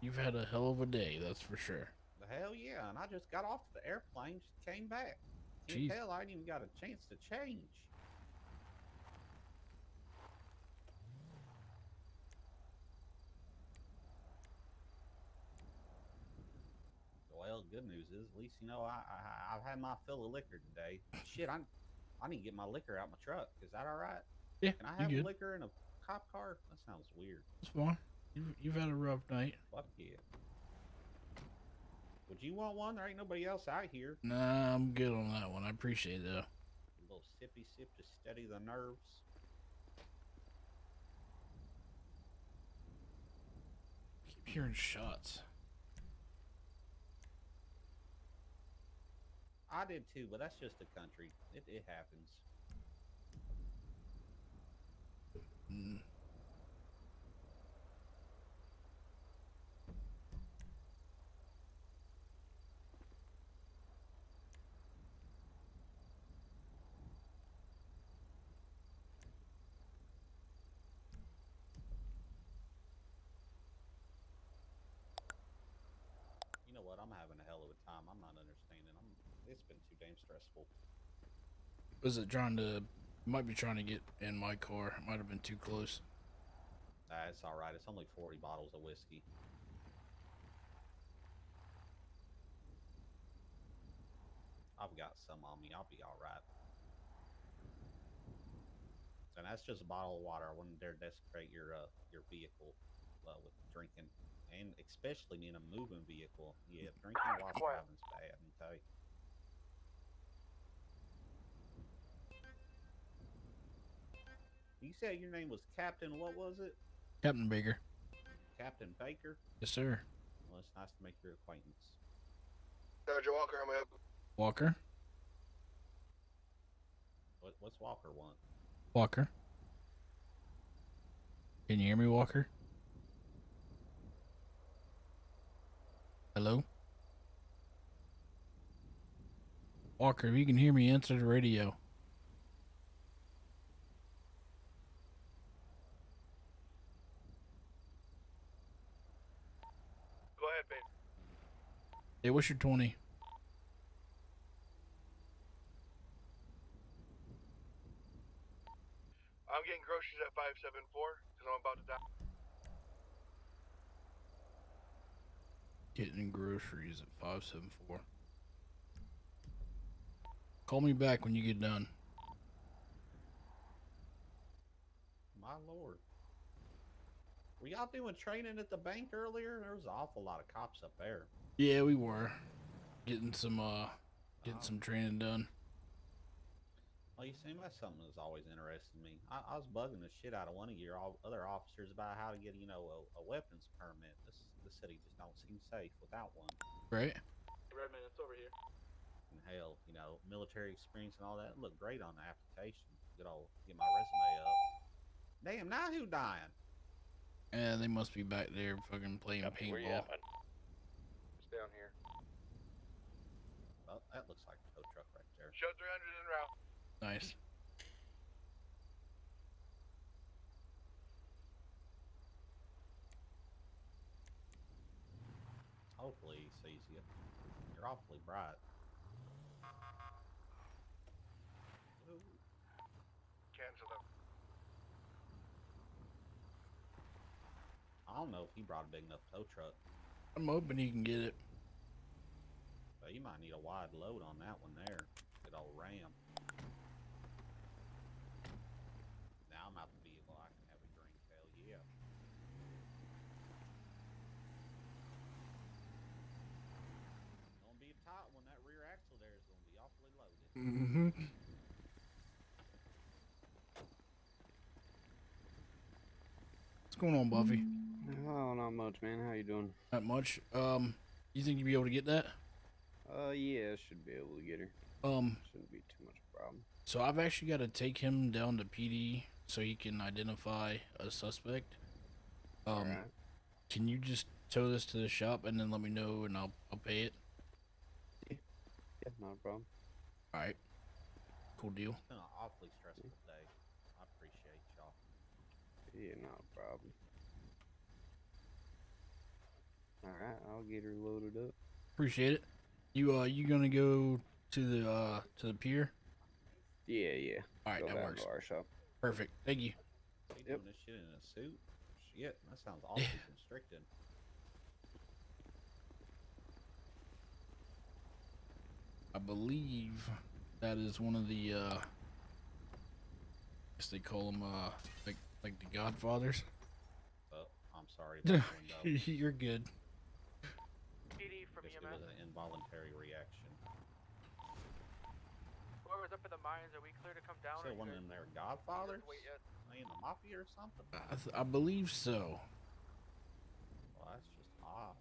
You've had a hell of a day, that's for sure. The hell yeah! And I just got off the airplane, just came back. Tell I ain't even got a chance to change. Well, good news is at least you know I, I I've had my fill of liquor today. Shit, I I need to get my liquor out of my truck. Is that all right? Yeah, Can I have good. liquor in a cop car? That sounds weird. That's fine. You've, you've had a rough night. Fuck yeah. Would you want one? There ain't nobody else out here. Nah, I'm good on that one. I appreciate it though. A little sippy sip to steady the nerves. Keep hearing shots. I did too, but that's just the country. It, it happens. Mm. You know what? I'm having a hell of a time. I'm not understanding. I'm. It's been too damn stressful. Was it trying to? Might be trying to get in my car. Might have been too close. Nah, it's all right. It's only 40 bottles of whiskey. I've got some on me. I'll be all right. And that's just a bottle of water. I wouldn't dare desecrate your uh, your vehicle uh, with drinking, and especially in a moving vehicle. Yeah, drinking while Quiet. driving's bad. Let me tell you. You said your name was Captain. What was it? Captain Baker. Captain Baker. Yes, sir. Well, it's nice to make your acquaintance. Sergeant Walker, I help you? Walker. What, what's Walker want? Walker. Can you hear me, Walker? Hello? Walker, if you can hear me, answer the radio. Go ahead, babe. Hey, what's your 20? I'm getting groceries at 574 because I'm about to die. Getting groceries at 574. Call me back when you get done. My lord. Were y'all doing training at the bank earlier? There was an awful lot of cops up there. Yeah, we were getting some uh getting some training done. Well, you see, that's something that's always interested me. I, I was bugging the shit out of one of your all, other officers about how to get, you know, a, a weapons permit. This the city just don't seem safe without one. Right? Redman, it's over here. And hell, you know, military experience and all that looked great on the application. Good old get my resume up. Damn, now who dying? Yeah, they must be back there fucking playing Where you paintball. At, man? down here. Well, that looks like a tow truck right there. Show 300 en route. Nice. Hopefully he sees you. You're awfully bright. Cancel them. I don't know if he brought a big enough tow truck, I'm hoping he can get it. but you might need a wide load on that one there. Good old Ram. Now I'm out the vehicle. I can have a drink. Hell yeah. Gonna be a tight when that rear axle there is gonna be awfully loaded. Mm-hmm. What's going on, Buffy? Not much, man. How you doing? Not much. Um, you think you'd be able to get that? Uh, yeah, should be able to get her. Um, Shouldn't be too much problem. so I've actually got to take him down to PD so he can identify a suspect. Um, Alright. can you just tow this to the shop and then let me know and I'll I'll pay it. Yeah, not a problem. All right. Cool deal. It's been an awfully stressful day. I appreciate y'all. Yeah, not a problem. Alright, I'll get her loaded up. Appreciate it. You uh, you gonna go to the uh to the pier? Yeah, yeah. All right, Go that down works. to our shop. Perfect. Thank you. He doing this shit in a suit? Shit, that sounds awfully constricted. I believe that is one of the uh I guess they call them uh like like the Godfathers. Oh, I'm sorry. About. You're good. PD from Guess it was an involuntary reaction. Whoever's up in the mines, are we clear to come down? So or you one of guys- them there Godfathers? Wait yet. They in the mafia or something? I, th- I believe so. Well, that's just odd.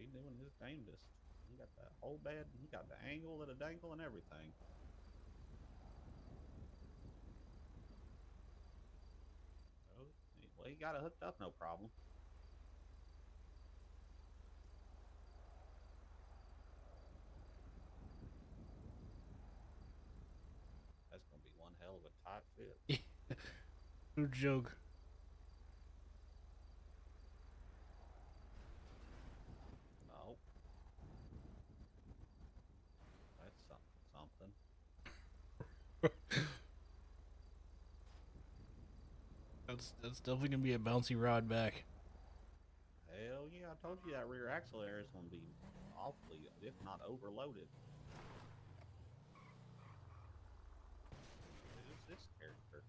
He doing his damnedest. He got the whole bed. He got the angle of the dangle and everything. Oh, well, he got it hooked up, no problem. That's gonna be one hell of No joke. No. That's something. Something. That's that's definitely gonna be a bouncy ride back. Hell yeah! I told you that rear axle there is gonna be awfully, if not overloaded. Who's this character?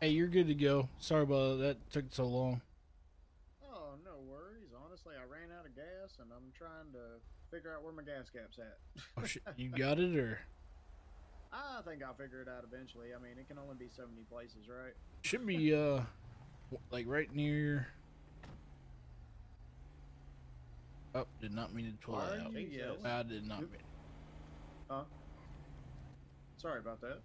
Hey, you're good to go. Sorry about that. Took so long. Oh, no worries. Honestly, I ran out of gas and I'm trying to figure out where my gas cap's at. Oh shit, you got it or I think I'll figure it out eventually. I mean, it can only be so many places, right? should be uh like right near. Oh, did not mean to pull Why that out. you? I did not mean. Huh? Sorry about that.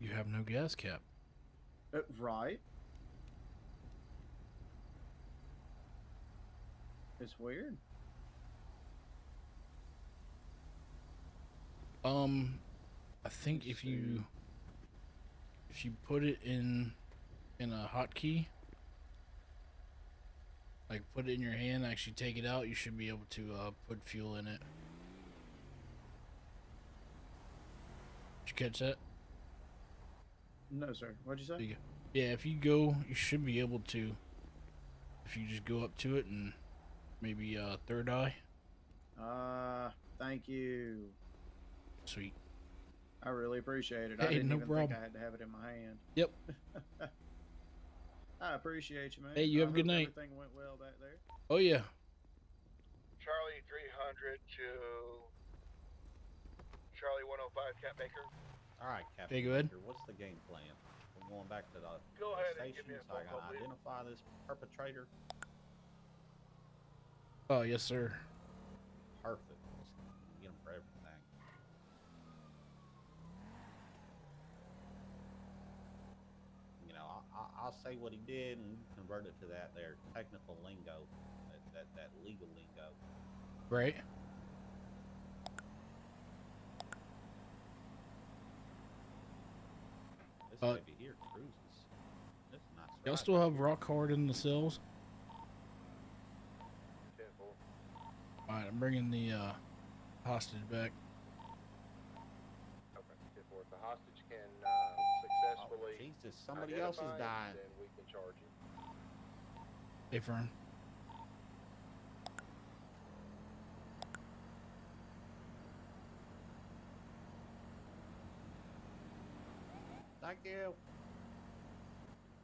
You have no gas cap. Uh, right? It's weird. Um, I think if you if you put it in in a hotkey, like put it in your hand, actually take it out, you should be able to uh, put fuel in it. Did you catch that? No, sir. What'd you say? There you go. Yeah, if you go, you should be able to. If you just go up to it and maybe uh, third eye. Uh, thank you. Sweet. I really appreciate it. I Hey, didn't no even problem. think I had to have it in my hand. Yep. I appreciate you, man. Hey, you have a good night. Everything went well back there. Oh yeah. Charlie 300 to Charlie 105, Cat Baker. All right, Captain. Okay, go ahead. Baker, What's the game plan? We're going back to the Go the ahead and station give me a so I phone call, can identify this perpetrator. Oh yes, sir. Say what he did and convert it to that there technical lingo, that that, that legal lingo. Right. This Uh, baby here cruises. This is Y'all still have Rockhard in the cells? Alright, I'm bringing the uh, hostage back. Okay, if if the hostage can uh, successfully. Jesus, somebody else is identify, dying. Then we can charge you. Hey, Fern. Thank you.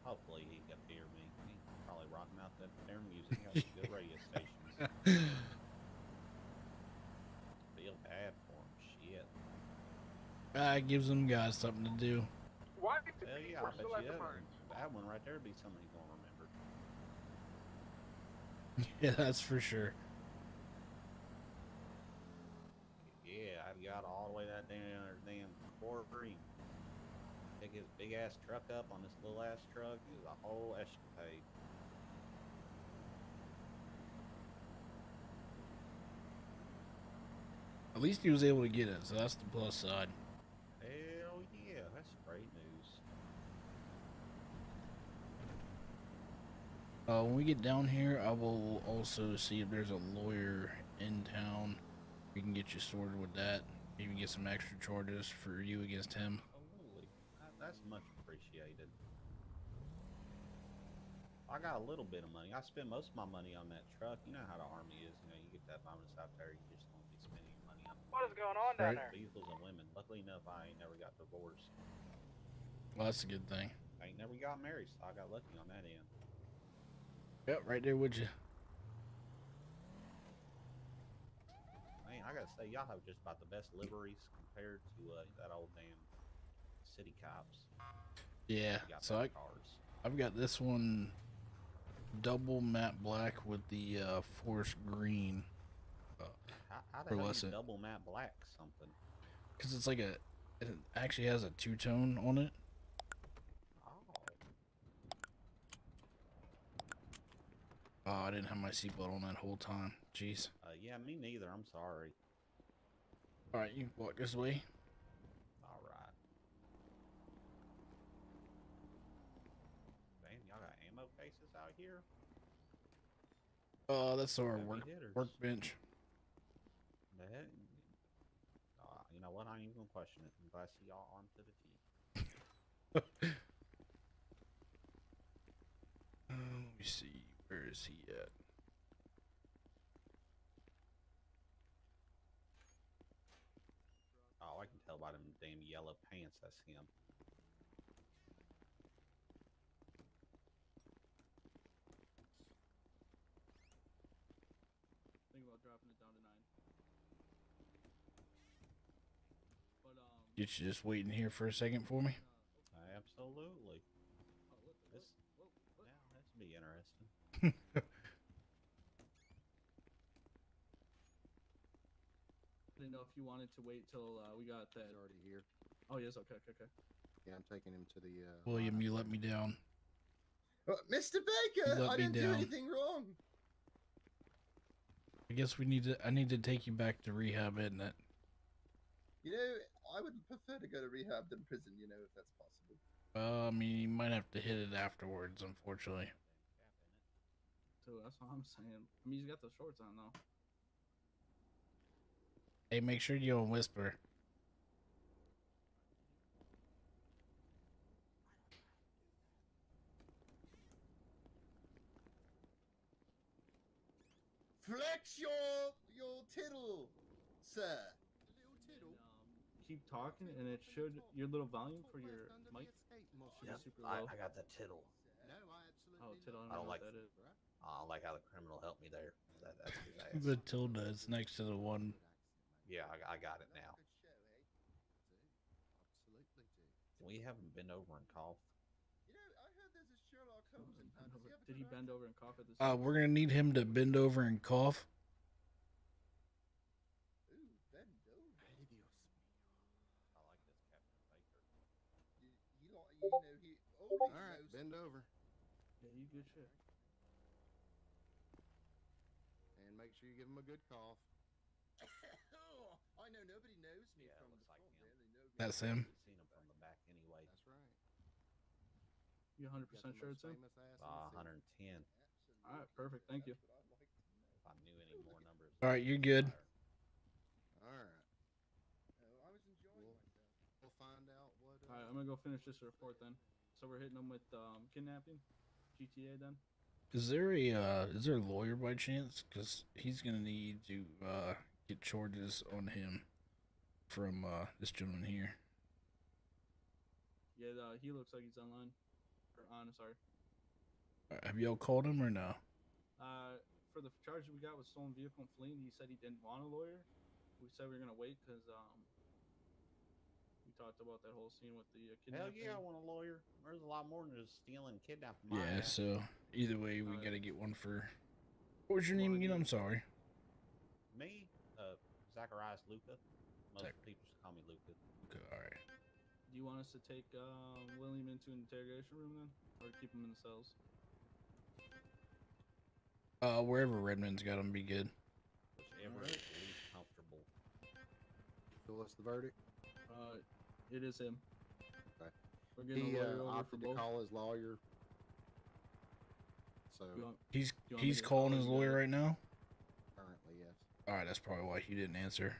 Hopefully he can hear me. He's probably rocking out that their music. He has some good radio stations. Feel bad for him. Shit. Ah, it gives them guys something to do. Why did the Hell yeah, I bet you that, that one right there would be something he's gonna remember. yeah, that's for sure. Yeah, I've got all the way that damn damn quarry. Pick his big ass truck up on this little ass truck. It was a whole escapade. At least he was able to get it, so that's the plus side. Hell yeah, that's great news. Uh, when we get down here, I will also see if there's a lawyer in town. We can get you sorted with that. Even get some extra charges for you against him. Holy, that's much appreciated. I got a little bit of money. I spend most of my money on that truck. You know how the army is. You know, you get that bonus out there. You just don't be spending your money on What is going on down there? vehicles and women. Luckily enough, I ain't never got divorced. Well, that's a good thing. I ain't never got married, so I got lucky on that end. Yep, right there with you. Man, I gotta say, y'all have just about the best liveries compared to uh, that old damn city cops. Yeah, so I, cars. I've got this one double matte black with the uh, forest green. Uh, How, how the hell you double matte black something? Cause it's like a, it actually has a two tone on it. Oh, I didn't have my seatbelt on that whole time. Jeez. Uh, yeah, me neither. I'm sorry. All right, you walk this way. All right. Damn, y'all got ammo cases out here. Uh, that's our work workbench. Uh, you know what? I ain't even gonna question it. I'm glad to see y'all armed to the teeth. Uh, let me see. Where is he at? Oh, I can tell by them damn yellow pants. That's him. Think about dropping it down to nine. But um, You should just waiting here for a second for me. Absolutely. oh, what, the- This, what, what, what? yeah, this would be interesting. I didn't know if you wanted to wait till uh, we got that. He's already here. Oh yes, okay, okay, okay. Yeah, I'm taking him to the. Uh, William, you let me down. Uh, Mr. Baker, I didn't do anything wrong. I guess we need to. I need to take you back to rehab, isn't it? You know, I would prefer to go to rehab than prison. You know, if that's possible. Uh, I mean, you might have to hit it afterwards, unfortunately. So that's what I'm saying. I mean, he's got the shorts on though. Hey, make sure you don't whisper. Flex your your tittle, sir. And, um, keep talking, and it should your little volume for your mic should be super low. got the tittle. Oh, tittle. I don't know like. what that is. I like how the criminal helped me there. That, that's his. The tilde is next to the one. yeah, I, I got it now. Can we have him bend over and cough? You know, I heard there's a Sherlock Holmes in town. Does he have a Did he good bend over and cough at this? Uh, we're gonna need him to bend over and cough. Ooh, bend over. I like this Captain Baker. You, you, know, you know he already All right, knows. bend over. you good shit. And make sure you give him a good cough. oh, I know nobody knows me Yeah, from looks the like front, him. man. They know me That's from him. the Seen him from the back anyway. That's right. You 100% sure it's him? famous ass in the Uh, 110. All right, perfect. Thank you. If I knew any more numbers. All right, you're good. All right. Oh, I was enjoying We'll, myself. we'll find out what. Uh, All right, I'm gonna go finish this report then. So we're hitting them with um, kidnapping, GTA then. Is there a uh, is there a lawyer by chance? Because he's gonna need to uh, get charges on him from uh, this gentleman here. Yeah, uh, he looks like he's online. Or on, sorry. Uh, Have y'all called him or no? Uh, for the charge we got with stolen vehicle and fleeing, he said he didn't want a lawyer. We said we were gonna wait because um, talked about that whole scene with the uh, Hell yeah, I want a lawyer. There's a lot more than just stealing, kidnapping. Yeah. ass. So either way, we gotta get one for. What was your name again? I'm sorry. Me, uh, Zacharias Luca. Most people just call me Luca. Okay, all right. Do you want us to take um, William into an interrogation room then, or keep him in the cells? Uh, wherever Redmond's got him, be good. Whichever is least comfortable. So what's the verdict? Uh, it is him. Okay. We're getting He a lawyer uh, over opted to both. call his lawyer. So want- He's you want me he's calling call his lawyer right now. currently, yes. All right, that's probably why he didn't answer.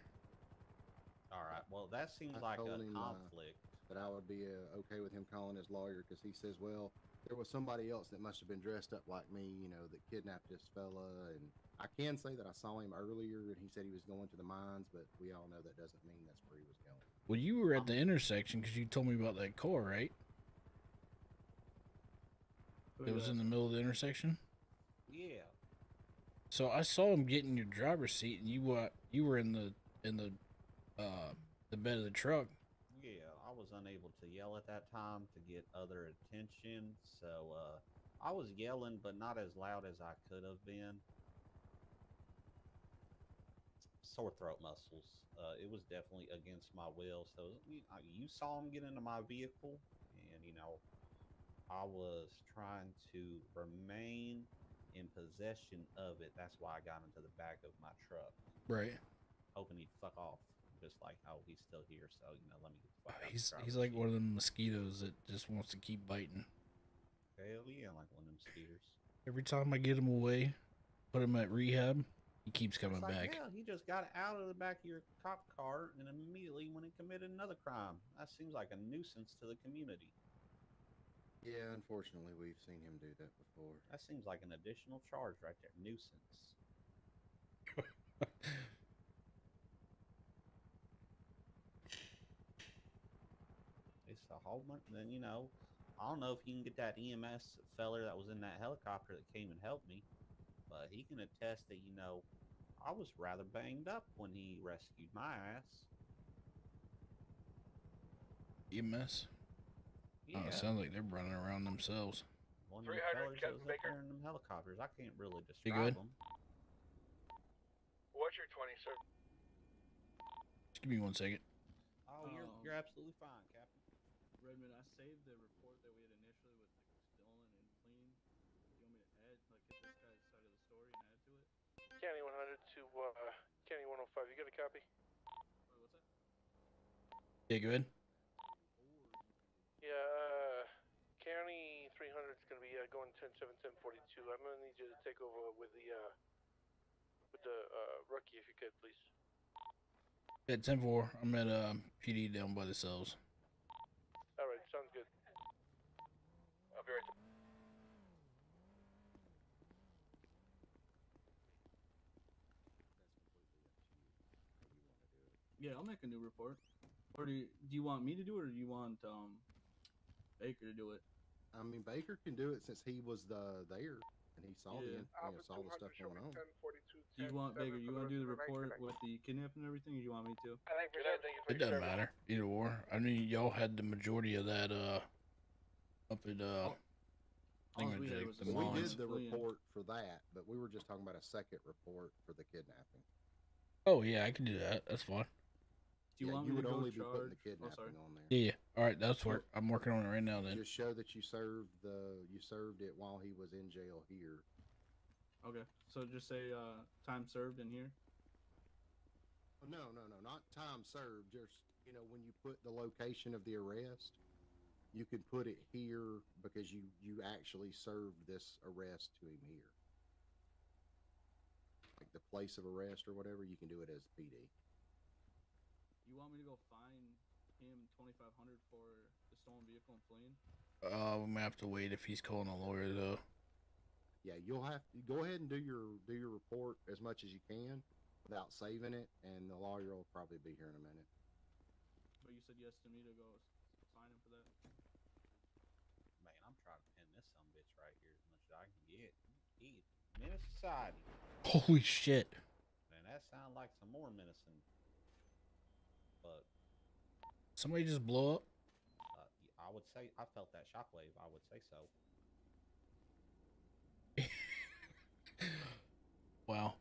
All right. Well, that seems I like a told him, uh, conflict. that I would be uh, okay with him calling his lawyer because he says, well, there was somebody else that must have been dressed up like me, you know, that kidnapped this fella. And I can say that I saw him earlier and he said he was going to the mines, but we all know that doesn't mean that's where he was going. Well, you were at the intersection because you told me about that car, right? It was in the middle of the intersection. Yeah. So I saw him get in your driver's seat, and you were you were in the in the uh the bed of the truck. Yeah, I was unable to yell at that time to get other attention, so uh, I was yelling, but not as loud as I could have been. Sore throat muscles. Uh, it was definitely against my will. So you, uh, you saw him get into my vehicle, and you know, I was trying to remain in possession of it. That's why I got into the back of my truck, Right. hoping he'd fuck off. Just like how he's still here, so you know, let me get the fuck out. He's he's like one of them mosquitoes that just wants to keep biting. Hell yeah, like one of them skeeters. Every time I get him away, put him at rehab, he keeps coming It's like, back. hell, he just got out of the back of your cop car and immediately went and committed another crime. That seems like a nuisance to the community. Yeah, unfortunately, we've seen him do that before. That seems like an additional charge right there. Nuisance. It's a whole bunch. Then you know, I don't know if you can get that EMS feller that was in that helicopter that came and helped me, but he can attest that you know, I was rather banged up when he rescued my ass. EMS. Oh, Yeah. it sounds like they're running around themselves. One of the 300 Captain was up Baker. there in them helicopters. I can't really You describe good? them. What's your 20, sir? Just give me one second. Oh, you're Um, you're absolutely fine, Captain. Redmond, I saved the to uh, County 105. You got a copy? Wait, what's that? Yeah, go ahead. Yeah, uh, County 300 is going to be uh, going 10 7 10 42. I'm going to need you to take over with the uh, with the uh, rookie if you could, please. Yeah, 10 4. I'm at um, PD down by the cells. All right, sounds good. I'll be right there. Yeah, I'll make a new report. Or do you, do you want me to do it, or do you want um Baker to do it? I mean, Baker can do it since he was the there and he saw the Yeah. in- you know, saw the stuff going on. Do you want Baker? You want to do the report with the kidnapping and everything, or do you want me to? I think for that, thank you for It doesn't matter. Either or. I mean, y'all had the majority of that uh up at uh All we had thingamajig, the the we did the report for that, but we were just talking about a second report for the kidnapping. Oh yeah, I can do that. That's fine. Do you yeah, want you me would to go only be charge? putting the oh, kidnapping sorry. on there. Yeah, yeah. All right, that's work. I'm working on it right now. Then. Just show that you served the you served it while he was in jail here. Okay, so just say uh, time served in here. Oh, No, no, no, not time served. Just you know when you put the location of the arrest, you can put it here because you you actually served this arrest to him here. Like the place of arrest or whatever, you can do it as PD. You want me to go find him twenty five hundred for the stolen vehicle and fleeing? Uh, we might have to wait if he's calling a lawyer though. Yeah, you'll have to go ahead and do your do your report as much as you can without saving it, and the lawyer will probably be here in a minute. But you said yes to me to go sign him for that. Man, I'm trying to pin this some bitch right here as much as I can get. Eat. Menace society. Holy shit! Man, that sounds like some more menacing. But Somebody just blow up. uh, y- I would say I felt that shockwave. I would say so. Wow.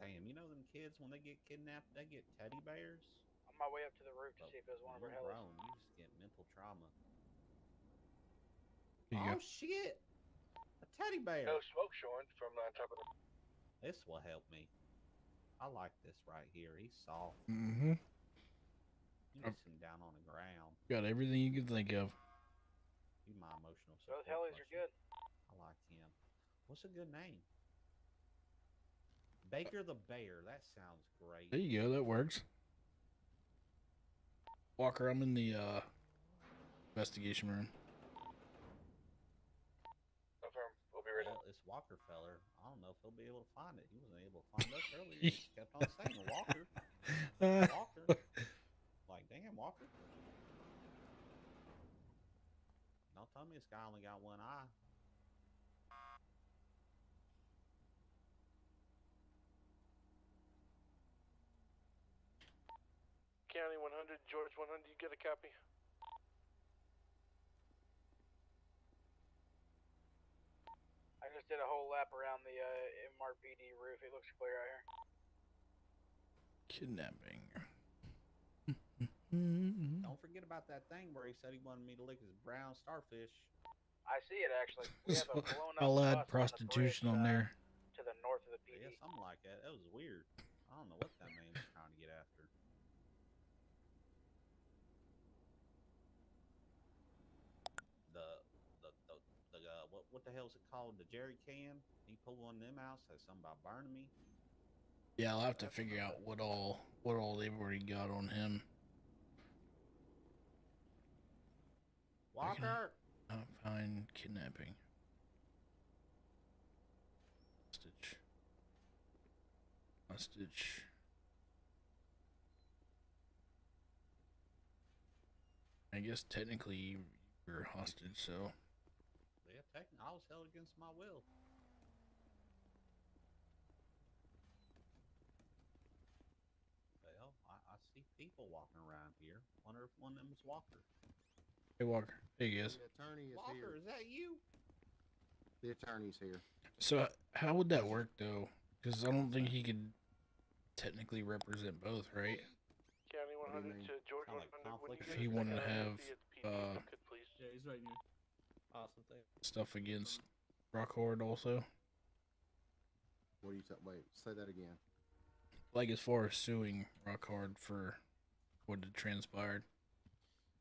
Damn, you know them kids when they get kidnapped, they get teddy bears. On my way up to the roof to see if it was one of our You're grown, you just get mental trauma. Oh go. shit! A teddy bear. No smoke showing from on top of the. This will help me. I like this right here. He's soft. Mm-hmm. You can sit him down on the ground. Got everything you can think of. He's my emotional Both support helis are good. I like him. What's a good name? Baker the Bear. That sounds great. There you go. That works. Walker, I'm in the uh, investigation room. Confirm. We'll be ready. Well, this Walker feller, I don't know if he'll be able to find it. He wasn't able to find us earlier. He kept on saying Walker. Walker. Like, damn, Walker. Don't tell me this guy only got one eye. County 100, George 100, you get a copy? Just did a whole lap around the uh, MRPD roof. It looks clear out here. Kidnapping. Don't forget about that thing where he said he wanted me to lick his brown starfish. I see it actually. We have a blown up I'll bus on add the prostitution bridge, on uh, there. to the north of the PD. Yeah, something like that. That was weird. I don't know what that man was trying to get after. The the the, the uh, what what the hell is it called? The jerry can. He pulled one of them out. Said something about burning me. Yeah, I'll have to figure out what all what all they've already got on him. Walker. Not find kidnapping. Hostage. Hostage. I guess technically you're a hostage, so Yeah, technically, I was held against my will. Well, I, I see people walking around here. Wonder if one of them is Walker. Hey Walker. Hey guys. The attorney is Walker, here. is that you? The attorney's here. So how would that work though? Because I don't think he could technically represent both, right? County What do you 100 to George Kinda like 100. When you conflict If he a wanted to have see it's PD, uh, if you could please. Yeah, he's right here. Awesome thing. stuff against Rock Rockhard also. What are you talking? Wait, say that again. Like as far as suing Rockhard for what had transpired.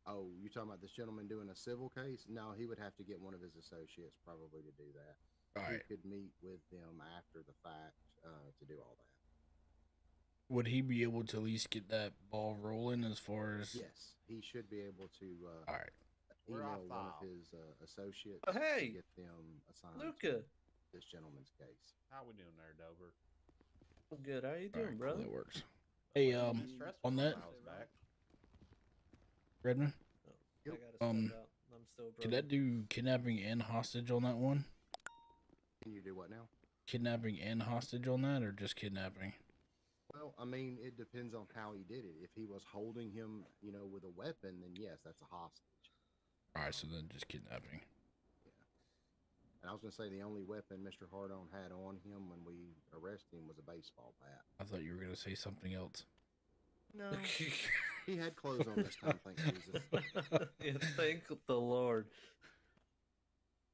Oh, you talking about this gentleman doing a civil case? No, he would have to get one of his associates probably to do that. Alright. He could meet with them after the fact uh, to do all that. Would he be able to at least get that ball rolling as far as Yes, he should be able to uh, All right. Where I email one of his uh, associates Oh, hey, to get them assigned Luca. to this gentleman's case. How we doing there, Dover? I'm good. How you doing, right, cool, brother? that works. Hey, um, on that, Redmond. was back. Redmond, I gotta step Um, out. I'm still could broke. that do kidnapping and hostage on that one? Can you do what now? Kidnapping and hostage on that, or just kidnapping? Well, I mean, it depends on how he did it. If he was holding him, you know, with a weapon, then yes, that's a hostage. All right, so then just kidnapping. Yeah. And I was gonna say the only weapon Mr. Hardon had on him when we arrested him was a baseball bat. I thought you were gonna say something else. No, he had clothes on this time. Thank Jesus. yeah, thank the Lord.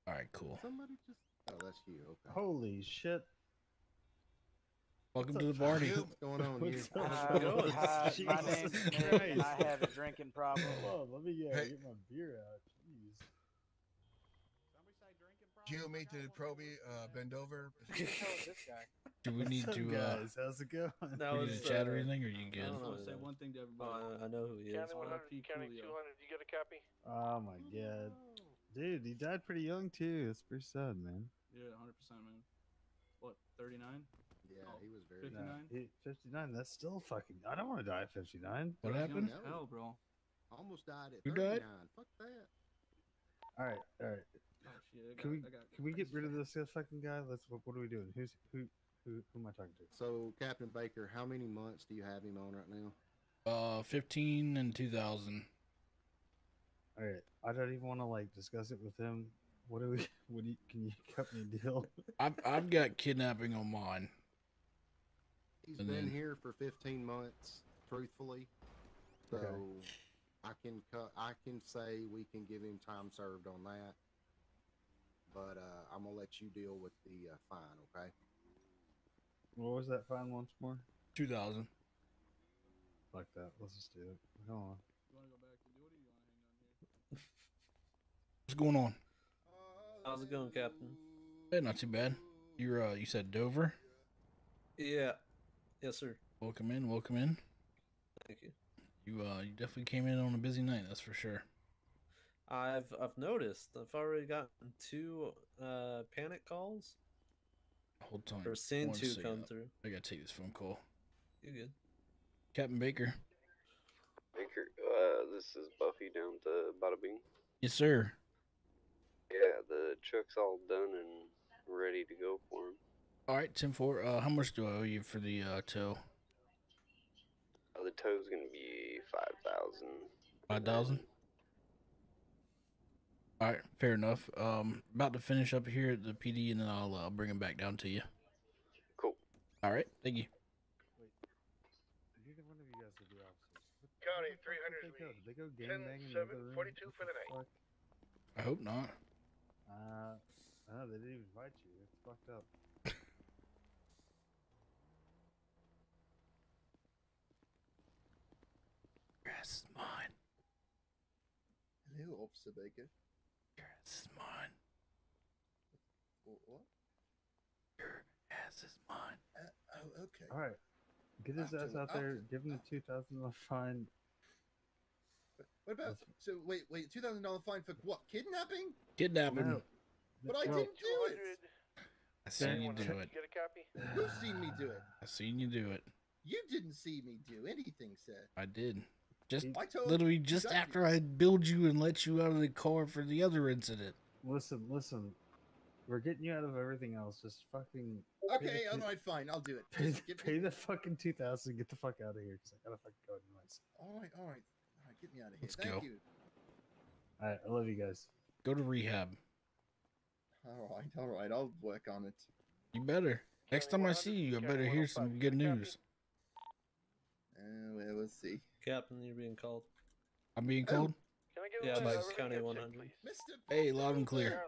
All right, cool. Somebody just. Oh, that's you. Okay. Holy shit. Welcome What's to the party. What's going on What's here? up, Hi, fellas? hi, my Jesus name's Nick, and I have a drinking problem. Hold on, let me uh, Hey. get my beer out. Jeez. You me to Proby uh, bend over. Who the hell is this guy? Do we need What's up, to uh, guys? How's it going? That we was need to chat or uh, anything, or you I good? don't I know want to say one thing to Oh, everybody. I, I know who he is. County 100, RIP County Coolio. 200, you get a copy? Oh my god. Dude, he died pretty young too. That's pretty sad, man. Yeah, 100%, man. What, 39? Yeah, Oh, he was very. 59? No, he, 59, that's still fucking. I don't want to die at 59. What Young happened? as Hell, bro. Almost died at Who 39. died? Fuck that. Alright, alright. Oh, shit, got, Can we I got can we get rid of this fucking guy? Let's. What, what are we doing? Who's who? Who, who am I talking to? So, Captain Baker, how many months do you have him on right now? Uh, 15 and 2000. All right, I don't even want to like discuss it with him. What do we? What do you? Can you cut me a deal? I've I've got kidnapping on mine. He's And been then- here for 15 months, truthfully. So, Okay. I can cut. I can say we can give him time served on that. But uh, I'm gonna let you deal with the uh, fine, okay? What was that fine once more? 2000. Like that. Let's just do it. Go on. You want to go back and do it, or you want to hang on here? What's going on? How's it going, Captain? Hey, not too bad. You're uh, you said Dover. Yeah. Yes, sir. Welcome in, welcome in. Thank you. You uh, you definitely came in on a busy night, that's for sure. I've I've noticed. I've already gotten two uh panic calls. Hold on. Or seen one two second. come through. I gotta take this phone call. You good? Captain Baker. Baker, uh, this is Buffy down to Bada Bing. Yes, sir. Yeah, the truck's all done and ready to go for him. All right, Tim Four. Uh, how much do I owe you for the uh, tow? Uh, the tow's gonna be five thousand. Five thousand. All right, fair enough. Um, about to finish up here at the PD, and then I'll uh, bring him back down to you. Cool. All right, thank you. Neither one of you guys are the officers. County where 300 they go? Did they go 10, gangbanging 7, the 42 for the the night. I hope not. Uh, oh, they didn't even invite you. It's fucked up. Grass is mine. Hello, Officer Baker. Grass is mine. What? Your ass is mine. Uh, oh, okay. All right, get his ass After- out there. after- Give him the two thousand dollar fine. What about? So wait, wait. Two thousand dollar fine for what? Kidnapping? Kidnapping. No. But I didn't do it. I seen you do it. Get a copy? Who's seen me do it? I seen you do it. You didn't see me do anything, sir. I did. Just I told literally you just got after I billed you and let you out of the car for the other incident. Listen, listen. We're getting you out of everything else. Just fucking. Okay, the all two- right, fine. I'll do it. Pay, the- pay the fucking two thousand. Get the fuck out of here. Cause I gotta fucking go anyways. All right, all right, all right. Get me out of here. Let's Thank go. you. All right, I love you guys. Go to rehab. All right, all right. I'll work on it. You better. Next time I see you, I better hear some good news. Uh, well, we'll see. Captain, you're being called. I'm being Oh. called. Can I get Yeah, one by County 100. Mr. Hey, loud and clear.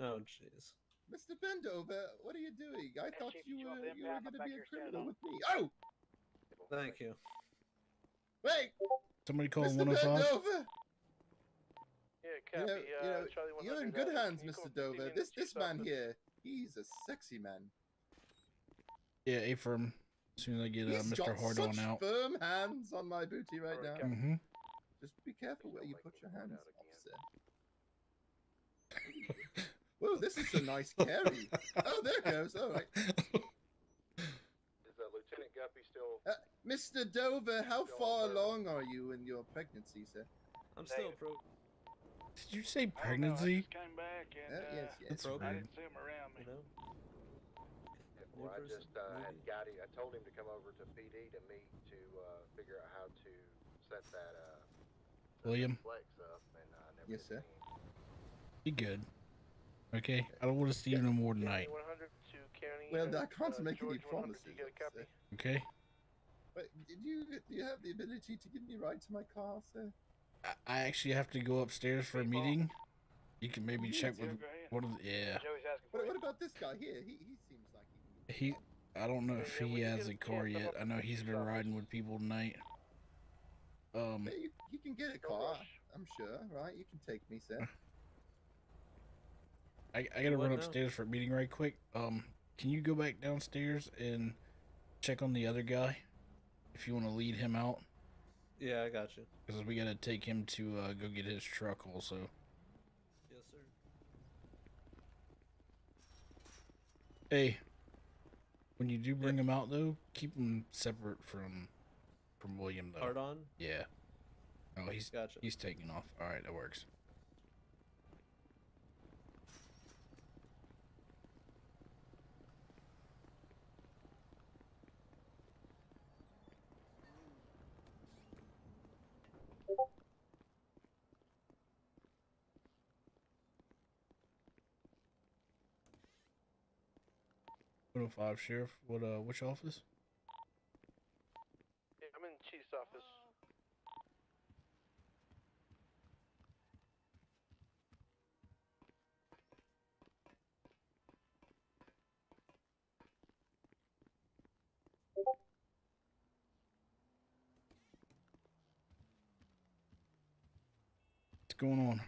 Oh, jeez. Mr. Bendover, what are you doing? I thought you you were you were going to be a your criminal with me. Oh, Thank you. wait, Somebody call Mr. 105. Bendover. Yeah, You copy. know, uh, you know, Charlie you're in good uh, hands, Mr. come Dover. This this man here, he's a sexy man. Yeah, A firm. As soon as I get uh, He's Mr. got Hardon such out. firm hands on my booty right now. Mm-hmm. Just be careful where you put your hands, officer. Whoa, this is a nice carry. oh, there it goes. All right. Is uh, Lieutenant Guppy still? Uh, Mr. Dover, how far along are you in your pregnancy, sir? I'm still pro. Did you say pregnancy? I came back and Uh, yes, yes. That's I didn't see him around me. You know? Well, I just uh, had maybe. Gotti. I told him to come over to PD to meet to uh, figure out how to set that uh, William, flex up, and I never Yes, sir. be good. Okay, I don't want to see you no more tonight. County. Well, I can't uh, make George 100, promises. You get a copy? Okay. But did you do you have the ability to give me a ride to my car, sir? I, I actually have to go upstairs for a meeting. You can maybe check with one of the, yeah. What, what about this guy here? He, he seems like he He, I don't know if he has a car yet. I know he's been riding with people tonight. Um, Yeah, you, you can get a car, I'm sure, right? You can take me, sir. I, I gotta run upstairs for a meeting right quick. Um, can you go back downstairs and check on the other guy if you want to lead him out? Yeah, I got you. Because we gotta take him to uh, go get his truck also. Yes, sir. Hey, when you do bring him out though, keep him separate from from William though. Hard on? Yeah. Oh, he's Gotcha. he's taking off. All right, that works. One oh five sheriff. What uh? Which office? Yeah, I'm in Chief's office. What's going on?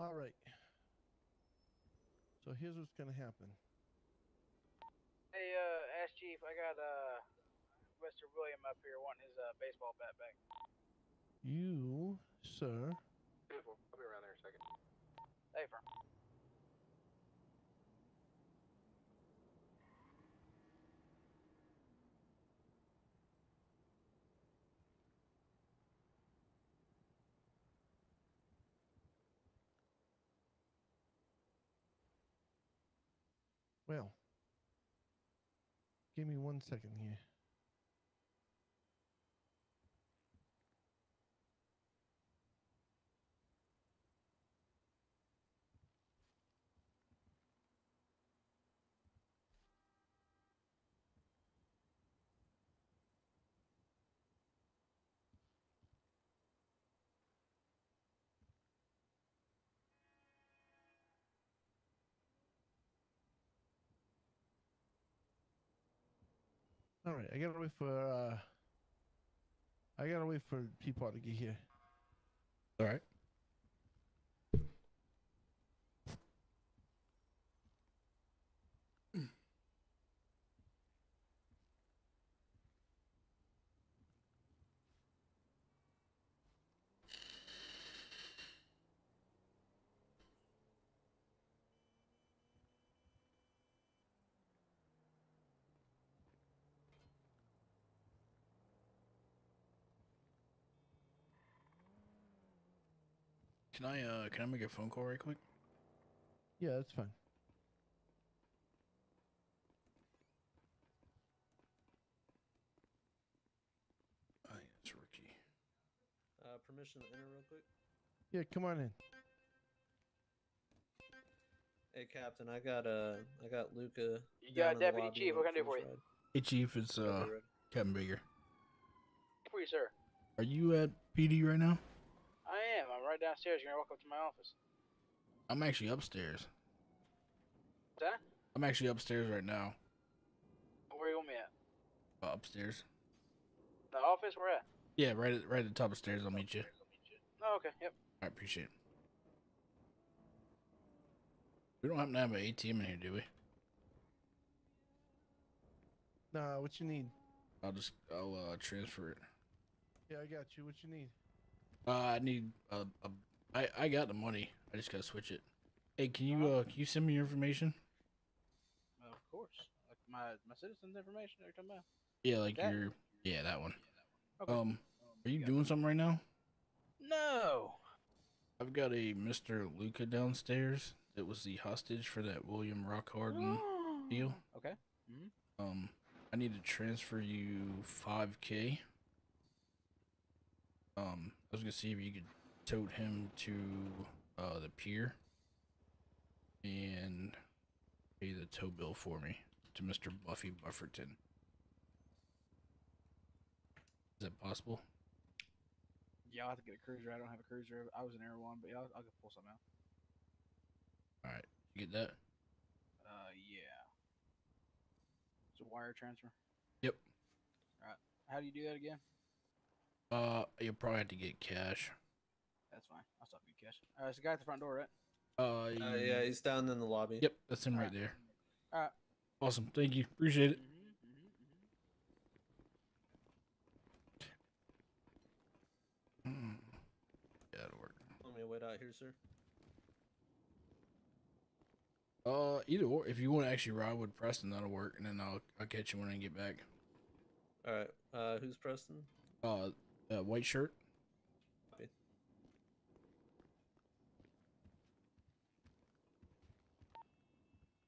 All right. So here's what's gonna happen. Hey, uh, Ash Chief, I got uh, Mr. William up here wanting his uh, baseball bat back. You, sir, Beautiful. I'll be around there in a second. Hey, firm. well, give me one second here. All right, I gotta wait for uh, I gotta wait for people to get here. All right. Can I uh can I make a phone call right quick? Yeah, that's fine. Oh, yeah, it's Ricky. Uh, permission to enter real quick. Yeah, come on in. Hey, Captain, I got uh, I got Luca. You got Deputy Chief, what can I do for you? ride. Hey Chief, it's uh. Captain Bigger. For you, sir. Are you at PD right now? I am. I'm right downstairs. You're gonna walk up to my office. I'm actually upstairs. What's that? I'm actually upstairs right now. Where you want me at? Uh, upstairs. The office? Where at? Yeah, right at right at the top of stairs. I'll meet you. Oh, okay. Yep. I appreciate it. We don't happen to have an ATM in here, do we? Nah, what you need? I'll just I'll uh transfer it. Yeah, I got you. What you need? Uh, I need a, a I I got the money. I just gotta switch it. Hey, can you uh can you send me your information? of course. Like my my citizens' information. Are you talking about? Yeah, like That? your yeah that one. Okay. Um, are you doing something right now? No. I've got a Mister Luca downstairs that was the hostage for that William Rockharden deal. Okay. Mhm. Um, I need to transfer you five k. Um, I was gonna see if you could towed him to uh, the pier and pay the tow bill for me to Mr. Buffy Bufferton. Is that possible? Yeah, I'll have to get a cruiser. I don't have a cruiser. I was an Air One, but yeah, I'll, I'll pull something out. All right, you get that? Uh, yeah. It's a wire transfer. Yep. All right. How do you do that again? Uh, you'll probably have to get cash. That's fine. I'll stop you cash. All right, it's the guy at the front door, right? Uh, Uh, yeah, he's down in the lobby. Yep, that's him right there. All right. Awesome. Thank you. Appreciate it. Mm. Yeah, that'll work. Want me to wait out here, sir? Uh, either or. If you want to actually ride with Preston, that'll work, and then I'll I'll catch you when I get back. All right. Uh, who's Preston? Uh, uh white shirt. Copy.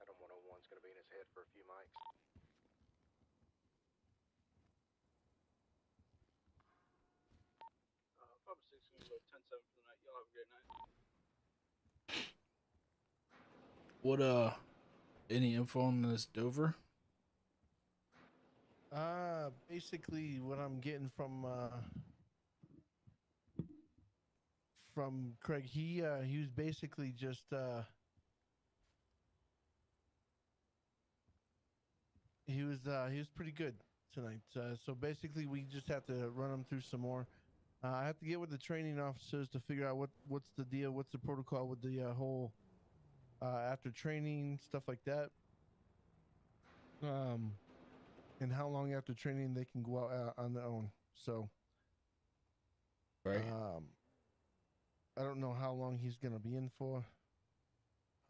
Adam 101's gonna be in his head for a few mics. Uh, Papa Six gonna go 10 7 for the night. Y'all have a great night. What uh, any info on this Dover? Uh, basically, what I'm getting from uh, from Craig, he uh, he was basically just uh, he was uh, he was pretty good tonight. Uh, so basically, we just have to run him through some more. Uh, I have to get with the training officers to figure out what what's the deal, what's the protocol with the uh, whole uh, after training stuff like that. Um, and how long after training they can go out uh, on their own. So, right. Um, I don't know how long he's gonna be in for.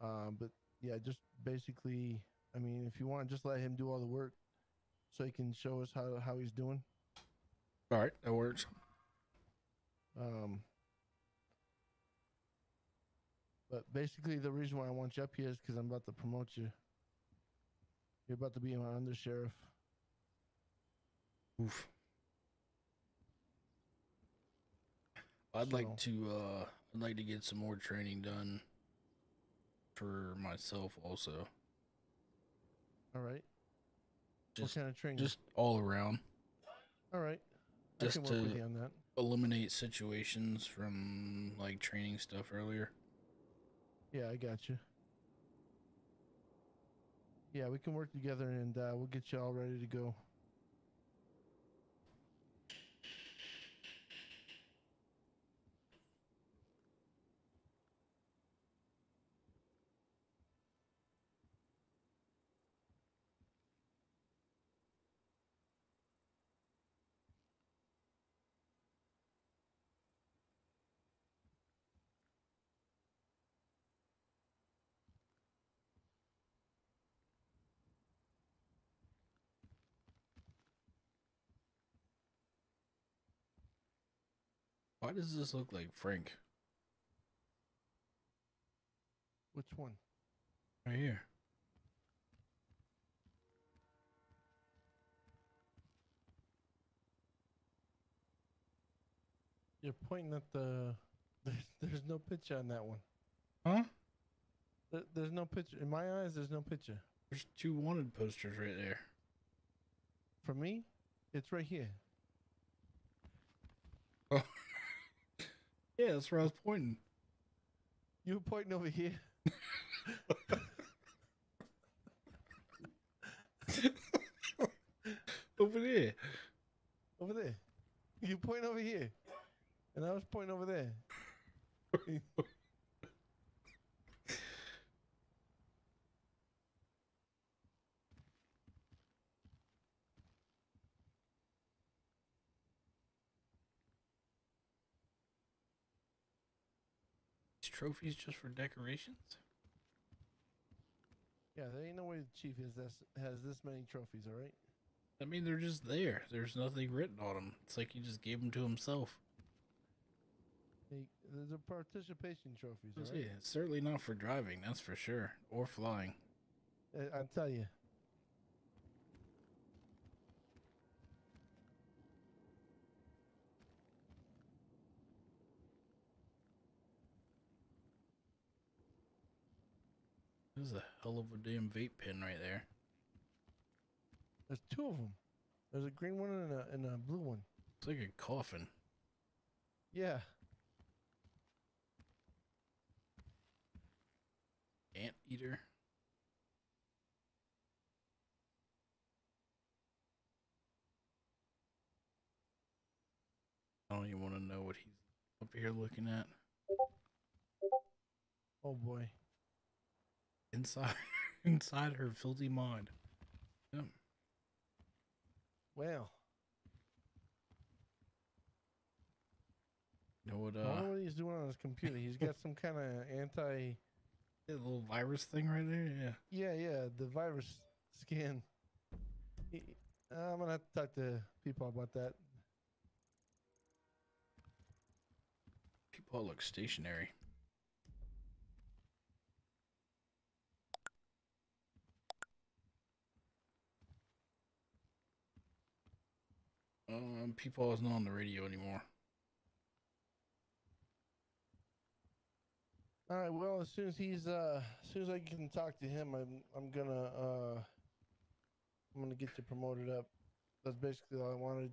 Um, but yeah, just basically, I mean, if you want, just let him do all the work, so he can show us how how he's doing. All right, that works. Um, but basically, the reason why I want you up here is because I'm about to promote you. You're about to be my under sheriff. Oof. I'd like to uh I'd like to get some more training done for myself also. All right. Just what kind of training? just all around. all right. I Just can work with to you on that. eliminate situations from like training stuff earlier. Yeah, I got you. Yeah, we can work together and uh, we'll get you all ready to go. Why does this look like Frank? Which one? Right here. You're pointing at the. There's, there's no picture on that one. Huh? There, there's no picture. In my eyes, there's no picture. There's two wanted posters right there. For me, it's right here. Yeah, that's where I was pointing. You were pointing over here. Over there. Over there. You point over here. And I was pointing over there. trophies just for decorations? yeah, there ain't no way the chief has this has this many trophies, all right? I mean, they're just there. There's nothing written on them. It's like he just gave them to himself. Hey, there's a participation trophies, all right? It's certainly not for driving, that's for sure. Or flying. I- I'll tell you. There's a hell of a damn vape pen right there. There's two of them. There's a green one and a, and a blue one. It's like a coffin. Yeah. Ant eater. I don't even want to know what he's up here looking at. Oh boy. Inside inside her filthy mind. Yep. Well. You know what I uh wonder what he's doing on his computer. He's got some kind of anti. Little virus thing right there. Yeah. Yeah, yeah, the virus scan. I'm gonna have to talk to people about that. People look stationary. Um, people is not on the radio anymore. All right. Well, as soon as he's uh, as soon as I can talk to him, I'm I'm gonna uh, I'm gonna get you promoted up. That's basically all I wanted.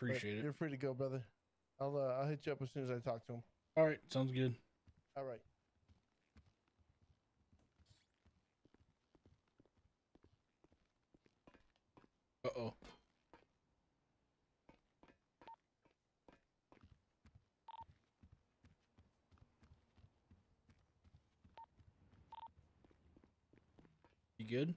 But Appreciate it. You're free to go, brother. I'll uh, I'll hit you up as soon as I talk to him. All right, sounds good. All right. Good?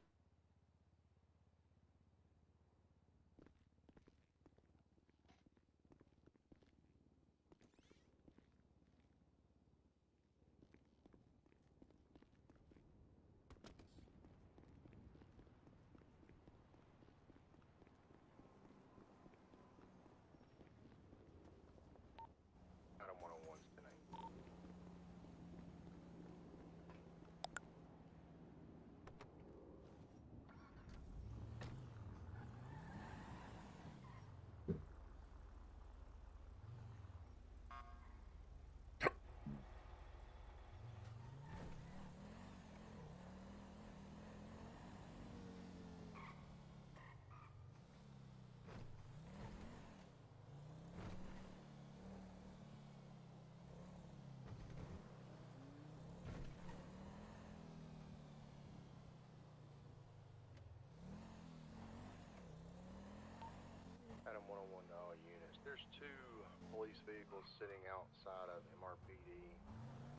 Sitting outside of MRPD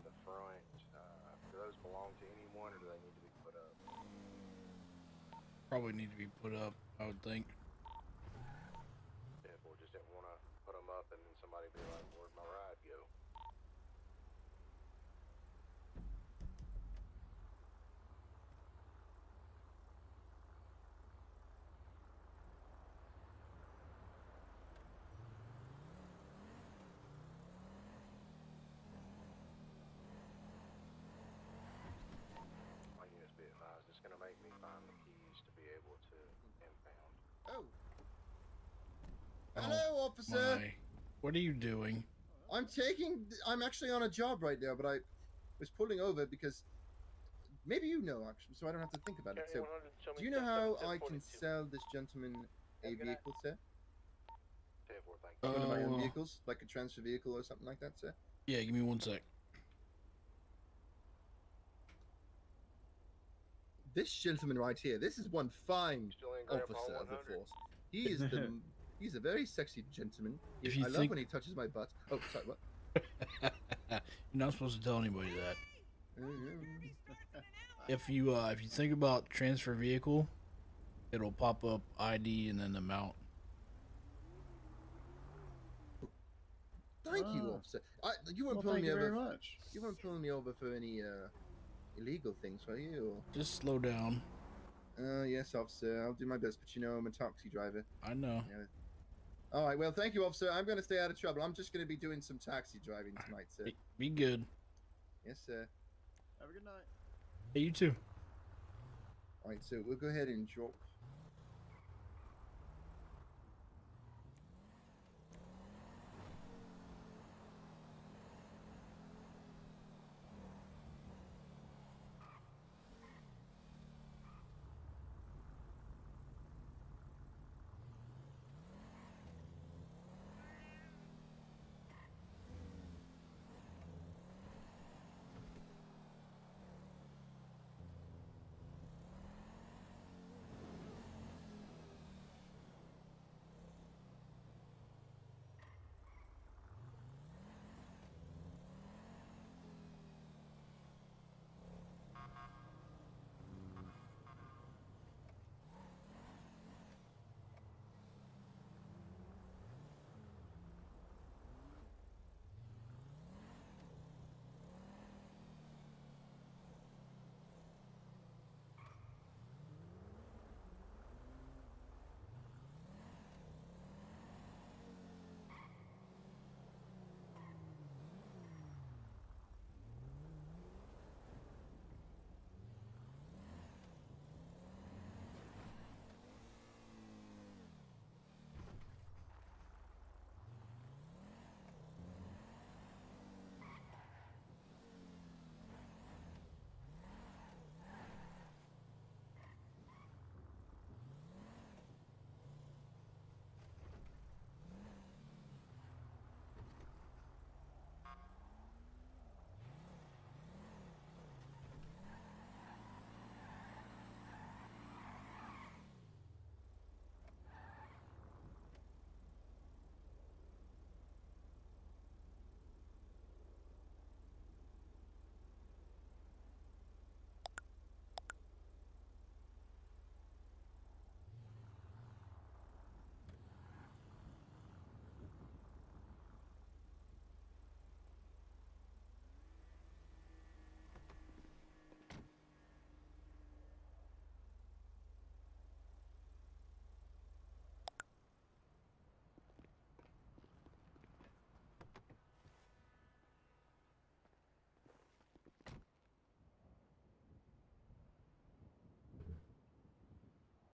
the front. Uh, do those belong to anyone or do they need to be put up? Probably need to be put up, I would think. If we just didn't want to put them up and then somebody be like, where'd my ride go? My units be advised, it's gonna make me find the keys to be able to impound. Oh, Oh, hello, officer. my. What are you doing? I'm taking. I'm actually on a job right now, but I was pulling over because maybe you know actually, so I don't have to think about it. So, do you know how I can sell this gentleman a vehicle, sir? One of my own Uh, vehicles, like a transfer vehicle or something like that, sir. Yeah, give me one sec. This gentleman right here, this is one fine officer of the force. He is the. He's a very sexy gentleman. If you I love when he touches my butt. Oh, sorry, what? You're not supposed to tell anybody that. If you uh if you think about transfer vehicle, it'll pop up ID and then the amount. Thank you, Ah. officer. I, you weren't Well, pulling thank me you over. very much. You weren't pulling me over for any uh, illegal things, were you? Just slow down. Uh, yes, officer. I'll do my best, but you know I'm a taxi driver. I know. Yeah. All right. Well, thank you, officer. I'm going to stay out of trouble. I'm just going to be doing some taxi driving tonight, sir. Be, be good. Yes, sir. Have a good night. Hey, you too. All right. So we'll go ahead and drop